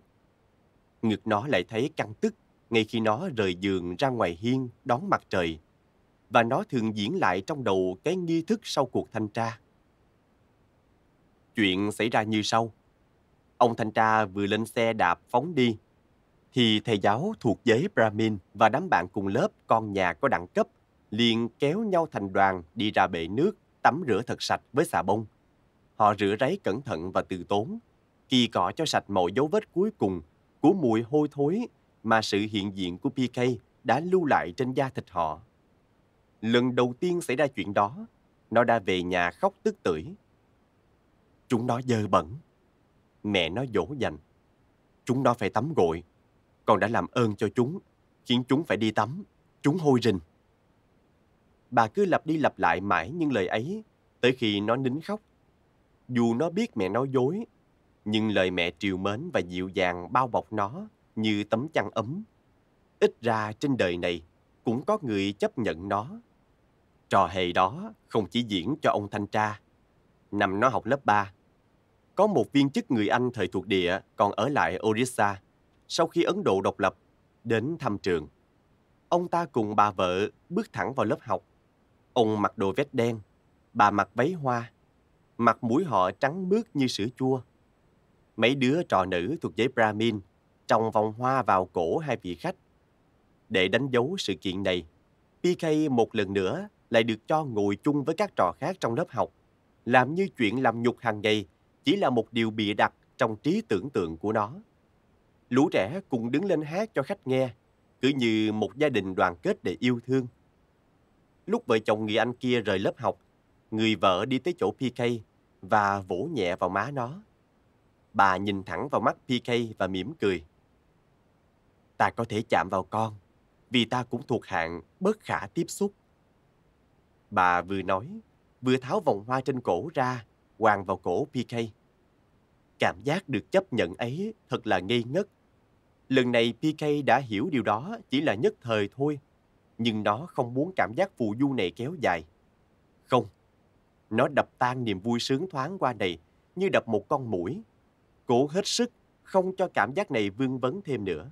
Ngực nó lại thấy căng tức ngay khi nó rời giường ra ngoài hiên đón mặt trời. Và nó thường diễn lại trong đầu cái nghi thức sau cuộc thanh tra. Chuyện xảy ra như sau. Ông thanh tra vừa lên xe đạp phóng đi, thì thầy giáo thuộc giới Brahmin và đám bạn cùng lớp con nhà có đẳng cấp liền kéo nhau thành đoàn đi ra bể nước tắm rửa thật sạch với xà bông. Họ rửa ráy cẩn thận và từ tốn, kỳ cọ cho sạch mọi dấu vết cuối cùng của mùi hôi thối mà sự hiện diện của PK đã lưu lại trên da thịt họ. Lần đầu tiên xảy ra chuyện đó, nó đã về nhà khóc tức tưởi. Chúng nó dơ bẩn. Mẹ nó dỗ dành. Chúng nó phải tắm gội. Còn đã làm ơn cho chúng, khiến chúng phải đi tắm. Chúng hôi rình. Bà cứ lặp đi lặp lại mãi những lời ấy, tới khi nó nín khóc. Dù nó biết mẹ nói dối, nhưng lời mẹ triều mến và dịu dàng bao bọc nó như tấm chăn ấm. Ít ra trên đời này cũng có người chấp nhận nó. Trò hề đó không chỉ diễn cho ông thanh tra. Năm nó học lớp 3, có một viên chức người Anh thời thuộc địa còn ở lại Orissa sau khi Ấn Độ độc lập đến thăm trường. Ông ta cùng bà vợ bước thẳng vào lớp học. Ông mặc đồ vest đen, bà mặc váy hoa, mặt mũi họ trắng mướt như sữa chua. Mấy đứa trò nữ thuộc giới Brahmin trồng vòng hoa vào cổ hai vị khách. Để đánh dấu sự kiện này, PK một lần nữa lại được cho ngồi chung với các trò khác trong lớp học, làm như chuyện làm nhục hàng ngày chỉ là một điều bịa đặt trong trí tưởng tượng của nó. Lũ trẻ cùng đứng lên hát cho khách nghe, cứ như một gia đình đoàn kết để yêu thương. Lúc vợ chồng người anh kia rời lớp học, người vợ đi tới chỗ PK và vỗ nhẹ vào má nó. Bà nhìn thẳng vào mắt PK và mỉm cười. Ta có thể chạm vào con, vì ta cũng thuộc hạng bất khả tiếp xúc. Bà vừa nói, vừa tháo vòng hoa trên cổ ra, hoàng vào cổ PK. Cảm giác được chấp nhận ấy thật là ngây ngất. Lần này PK đã hiểu điều đó chỉ là nhất thời thôi, nhưng nó không muốn cảm giác phù du này kéo dài. Không, nó đập tan niềm vui sướng thoáng qua này như đập một con mũi. Cố hết sức không cho cảm giác này vương vấn thêm nữa.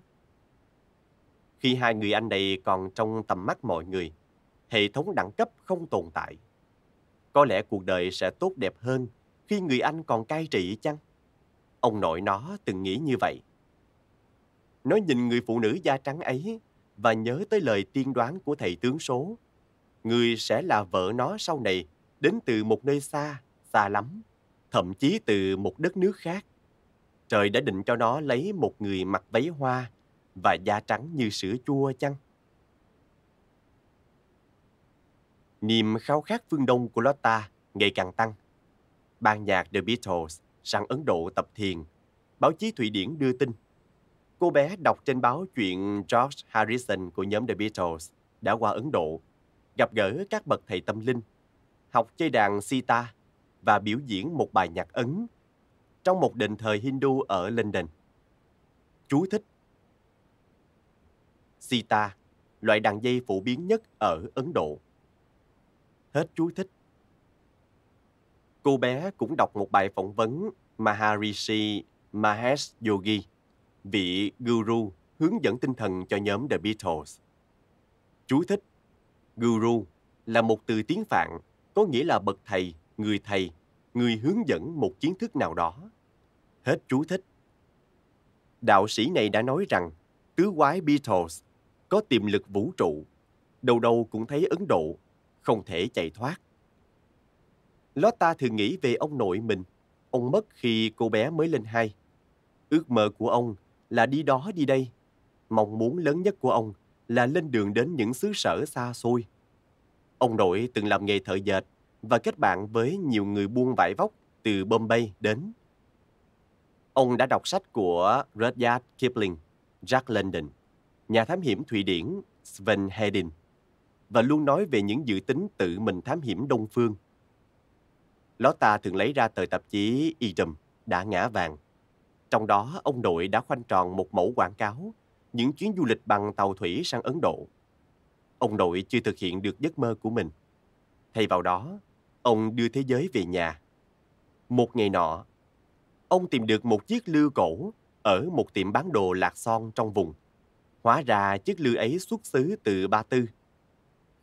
Khi hai người anh này còn trong tầm mắt mọi người, hệ thống đẳng cấp không tồn tại. Có lẽ cuộc đời sẽ tốt đẹp hơn khi người anh còn cai trị chăng? Ông nội nó từng nghĩ như vậy. Nó nhìn người phụ nữ da trắng ấy và nhớ tới lời tiên đoán của thầy tướng số. Người sẽ là vợ nó sau này đến từ một nơi xa, xa lắm, thậm chí từ một đất nước khác. Trời đã định cho nó lấy một người mặc váy hoa và da trắng như sữa chua chăng? Niềm khao khát phương Đông của Lotta ngày càng tăng. Ban nhạc The Beatles sang Ấn Độ tập thiền. Báo chí Thụy Điển đưa tin. Cô bé đọc trên báo chuyện George Harrison của nhóm The Beatles đã qua Ấn Độ, gặp gỡ các bậc thầy tâm linh, học chơi đàn sitar và biểu diễn một bài nhạc Ấn trong một đền thờ Hindu ở London. Chú thích sita, loại đàn dây phổ biến nhất ở Ấn Độ. Hết chú thích. Cô bé cũng đọc một bài phỏng vấn Maharishi Mahesh Yogi, vị guru hướng dẫn tinh thần cho nhóm The Beatles. Chú thích Guru là một từ tiếng Phạn có nghĩa là bậc thầy, người thầy, người hướng dẫn một kiến thức nào đó. Hết chú thích. Đạo sĩ này đã nói rằng tứ quái Beatles có tiềm lực vũ trụ, đâu đâu cũng thấy Ấn Độ, không thể chạy thoát. Lotta thường nghĩ về ông nội mình. Ông mất khi cô bé mới lên hai. Ước mơ của ông là đi đó đi đây. Mong muốn lớn nhất của ông là lên đường đến những xứ sở xa xôi. Ông nội từng làm nghề thợ dệt và kết bạn với nhiều người buôn vải vóc từ Bombay đến. Ông đã đọc sách của Rudyard Kipling, Jack London, nhà thám hiểm Thụy Điển Sven Hedin và luôn nói về những dự tính tự mình thám hiểm Đông Phương. Lotta thường lấy ra tờ tạp chí Idem đã ngã vàng. Trong đó, ông nội đã khoanh tròn một mẫu quảng cáo những chuyến du lịch bằng tàu thủy sang Ấn Độ. Ông nội chưa thực hiện được giấc mơ của mình. Thay vào đó, ông đưa thế giới về nhà. Một ngày nọ, ông tìm được một chiếc lư cổ ở một tiệm bán đồ lạc son trong vùng. Hóa ra chiếc lư ấy xuất xứ từ Ba Tư.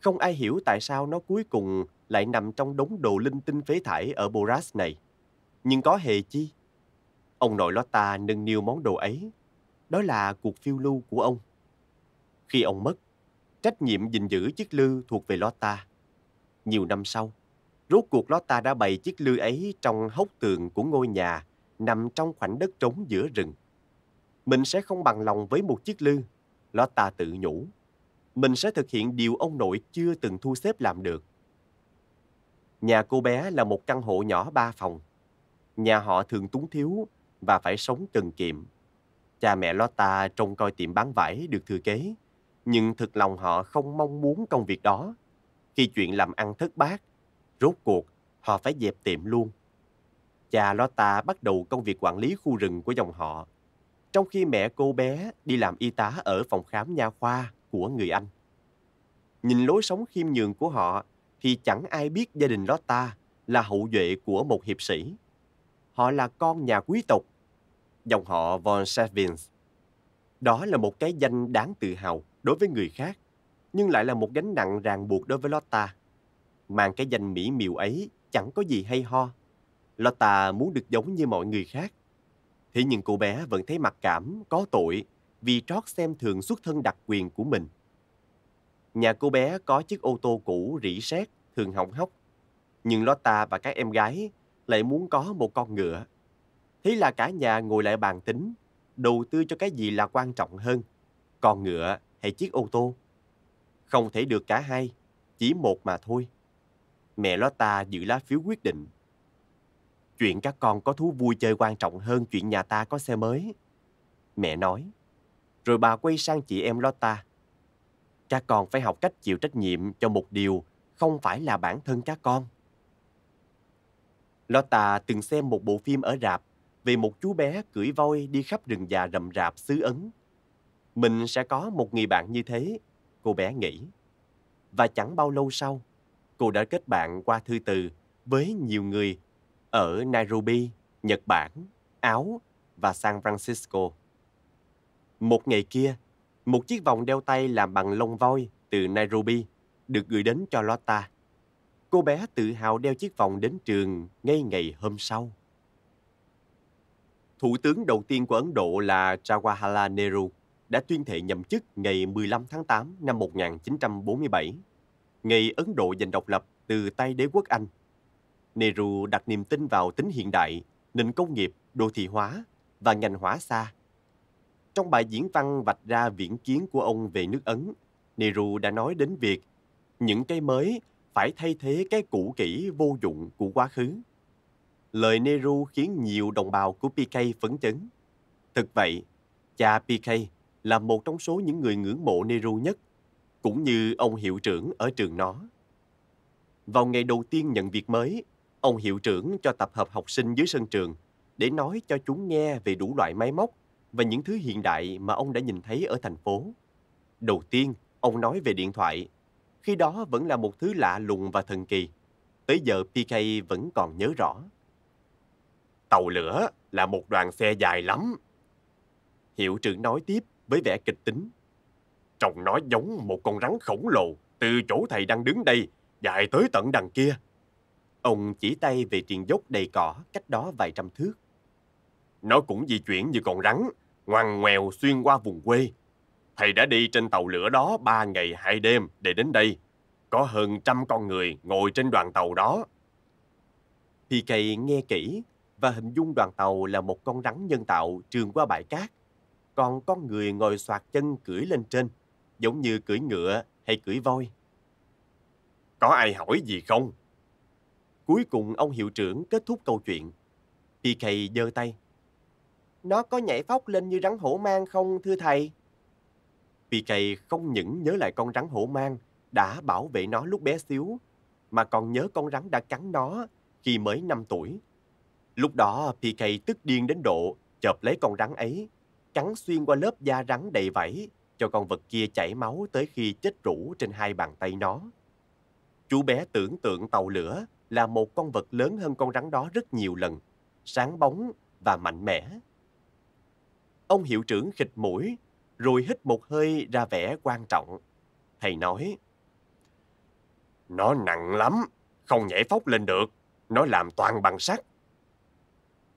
Không ai hiểu tại sao nó cuối cùng lại nằm trong đống đồ linh tinh phế thải ở Boras này. Nhưng có hề chi? Ông nội Lotta nâng niu món đồ ấy. Đó là cuộc phiêu lưu của ông. Khi ông mất, trách nhiệm gìn giữ chiếc lư thuộc về Lotta. Nhiều năm sau, rốt cuộc Lotta đã bày chiếc lư ấy trong hốc tường của ngôi nhà nằm trong khoảnh đất trống giữa rừng. Mình sẽ không bằng lòng với một chiếc lư, Lotta tự nhủ. Mình sẽ thực hiện điều ông nội chưa từng thu xếp làm được. Nhà cô bé là một căn hộ nhỏ ba phòng. Nhà họ thường túng thiếu và phải sống cần kiệm. Cha mẹ Lotta trông coi tiệm bán vải được thừa kế, nhưng thực lòng họ không mong muốn công việc đó. Khi chuyện làm ăn thất bát, rốt cuộc họ phải dẹp tiệm luôn. Cha Lotta bắt đầu công việc quản lý khu rừng của dòng họ, trong khi mẹ cô bé đi làm y tá ở phòng khám nha khoa của người Anh. Nhìn lối sống khiêm nhường của họ thì chẳng ai biết gia đình Lotta là hậu duệ của một hiệp sĩ. Họ là con nhà quý tộc, dòng họ von Savins. Đó là một cái danh đáng tự hào đối với người khác, nhưng lại là một gánh nặng ràng buộc đối với Lotta. Mang cái danh mỹ miều ấy chẳng có gì hay ho. Lotta muốn được giống như mọi người khác. Thế nhưng cô bé vẫn thấy mặc cảm, có tội vì trót xem thường xuất thân đặc quyền của mình. Nhà cô bé có chiếc ô tô cũ rỉ sét, thường hỏng hóc. Nhưng Lotta và các em gái lại muốn có một con ngựa. Thế là cả nhà ngồi lại bàn tính, đầu tư cho cái gì là quan trọng hơn, con ngựa hay chiếc ô tô. Không thể được cả hai, chỉ một mà thôi. Mẹ Lotta giữ lá phiếu quyết định. Chuyện các con có thú vui chơi quan trọng hơn chuyện nhà ta có xe mới. Mẹ nói. Rồi bà quay sang chị em Lotta. Các con phải học cách chịu trách nhiệm cho một điều không phải là bản thân các con. Lotta từng xem một bộ phim ở rạp về một chú bé cưỡi voi đi khắp rừng già rậm rạp xứ Ấn. Mình sẽ có một người bạn như thế, cô bé nghĩ. Và chẳng bao lâu sau, cô đã kết bạn qua thư từ với nhiều người ở Nairobi, Nhật Bản, Áo và San Francisco. Một ngày kia, một chiếc vòng đeo tay làm bằng lông voi từ Nairobi được gửi đến cho Lotta. Cô bé tự hào đeo chiếc vòng đến trường ngay ngày hôm sau. Thủ tướng đầu tiên của Ấn Độ là Jawaharlal Nehru đã tuyên thệ nhậm chức ngày 15 tháng 8 năm 1947, ngày Ấn Độ giành độc lập từ tay đế quốc Anh. Nehru đặt niềm tin vào tính hiện đại, nền công nghiệp, đô thị hóa và ngành hóa xa. Trong bài diễn văn vạch ra viễn kiến của ông về nước Ấn, Nehru đã nói đến việc những cái mới phải thay thế cái cũ kỹ vô dụng của quá khứ. Lời Nehru khiến nhiều đồng bào của PK phấn chấn. Thực vậy, cha PK là một trong số những người ngưỡng mộ Nehru nhất, cũng như ông hiệu trưởng ở trường nó. Vào ngày đầu tiên nhận việc mới, ông hiệu trưởng cho tập hợp học sinh dưới sân trường để nói cho chúng nghe về đủ loại máy móc và những thứ hiện đại mà ông đã nhìn thấy ở thành phố. Đầu tiên, ông nói về điện thoại. Khi đó vẫn là một thứ lạ lùng và thần kỳ. Tới giờ PK vẫn còn nhớ rõ. Tàu lửa là một đoàn xe dài lắm. Hiệu trưởng nói tiếp với vẻ kịch tính. Trông nó giống một con rắn khổng lồ từ chỗ thầy đang đứng đây dài tới tận đằng kia. Ông chỉ tay về triền dốc đầy cỏ cách đó vài trăm thước. Nó cũng di chuyển như con rắn, ngoằn ngoèo xuyên qua vùng quê. Thầy đã đi trên tàu lửa đó ba ngày hai đêm để đến đây. Có hơn trăm con người ngồi trên đoàn tàu đó. PK nghe kỹ và hình dung đoàn tàu là một con rắn nhân tạo trườn qua bãi cát. Còn con người ngồi soạt chân cưỡi lên trên, giống như cưỡi ngựa hay cưỡi voi. Có ai hỏi gì không? Cuối cùng ông hiệu trưởng kết thúc câu chuyện. PK giơ tay. Nó có nhảy phóc lên như rắn hổ mang không thưa thầy? PK không những nhớ lại con rắn hổ mang đã bảo vệ nó lúc bé xíu, mà còn nhớ con rắn đã cắn nó khi mới 5 tuổi. Lúc đó PK tức điên đến độ chộp lấy con rắn ấy, cắn xuyên qua lớp da rắn đầy vảy cho con vật kia chảy máu tới khi chết rũ trên hai bàn tay nó. Chú bé tưởng tượng tàu lửa là một con vật lớn hơn con rắn đó rất nhiều lần, sáng bóng và mạnh mẽ. Ông hiệu trưởng khịt mũi, rồi hít một hơi ra vẻ quan trọng. Thầy nói, Nó nặng lắm, không nhảy phóc lên được, nó làm toàn bằng sắt.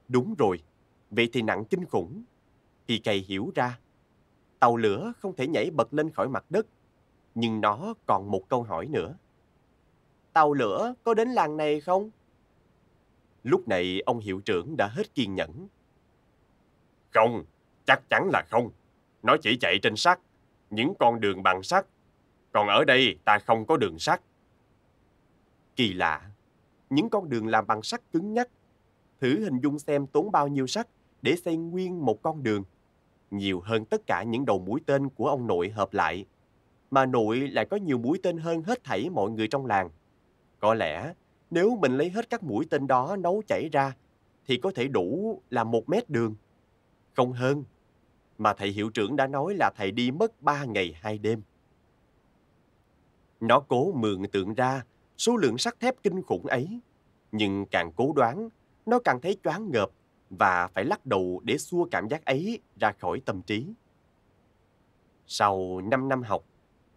Đúng rồi, vậy thì nặng kinh khủng. Thì cày hiểu ra, tàu lửa không thể nhảy bật lên khỏi mặt đất, nhưng nó còn một câu hỏi nữa. Tàu lửa có đến làng này không? Lúc này ông hiệu trưởng đã hết kiên nhẫn. Không, chắc chắn là không. Nó chỉ chạy trên sắt, những con đường bằng sắt. Còn ở đây ta không có đường sắt. Kỳ lạ, những con đường làm bằng sắt cứng nhắc. Thử hình dung xem tốn bao nhiêu sắt để xây nguyên một con đường. Nhiều hơn tất cả những đầu mũi tên của ông nội hợp lại. Mà nội lại có nhiều mũi tên hơn hết thảy mọi người trong làng. Có lẽ nếu mình lấy hết các mũi tên đó nấu chảy ra thì có thể đủ là một mét đường. Không hơn. Mà thầy hiệu trưởng đã nói là thầy đi mất ba ngày hai đêm. Nó cố mường tượng ra số lượng sắt thép kinh khủng ấy. Nhưng càng cố đoán, nó càng thấy choáng ngợp và phải lắc đầu để xua cảm giác ấy ra khỏi tâm trí. Sau 5 năm học,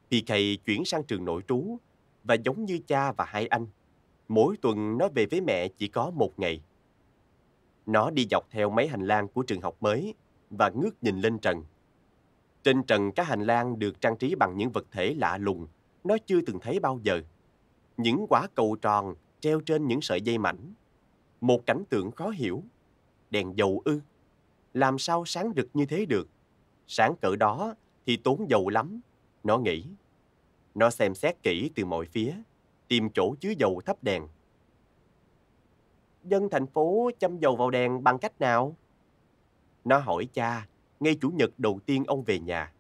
PK chuyển sang trường nội trú và giống như cha và hai anh, mỗi tuần nó về với mẹ chỉ có một ngày. Nó đi dọc theo mấy hành lang của trường học mới và ngước nhìn lên trần. Trên trần các hành lang được trang trí bằng những vật thể lạ lùng, nó chưa từng thấy bao giờ. Những quả cầu tròn treo trên những sợi dây mảnh. Một cảnh tượng khó hiểu. Đèn dầu ư. Làm sao sáng rực như thế được? Sáng cỡ đó thì tốn dầu lắm. Nó nghĩ. Nó xem xét kỹ từ mọi phía, tìm chỗ chứa dầu thắp đèn. Dân thành phố châm dầu vào đèn bằng cách nào? Nó hỏi cha, ngay chủ nhật đầu tiên ông về nhà.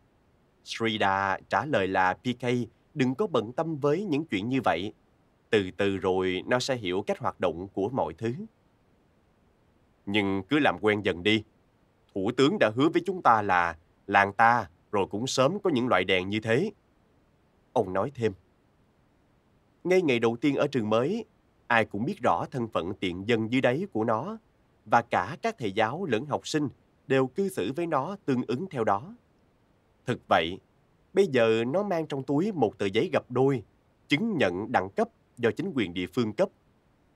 Srida trả lời là PK đừng có bận tâm với những chuyện như vậy. Từ từ rồi nó sẽ hiểu cách hoạt động của mọi thứ. Nhưng cứ làm quen dần đi. Thủ tướng đã hứa với chúng ta là làng ta rồi cũng sớm có những loại đèn như thế. Ông nói thêm. Ngay ngày đầu tiên ở trường mới, ai cũng biết rõ thân phận tiện dân dưới đáy của nó và cả các thầy giáo lẫn học sinh đều cư xử với nó tương ứng theo đó. Thực vậy, bây giờ nó mang trong túi một tờ giấy gập đôi, chứng nhận đẳng cấp do chính quyền địa phương cấp.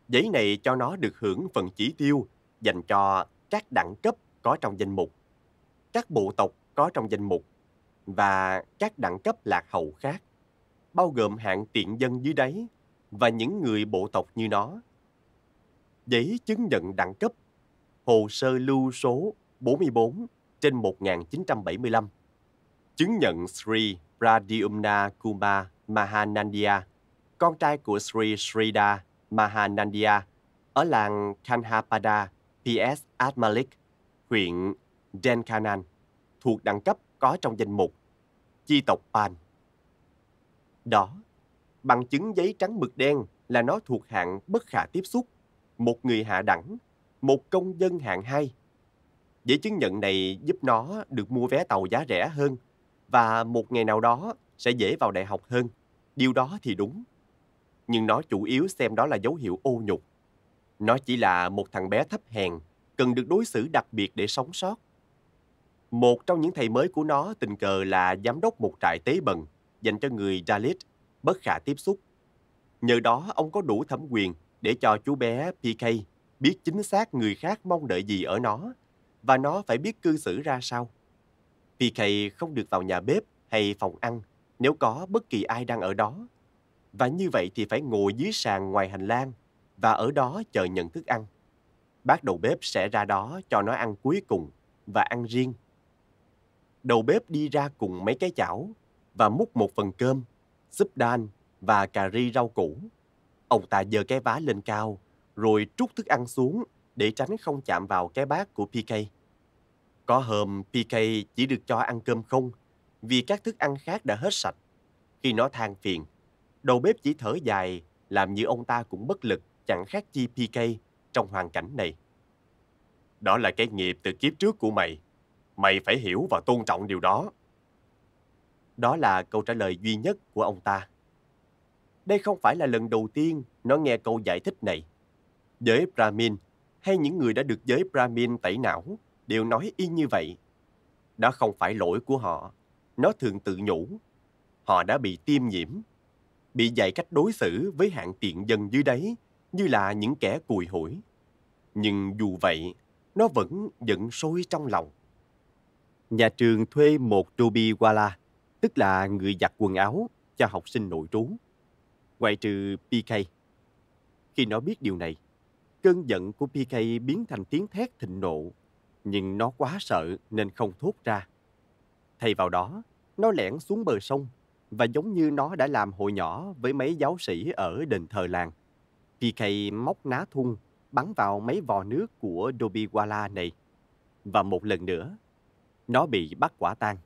Giấy này cho nó được hưởng phần chỉ tiêu dành cho các đẳng cấp có trong danh mục, các bộ tộc có trong danh mục và các đẳng cấp lạc hậu khác, bao gồm hạng tiện dân dưới đáy và những người bộ tộc như nó. Giấy chứng nhận đẳng cấp, hồ sơ lưu số 44 trên 1975. Chứng nhận Sri Pradyumna Kumar Mahanandia con trai của Sri Srida Mahanandia ở làng Kanhapada, PS Atmalik, huyện Denkanan, thuộc đẳng cấp có trong danh mục chi tộc Pan. Đó, bằng chứng giấy trắng mực đen là nó thuộc hạng bất khả tiếp xúc, một người hạ đẳng, một công dân hạng hai Giấy chứng nhận này giúp nó được mua vé tàu giá rẻ hơn và một ngày nào đó sẽ dễ vào đại học hơn. Điều đó thì đúng. Nhưng nó chủ yếu xem đó là dấu hiệu ô nhục. Nó chỉ là một thằng bé thấp hèn, cần được đối xử đặc biệt để sống sót. Một trong những thầy mới của nó tình cờ là giám đốc một trại tế bần dành cho người Dalit, bất khả tiếp xúc. Nhờ đó ông có đủ thẩm quyền để cho chú bé PK biết chính xác người khác mong đợi gì ở nó và nó phải biết cư xử ra sao. PK không được vào nhà bếp hay phòng ăn nếu có bất kỳ ai đang ở đó. Và như vậy thì phải ngồi dưới sàn ngoài hành lang và ở đó chờ nhận thức ăn. Bác đầu bếp sẽ ra đó cho nó ăn cuối cùng và ăn riêng. Đầu bếp đi ra cùng mấy cái chảo và múc một phần cơm, súp đan và cà ri rau củ. Ông ta giơ cái vá lên cao rồi trút thức ăn xuống để tránh không chạm vào cái bát của PK. Có hôm PK chỉ được cho ăn cơm không vì các thức ăn khác đã hết sạch. Khi nó than phiền, đầu bếp chỉ thở dài làm như ông ta cũng bất lực chẳng khác chi PK trong hoàn cảnh này. Đó là cái nghiệp từ kiếp trước của mày. Mày phải hiểu và tôn trọng điều đó. Đó là câu trả lời duy nhất của ông ta. Đây không phải là lần đầu tiên nó nghe câu giải thích này. với Brahmin hay những người đã được giới Brahmin tẩy não đều nói y như vậy. Đó không phải lỗi của họ. Nó thường tự nhủ. Họ đã bị tiêm nhiễm, bị dạy cách đối xử với hạng tiện dân dưới đáy như là những kẻ cùi hủi. Nhưng dù vậy, nó vẫn giận sôi trong lòng. Nhà trường thuê một Tobiwala, tức là người giặt quần áo cho học sinh nội trú, ngoại trừ PK. Khi nó biết điều này, cơn giận của PK biến thành tiếng thét thịnh nộ, nhưng nó quá sợ nên không thốt ra. Thay vào đó, nó lẻn xuống bờ sông và giống như nó đã làm hồi nhỏ với mấy giáo sĩ ở đền thờ làng. PK móc ná thun bắn vào mấy vò nước của Dobiwala này. Và một lần nữa, nó bị bắt quả tang.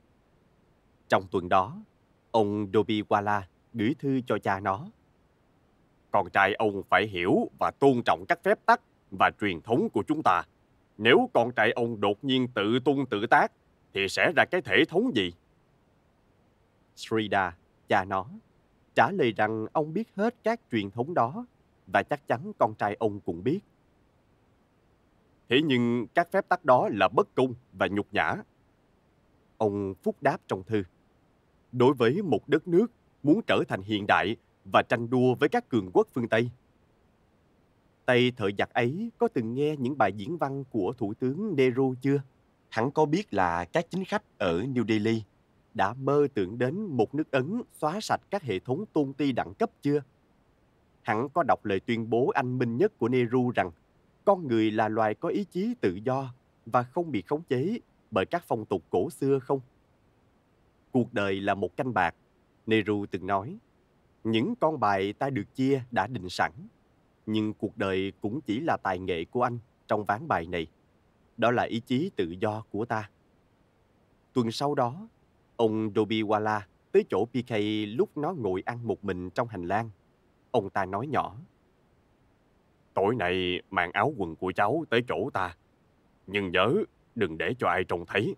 Trong tuần đó, ông Dobiwala gửi thư cho cha nó. Con trai ông phải hiểu và tôn trọng các phép tắc và truyền thống của chúng ta. Nếu con trai ông đột nhiên tự tung tự tác, thì sẽ ra cái thể thống gì? Srida, cha nó, trả lời rằng ông biết hết các truyền thống đó và chắc chắn con trai ông cũng biết. Thế nhưng các phép tắc đó là bất công và nhục nhã. Ông Phúc đáp trong thư. Đối với một đất nước muốn trở thành hiện đại và tranh đua với các cường quốc phương Tây. Tay thợ giặc ấy có từng nghe những bài diễn văn của Thủ tướng Nehru chưa? Hắn có biết là các chính khách ở New Delhi đã mơ tưởng đến một nước Ấn xóa sạch các hệ thống tôn ti đẳng cấp chưa? Hắn có đọc lời tuyên bố anh minh nhất của Nehru rằng con người là loài có ý chí tự do và không bị khống chế bởi các phong tục cổ xưa không? Cuộc đời là một canh bạc, Nehru từng nói. Những con bài ta được chia đã định sẵn, nhưng cuộc đời cũng chỉ là tài nghệ của anh trong ván bài này. Đó là ý chí tự do của ta. Tuần sau đó, ông Dobiwala tới chỗ PK lúc nó ngồi ăn một mình trong hành lang. Ông ta nói nhỏ. Tối nay mang áo quần của cháu tới chỗ ta. Nhưng nhớ đừng để cho ai trông thấy.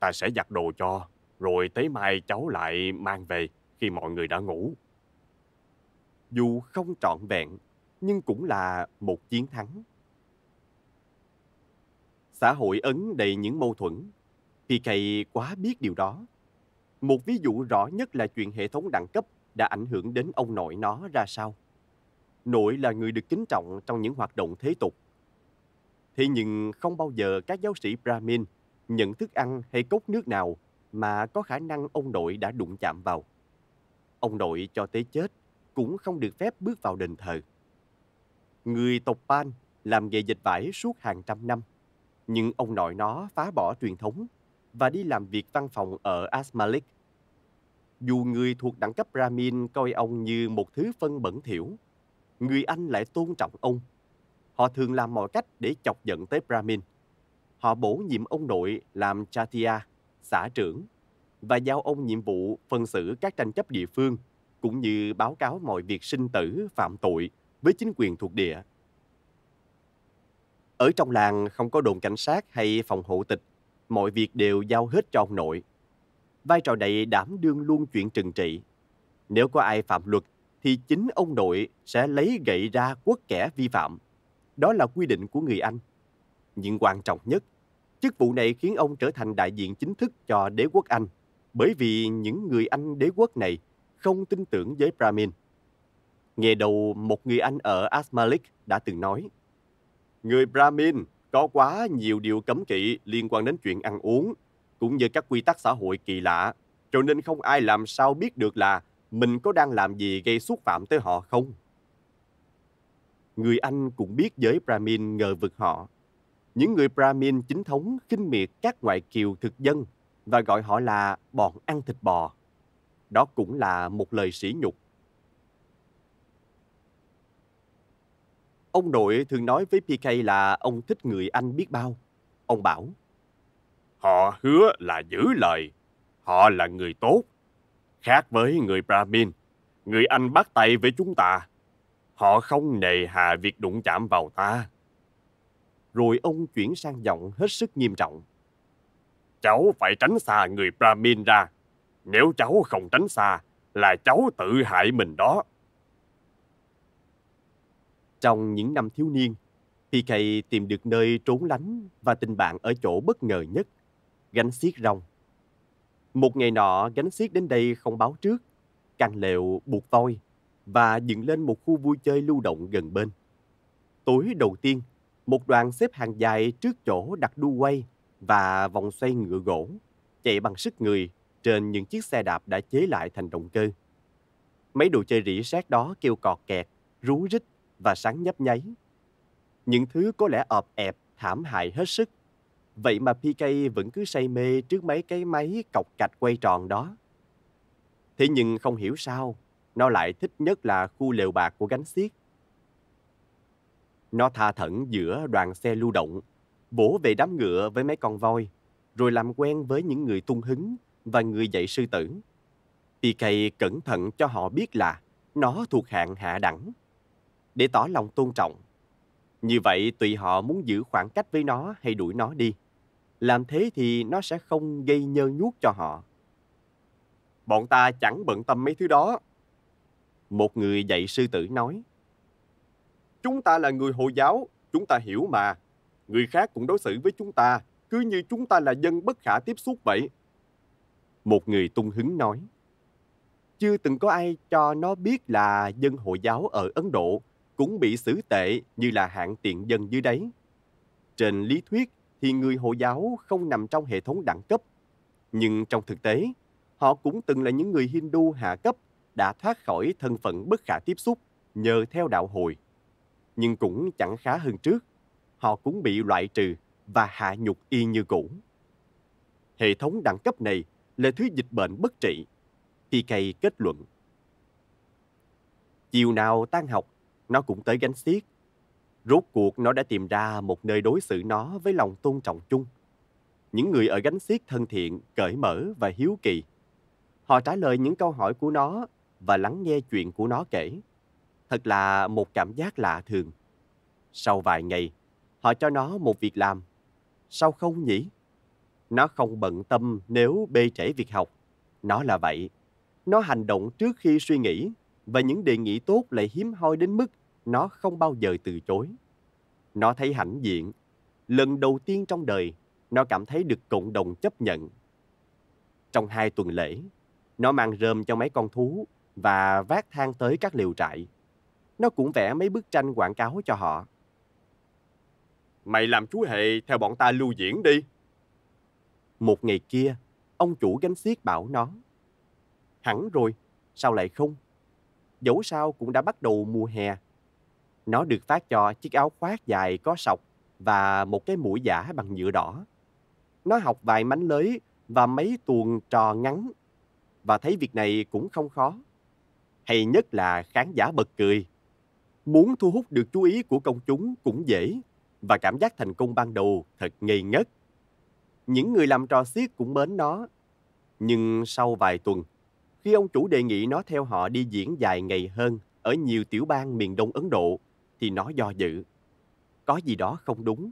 Ta sẽ giặt đồ cho, rồi tới mai cháu lại mang về khi mọi người đã ngủ. Dù không trọn vẹn, nhưng cũng là một chiến thắng. Xã hội Ấn đầy những mâu thuẫn. PK quá biết điều đó. Một ví dụ rõ nhất là chuyện hệ thống đẳng cấp đã ảnh hưởng đến ông nội nó ra sao. Nội là người được kính trọng trong những hoạt động thế tục. Thế nhưng không bao giờ các giáo sĩ Brahmin nhận thức ăn hay cốc nước nào mà có khả năng ông nội đã đụng chạm vào. Ông nội cho tới chết cũng không được phép bước vào đền thờ. Người tộc Pan làm nghề dịch vải suốt hàng trăm năm, nhưng ông nội nó phá bỏ truyền thống và đi làm việc văn phòng ở Asmalik. Dù người thuộc đẳng cấp Brahmin coi ông như một thứ phân bẩn thiểu, người Anh lại tôn trọng ông. Họ thường làm mọi cách để chọc giận tới Brahmin. Họ bổ nhiệm ông nội làm Chatia, xã trưởng, và giao ông nhiệm vụ phân xử các tranh chấp địa phương, cũng như báo cáo mọi việc sinh tử, phạm tội với chính quyền thuộc địa. Ở trong làng không có đồn cảnh sát hay phòng hộ tịch, mọi việc đều giao hết cho ông nội. Vai trò này đảm đương luôn chuyện trừng trị. Nếu có ai phạm luật thì chính ông nội sẽ lấy gậy ra quất kẻ vi phạm. Đó là quy định của người Anh. Nhưng quan trọng nhất, chức vụ này khiến ông trở thành đại diện chính thức cho đế quốc Anh, bởi vì những người Anh đế quốc này không tin tưởng với Brahmin. Nghe đầu một người anh ở Asmalik đã từng nói, Người Brahmin có quá nhiều điều cấm kỵ liên quan đến chuyện ăn uống, cũng như các quy tắc xã hội kỳ lạ, cho nên không ai làm sao biết được là mình có đang làm gì gây xúc phạm tới họ không. Người Anh cũng biết giới Brahmin ngờ vực họ. Những người Brahmin chính thống khinh miệt các ngoại kiều thực dân và gọi họ là bọn ăn thịt bò. Đó cũng là một lời sỉ nhục. Ông nội thường nói với PK là ông thích người Anh biết bao. Ông bảo, Họ hứa là giữ lời. Họ là người tốt. Khác với người Brahmin, người Anh bắt tay với chúng ta. Họ không nề hà việc đụng chạm vào ta. Rồi ông chuyển sang giọng hết sức nghiêm trọng. Cháu phải tránh xa người Brahmin ra. Nếu cháu không tránh xa, là cháu tự hại mình đó. Trong những năm thiếu niên, PK tìm được nơi trốn lánh và tình bạn ở chỗ bất ngờ nhất, gánh xiết rong. Một ngày nọ, gánh xiết đến đây không báo trước, căn lều buộc voi và dựng lên một khu vui chơi lưu động gần bên. Tối đầu tiên, một đoàn xếp hàng dài trước chỗ đặt đu quay và vòng xoay ngựa gỗ, chạy bằng sức người trên những chiếc xe đạp đã chế lại thành động cơ. Mấy đồ chơi rỉ sét đó kêu cọt kẹt, rú rít và sáng nhấp nháy. Những thứ có lẽ ọp ẹp, thảm hại hết sức. Vậy mà PK vẫn cứ say mê trước mấy cái máy cọc cạch quay tròn đó. Thế nhưng không hiểu sao, nó lại thích nhất là khu lều bạc của gánh xiết. Nó tha thẩn giữa đoàn xe lưu động, bổ về đám ngựa với mấy con voi, rồi làm quen với những người tung hứng và người dạy sư tử. PK cẩn thận cho họ biết là nó thuộc hạng hạ đẳng, để tỏ lòng tôn trọng. Như vậy tùy họ muốn giữ khoảng cách với nó hay đuổi nó đi. Làm thế thì nó sẽ không gây nhơ nhuốc cho họ. Bọn ta chẳng bận tâm mấy thứ đó. Một người dạy sư tử nói. Chúng ta là người Hồi giáo, chúng ta hiểu mà. Người khác cũng đối xử với chúng ta, cứ như chúng ta là dân bất khả tiếp xúc vậy. Một người tung hứng nói. Chưa từng có ai cho nó biết là dân Hồi giáo ở Ấn Độ cũng bị xử tệ như là hạng tiện dân dưới đấy. Trên lý thuyết thì người Hồi giáo không nằm trong hệ thống đẳng cấp. Nhưng trong thực tế, họ cũng từng là những người Hindu hạ cấp đã thoát khỏi thân phận bất khả tiếp xúc nhờ theo đạo hồi. Nhưng cũng chẳng khá hơn trước, họ cũng bị loại trừ và hạ nhục y như cũ. Hệ thống đẳng cấp này là thứ dịch bệnh bất trị. PK kết luận. Chiều nào tan học, nó cũng tới gánh xiết. Rốt cuộc nó đã tìm ra một nơi đối xử nó với lòng tôn trọng chung. Những người ở gánh xiết thân thiện, cởi mở và hiếu kỳ. Họ trả lời những câu hỏi của nó và lắng nghe chuyện của nó kể. Thật là một cảm giác lạ thường. Sau vài ngày, họ cho nó một việc làm. Sao không nhỉ? Nó không bận tâm nếu bê trễ việc học. Nó là vậy. Nó hành động trước khi suy nghĩ và những đề nghị tốt lại hiếm hoi đến mức nó không bao giờ từ chối. Nó thấy hãnh diện. Lần đầu tiên trong đời, nó cảm thấy được cộng đồng chấp nhận. Trong hai tuần lễ, nó mang rơm cho mấy con thú và vác thang tới các liều trại. Nó cũng vẽ mấy bức tranh quảng cáo cho họ. Mày làm chú hề theo bọn ta lưu diễn đi. Một ngày kia, ông chủ gánh xiết bảo nó. Hẳn rồi, sao lại không? Dẫu sao cũng đã bắt đầu mùa hè. Nó được phát cho chiếc áo khoác dài có sọc và một cái mũi giả bằng nhựa đỏ. Nó học vài mánh lưới và mấy tuồng trò ngắn và thấy việc này cũng không khó. Hay nhất là khán giả bật cười. Muốn thu hút được chú ý của công chúng cũng dễ và cảm giác thành công ban đầu thật ngây ngất. Những người làm trò xiết cũng mến nó. Nhưng sau vài tuần, khi ông chủ đề nghị nó theo họ đi diễn dài ngày hơn ở nhiều tiểu bang miền đông Ấn Độ, thì nó do dự. Có gì đó không đúng.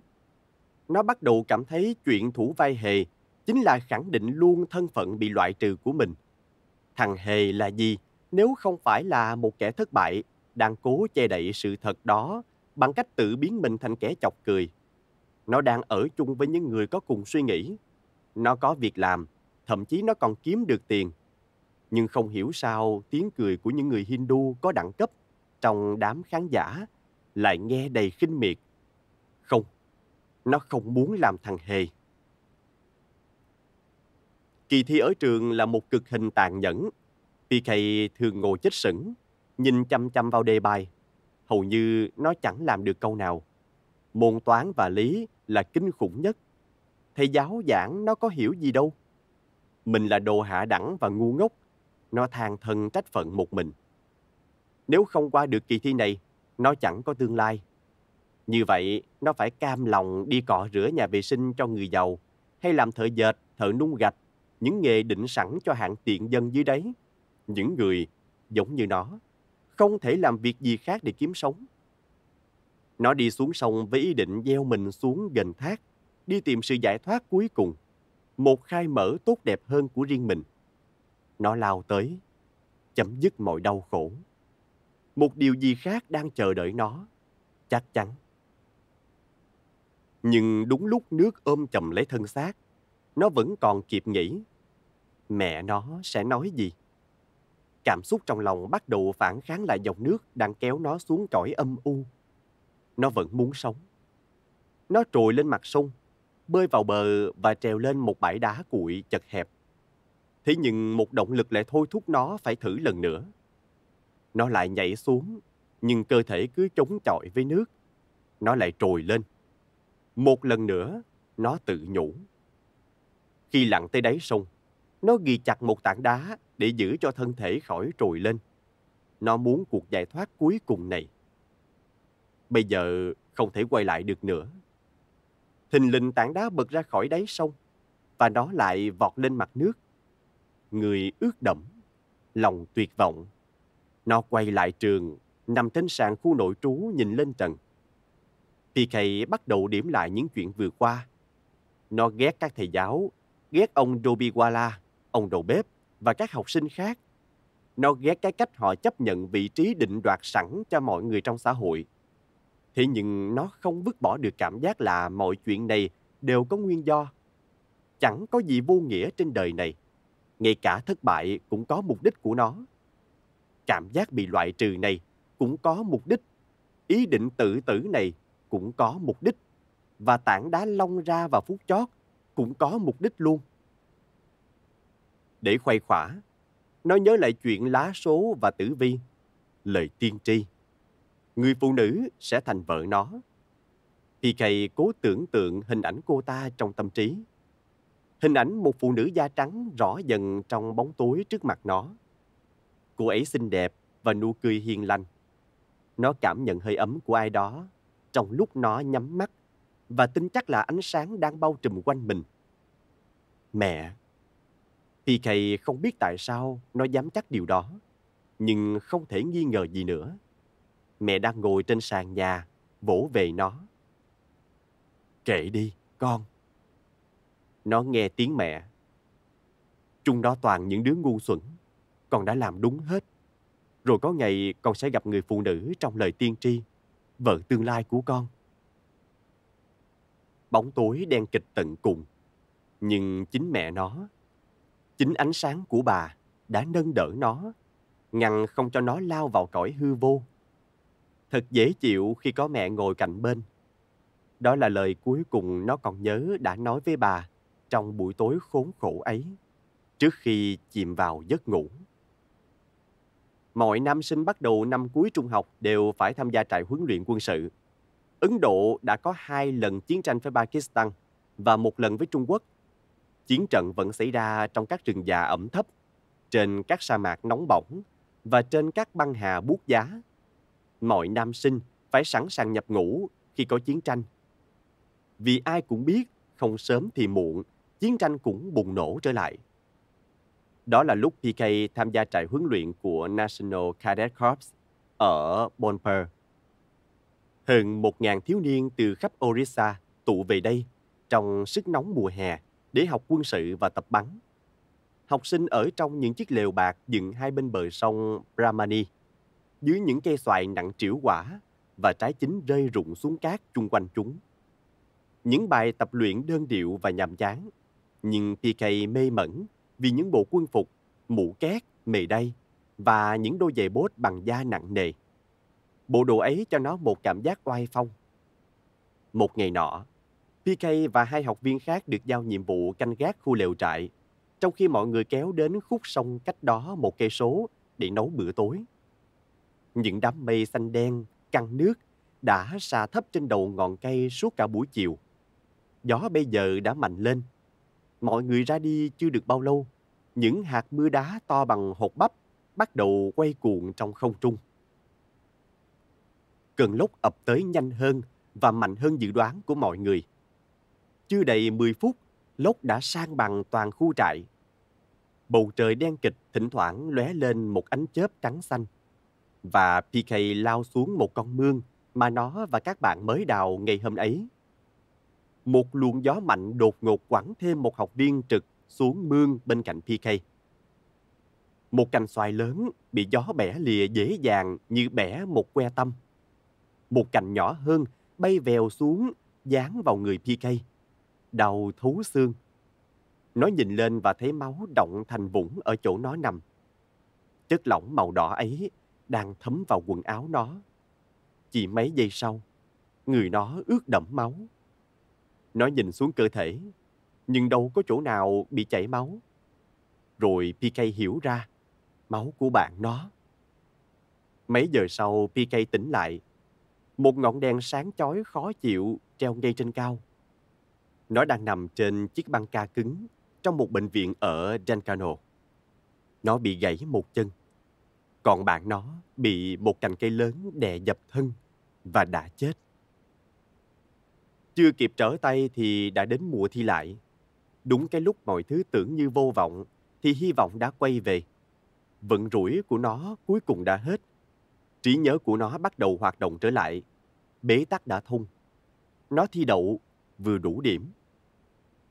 Nó bắt đầu cảm thấy chuyện thủ vai hề chính là khẳng định luôn thân phận bị loại trừ của mình. Thằng hề là gì nếu không phải là một kẻ thất bại đang cố che đậy sự thật đó bằng cách tự biến mình thành kẻ chọc cười. Nó đang ở chung với những người có cùng suy nghĩ. Nó có việc làm, thậm chí nó còn kiếm được tiền. Nhưng không hiểu sao tiếng cười của những người Hindu có đẳng cấp trong đám khán giả lại nghe đầy khinh miệt. Không, nó không muốn làm thằng Hề. Kỳ thi ở trường là một cực hình tàn nhẫn. PK thường ngồi chết sững, nhìn chăm chăm vào đề bài. Hầu như nó chẳng làm được câu nào. Môn toán và lý là kinh khủng nhất. Thầy giáo giảng nó có hiểu gì đâu. Mình là đồ hạ đẳng và ngu ngốc. Nó than thân trách phận một mình. Nếu không qua được kỳ thi này, nó chẳng có tương lai. Như vậy, nó phải cam lòng đi cọ rửa nhà vệ sinh cho người giàu, hay làm thợ dệt, thợ nung gạch, những nghề định sẵn cho hạng tiện dân dưới đấy. Những người giống như nó, không thể làm việc gì khác để kiếm sống. Nó đi xuống sông với ý định gieo mình xuống gần thác, đi tìm sự giải thoát cuối cùng, một khai mở tốt đẹp hơn của riêng mình. Nó lao tới, chấm dứt mọi đau khổ. Một điều gì khác đang chờ đợi nó, chắc chắn. Nhưng đúng lúc nước ôm chầm lấy thân xác, nó vẫn còn kịp nghĩ. Mẹ nó sẽ nói gì? Cảm xúc trong lòng bắt đầu phản kháng lại dòng nước đang kéo nó xuống cõi âm u. Nó vẫn muốn sống. Nó trồi lên mặt sông, bơi vào bờ và trèo lên một bãi đá cuội chật hẹp. Thế nhưng một động lực lại thôi thúc nó phải thử lần nữa. Nó lại nhảy xuống, nhưng cơ thể cứ chống chọi với nước. Nó lại trồi lên. Một lần nữa, nó tự nhủ. Khi lặn tới đáy sông, nó ghi chặt một tảng đá để giữ cho thân thể khỏi trồi lên. Nó muốn cuộc giải thoát cuối cùng này. Bây giờ không thể quay lại được nữa. Thình lình tảng đá bật ra khỏi đáy sông và nó lại vọt lên mặt nước. Người ướt đẫm, lòng tuyệt vọng. Nó quay lại trường, nằm trên sàn khu nội trú nhìn lên trần. PK bắt đầu điểm lại những chuyện vừa qua. Nó ghét các thầy giáo, ghét ông Dobiwala, ông đầu bếp và các học sinh khác. Nó ghét cái cách họ chấp nhận vị trí định đoạt sẵn cho mọi người trong xã hội. Thế nhưng nó không vứt bỏ được cảm giác là mọi chuyện này đều có nguyên do. Chẳng có gì vô nghĩa trên đời này. Ngay cả thất bại cũng có mục đích của nó. Cảm giác bị loại trừ này cũng có mục đích. Ý định tự tử này cũng có mục đích. Và tảng đá long ra vào phút chót cũng có mục đích luôn. Để khoay khỏa, nó nhớ lại chuyện lá số và tử vi, lời tiên tri. Người phụ nữ sẽ thành vợ nó. PK cố tưởng tượng hình ảnh cô ta trong tâm trí. Hình ảnh một phụ nữ da trắng rõ dần trong bóng tối trước mặt nó. Cô ấy xinh đẹp và nụ cười hiền lành. Nó cảm nhận hơi ấm của ai đó trong lúc nó nhắm mắt và tin chắc là ánh sáng đang bao trùm quanh mình. Mẹ PK không biết tại sao nó dám chắc điều đó, nhưng không thể nghi ngờ gì nữa. Mẹ đang ngồi trên sàn nhà, vỗ về nó. Kệ đi, con. Nó nghe tiếng mẹ. Chúng đó toàn những đứa ngu xuẩn, con đã làm đúng hết. Rồi có ngày con sẽ gặp người phụ nữ trong lời tiên tri, vợ tương lai của con. Bóng tối đen kịch tận cùng, nhưng chính mẹ nó Chính ánh sáng của bà đã nâng đỡ nó, ngăn không cho nó lao vào cõi hư vô. Thật dễ chịu khi có mẹ ngồi cạnh bên. Đó là lời cuối cùng nó còn nhớ đã nói với bà trong buổi tối khốn khổ ấy, trước khi chìm vào giấc ngủ. Mọi nam sinh bắt đầu năm cuối trung học đều phải tham gia trại huấn luyện quân sự. Ấn Độ đã có hai lần chiến tranh với Pakistan và một lần với Trung Quốc chiến trận vẫn xảy ra trong các rừng già ẩm thấp, trên các sa mạc nóng bỏng và trên các băng hà buốt giá. Mọi nam sinh phải sẵn sàng nhập ngũ khi có chiến tranh. Vì ai cũng biết, không sớm thì muộn, chiến tranh cũng bùng nổ trở lại. Đó là lúc PK tham gia trại huấn luyện của National Cadet Corps ở Bonper. Hơn 1.000 thiếu niên từ khắp Orissa tụ về đây trong sức nóng mùa hè để học quân sự và tập bắn. Học sinh ở trong những chiếc lều bạc dựng hai bên bờ sông Brahmani, dưới những cây xoài nặng trĩu quả và trái chín rơi rụng xuống cát chung quanh chúng. Những bài tập luyện đơn điệu và nhàm chán, nhưng PK mê mẩn vì những bộ quân phục, mũ két, mề đay và những đôi giày bốt bằng da nặng nề. Bộ đồ ấy cho nó một cảm giác oai phong. Một ngày nọ, PK và hai học viên khác được giao nhiệm vụ canh gác khu lều trại, trong khi mọi người kéo đến khúc sông cách đó một cây số để nấu bữa tối. Những đám mây xanh đen, căng nước đã xà thấp trên đầu ngọn cây suốt cả buổi chiều. Gió bây giờ đã mạnh lên. Mọi người ra đi chưa được bao lâu, những hạt mưa đá to bằng hột bắp bắt đầu quay cuộn trong không trung. Cơn lốc ập tới nhanh hơn và mạnh hơn dự đoán của mọi người. Chưa đầy 10 phút, lốc đã sang bằng toàn khu trại. Bầu trời đen kịch thỉnh thoảng lóe lên một ánh chớp trắng xanh. Và PK lao xuống một con mương mà nó và các bạn mới đào ngày hôm ấy. Một luồng gió mạnh đột ngột quẳng thêm một học viên trực xuống mương bên cạnh PK. Một cành xoài lớn bị gió bẻ lìa dễ dàng như bẻ một que tâm. Một cành nhỏ hơn bay vèo xuống, dán vào người PK. Đầu thấu xương. Nó nhìn lên và thấy máu động thành vũng ở chỗ nó nằm. Chất lỏng màu đỏ ấy đang thấm vào quần áo nó. Chỉ mấy giây sau, người nó ướt đẫm máu. Nó nhìn xuống cơ thể, nhưng đâu có chỗ nào bị chảy máu. Rồi PK hiểu ra, máu của bạn nó. Mấy giờ sau PK tỉnh lại, một ngọn đèn sáng chói khó chịu treo ngay trên cao. Nó đang nằm trên chiếc băng ca cứng trong một bệnh viện ở Dancano. Nó bị gãy một chân, còn bạn nó bị một cành cây lớn đè dập thân và đã chết. Chưa kịp trở tay thì đã đến mùa thi lại. Đúng cái lúc mọi thứ tưởng như vô vọng thì hy vọng đã quay về. Vận rủi của nó cuối cùng đã hết. Trí nhớ của nó bắt đầu hoạt động trở lại. Bế tắc đã thông. Nó thi đậu vừa đủ điểm.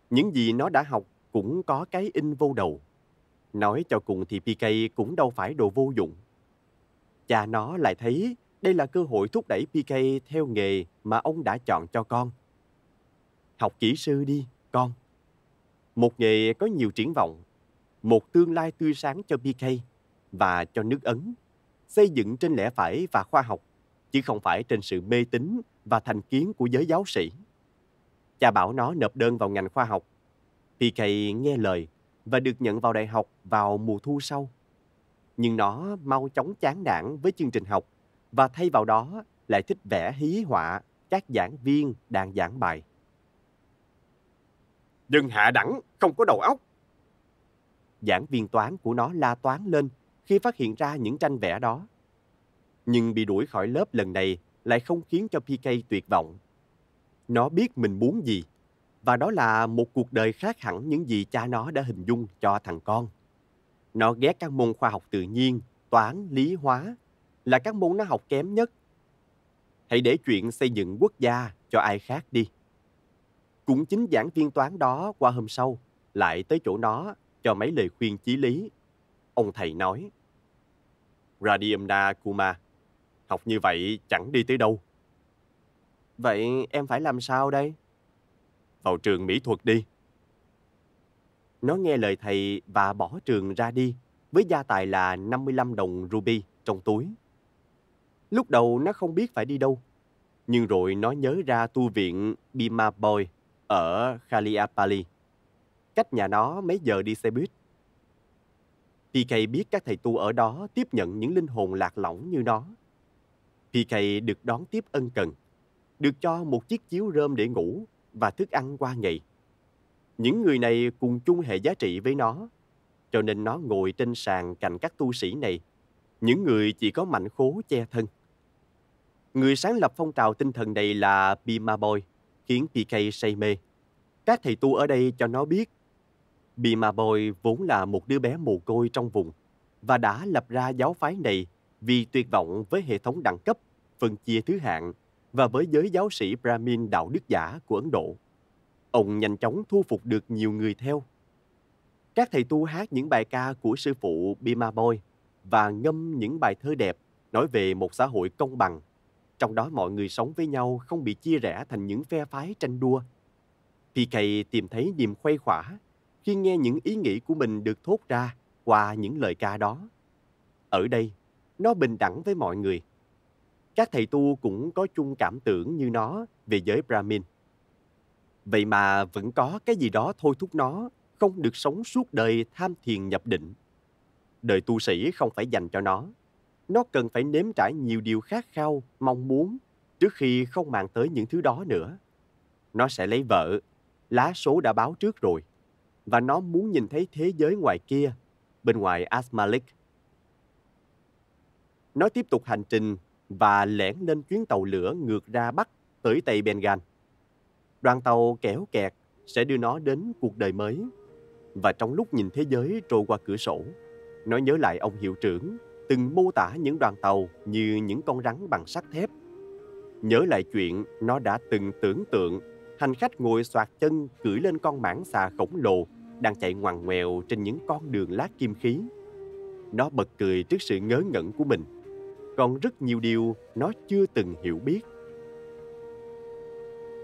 Những gì nó đã học cũng có cái in vô đầu. Nói cho cùng thì PK cũng đâu phải đồ vô dụng. Cha nó lại thấy đây là cơ hội thúc đẩy PK theo nghề mà ông đã chọn cho con. Học kỹ sư đi, con. Một nghề có nhiều triển vọng, một tương lai tươi sáng cho PK và cho nước Ấn, xây dựng trên lẽ phải và khoa học, chứ không phải trên sự mê tín và thành kiến của giới giáo sĩ. Cha bảo nó nộp đơn vào ngành khoa học. PK nghe lời và được nhận vào đại học vào mùa thu sau. Nhưng nó mau chóng chán nản với chương trình học và thay vào đó lại thích vẽ hí họa các giảng viên đang giảng bài. Đừng hạ đẳng, không có đầu óc. Giảng viên toán của nó la toán lên khi phát hiện ra những tranh vẽ đó. Nhưng bị đuổi khỏi lớp lần này lại không khiến cho PK tuyệt vọng. Nó biết mình muốn gì, và đó là một cuộc đời khác hẳn những gì cha nó đã hình dung cho thằng con. Nó ghét các môn khoa học tự nhiên, toán, lý, hóa, là các môn nó học kém nhất. Hãy để chuyện xây dựng quốc gia cho ai khác đi. Cũng chính giảng viên toán đó qua hôm sau lại tới chỗ nó cho mấy lời khuyên chí lý. Ông thầy nói, Radiumna Kuma, học như vậy chẳng đi tới đâu. Vậy em phải làm sao đây? Vào trường mỹ thuật đi. Nó nghe lời thầy và bỏ trường ra đi với gia tài là 55 đồng ruby trong túi. Lúc đầu nó không biết phải đi đâu, nhưng rồi nó nhớ ra tu viện Bima Boy ở Khaliapali. Cách nhà nó mấy giờ đi xe buýt. PK biết các thầy tu ở đó tiếp nhận những linh hồn lạc lõng như nó. PK được đón tiếp ân cần, được cho một chiếc chiếu rơm để ngủ và thức ăn qua ngày. Những người này cùng chung hệ giá trị với nó, cho nên nó ngồi trên sàn cạnh các tu sĩ này, những người chỉ có mạnh khố che thân. Người sáng lập phong trào tinh thần này là Bima Boy, khiến PK say mê. Các thầy tu ở đây cho nó biết, Bima Boy vốn là một đứa bé mồ côi trong vùng và đã lập ra giáo phái này vì tuyệt vọng với hệ thống đẳng cấp, phân chia thứ hạng và với giới giáo sĩ Brahmin đạo đức giả của Ấn Độ. Ông nhanh chóng thu phục được nhiều người theo. Các thầy tu hát những bài ca của sư phụ Bima Boy và ngâm những bài thơ đẹp nói về một xã hội công bằng trong đó mọi người sống với nhau không bị chia rẽ thành những phe phái tranh đua. PK tìm thấy niềm khuây khỏa khi nghe những ý nghĩ của mình được thốt ra qua những lời ca đó. Ở đây, nó bình đẳng với mọi người. Các thầy tu cũng có chung cảm tưởng như nó về giới Brahmin. Vậy mà vẫn có cái gì đó thôi thúc nó không được sống suốt đời tham thiền nhập định. Đời tu sĩ không phải dành cho nó. Nó cần phải nếm trải nhiều điều khát khao, mong muốn trước khi không màng tới những thứ đó nữa. Nó sẽ lấy vợ, lá số đã báo trước rồi. Và nó muốn nhìn thấy thế giới ngoài kia, bên ngoài Asmalik. Nó tiếp tục hành trình và lẻn lên chuyến tàu lửa ngược ra Bắc tới Tây Bengal. Đoàn tàu kéo kẹt sẽ đưa nó đến cuộc đời mới. Và trong lúc nhìn thế giới trôi qua cửa sổ, nó nhớ lại ông hiệu trưởng từng mô tả những đoàn tàu như những con rắn bằng sắt thép. Nhớ lại chuyện nó đã từng tưởng tượng hành khách ngồi xoạc chân cưỡi lên con mãng xà khổng lồ đang chạy ngoằn ngoèo trên những con đường lát kim khí. Nó bật cười trước sự ngớ ngẩn của mình. Còn rất nhiều điều nó chưa từng hiểu biết.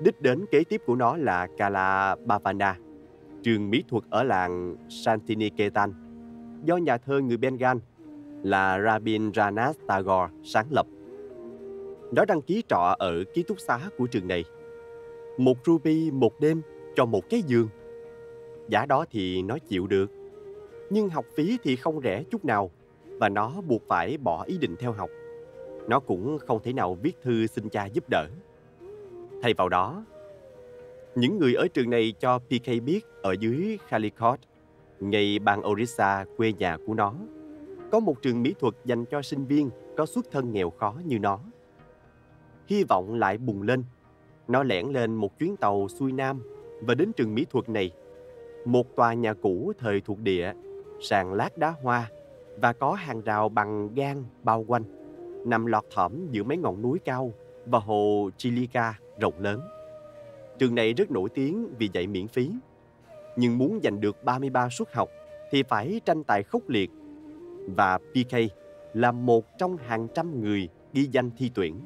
Đích đến kế tiếp của nó là Kala Bhavana, trường mỹ thuật ở làng Santiniketan, do nhà thơ người Bengal là Rabindranath Tagore sáng lập. Nó đăng ký trọ ở ký túc xá của trường này. Một ruby một đêm cho một cái giường. Giá đó thì nó chịu được. Nhưng học phí thì không rẻ chút nào và nó buộc phải bỏ ý định theo học. Nó cũng không thể nào viết thư xin cha giúp đỡ. Thay vào đó, những người ở trường này cho PK biết ở dưới Calicut, ngay bang Orissa, quê nhà của nó, có một trường mỹ thuật dành cho sinh viên có xuất thân nghèo khó như nó. Hy vọng lại bùng lên. Nó lẻn lên một chuyến tàu xuôi nam và đến trường mỹ thuật này. Một tòa nhà cũ thời thuộc địa, sàn lát đá hoa và có hàng rào bằng gan bao quanh, nằm lọt thỏm giữa mấy ngọn núi cao và hồ Chilica rộng lớn. Trường này rất nổi tiếng vì dạy miễn phí. Nhưng muốn giành được 33 suất học thì phải tranh tài khốc liệt. Và PK là một trong hàng trăm người ghi danh thi tuyển.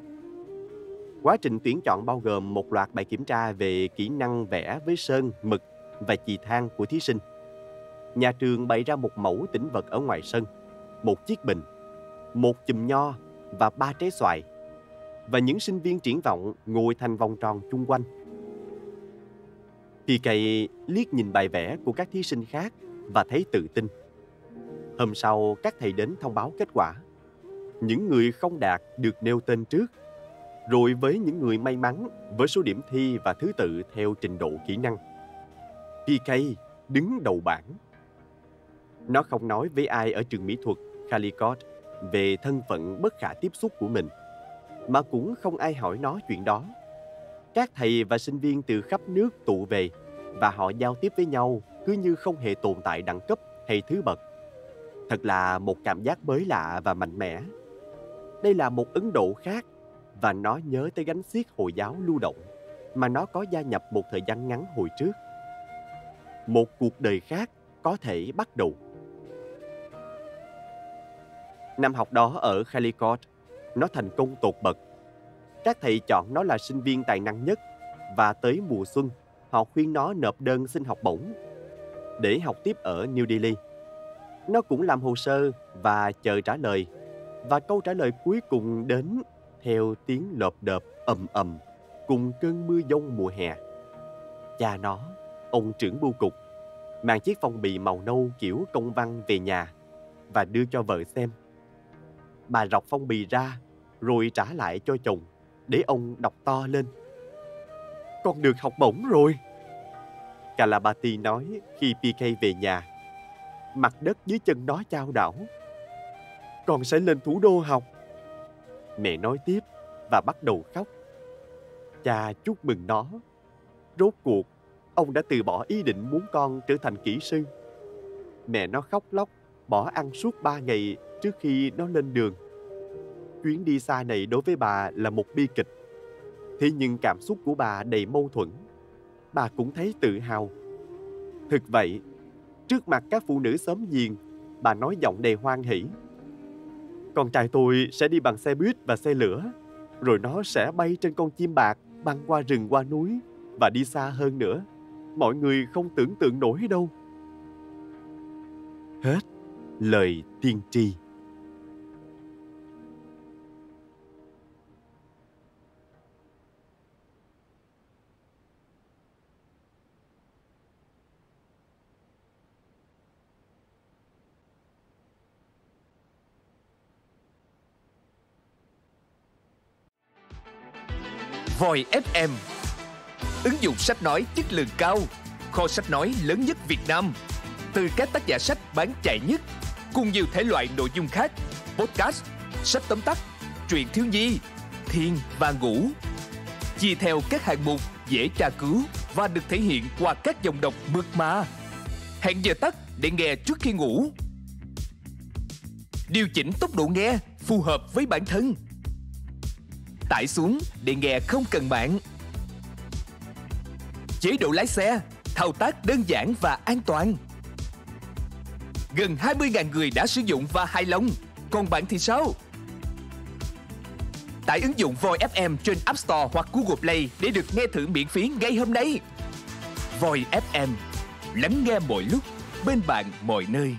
Quá trình tuyển chọn bao gồm một loạt bài kiểm tra về kỹ năng vẽ với sơn, mực và chì than của thí sinh. Nhà trường bày ra một mẫu tĩnh vật ở ngoài sân, một chiếc bình, một chùm nho và ba trái xoài. Và những sinh viên triển vọng ngồi thành vòng tròn chung quanh PK liếc nhìn bài vẽ của các thí sinh khác và thấy tự tin. Hôm sau, các thầy đến thông báo kết quả. Những người không đạt được nêu tên trước, rồi với những người may mắn với số điểm thi và thứ tự theo trình độ kỹ năng. PK đứng đầu bảng. Nó không nói với ai ở trường mỹ thuật Calicut về thân phận bất khả tiếp xúc của mình, mà cũng không ai hỏi nó chuyện đó các thầy và sinh viên từ khắp nước tụ về và họ giao tiếp với nhau cứ như không hề tồn tại đẳng cấp hay thứ bậc. Thật là một cảm giác mới lạ và mạnh mẽ. Đây là một Ấn Độ khác và nó nhớ tới gánh xiết Hồi giáo lưu động mà nó có gia nhập một thời gian ngắn hồi trước. Một cuộc đời khác có thể bắt đầu. Năm học đó ở Calicut, nó thành công tột bậc các thầy chọn nó là sinh viên tài năng nhất và tới mùa xuân, họ khuyên nó nộp đơn xin học bổng để học tiếp ở New Delhi. Nó cũng làm hồ sơ và chờ trả lời và câu trả lời cuối cùng đến theo tiếng lợp đợp ầm ầm cùng cơn mưa giông mùa hè. Cha nó, ông trưởng bưu cục, mang chiếc phong bì màu nâu kiểu công văn về nhà và đưa cho vợ xem. Bà rọc phong bì ra rồi trả lại cho chồng để ông đọc to lên. Con được học bổng rồi. Kalabati nói khi PK về nhà. Mặt đất dưới chân nó trao đảo. Con sẽ lên thủ đô học. Mẹ nói tiếp và bắt đầu khóc. Cha chúc mừng nó. Rốt cuộc, ông đã từ bỏ ý định muốn con trở thành kỹ sư. Mẹ nó khóc lóc, bỏ ăn suốt ba ngày trước khi nó lên đường chuyến đi xa này đối với bà là một bi kịch. Thế nhưng cảm xúc của bà đầy mâu thuẫn. Bà cũng thấy tự hào. Thực vậy, trước mặt các phụ nữ xóm giềng, bà nói giọng đầy hoan hỷ. Con trai tôi sẽ đi bằng xe buýt và xe lửa, rồi nó sẽ bay trên con chim bạc, băng qua rừng qua núi và đi xa hơn nữa. Mọi người không tưởng tượng nổi đâu. Hết lời tiên tri. Voi FM Ứng dụng sách nói chất lượng cao Kho sách nói lớn nhất Việt Nam. Từ các tác giả sách bán chạy nhất Cùng nhiều thể loại nội dung khác Podcast, sách tóm tắt, truyện thiếu nhi, thiên và ngủ. Chia theo các hạng mục dễ tra cứu Và được thể hiện qua các dòng đọc mượt mà. Hẹn giờ tắt để nghe trước khi ngủ. Điều chỉnh tốc độ nghe phù hợp với bản thân. Tải xuống để nghe không cần mạng Chế độ lái xe Thao tác đơn giản và an toàn Gần 20.000 người đã sử dụng và hài lòng Còn bạn thì sao? Tải ứng dụng Voi FM trên App Store hoặc Google Play để được nghe thử miễn phí ngay hôm nay. Voi FM, lắng nghe mọi lúc, bên bạn mọi nơi.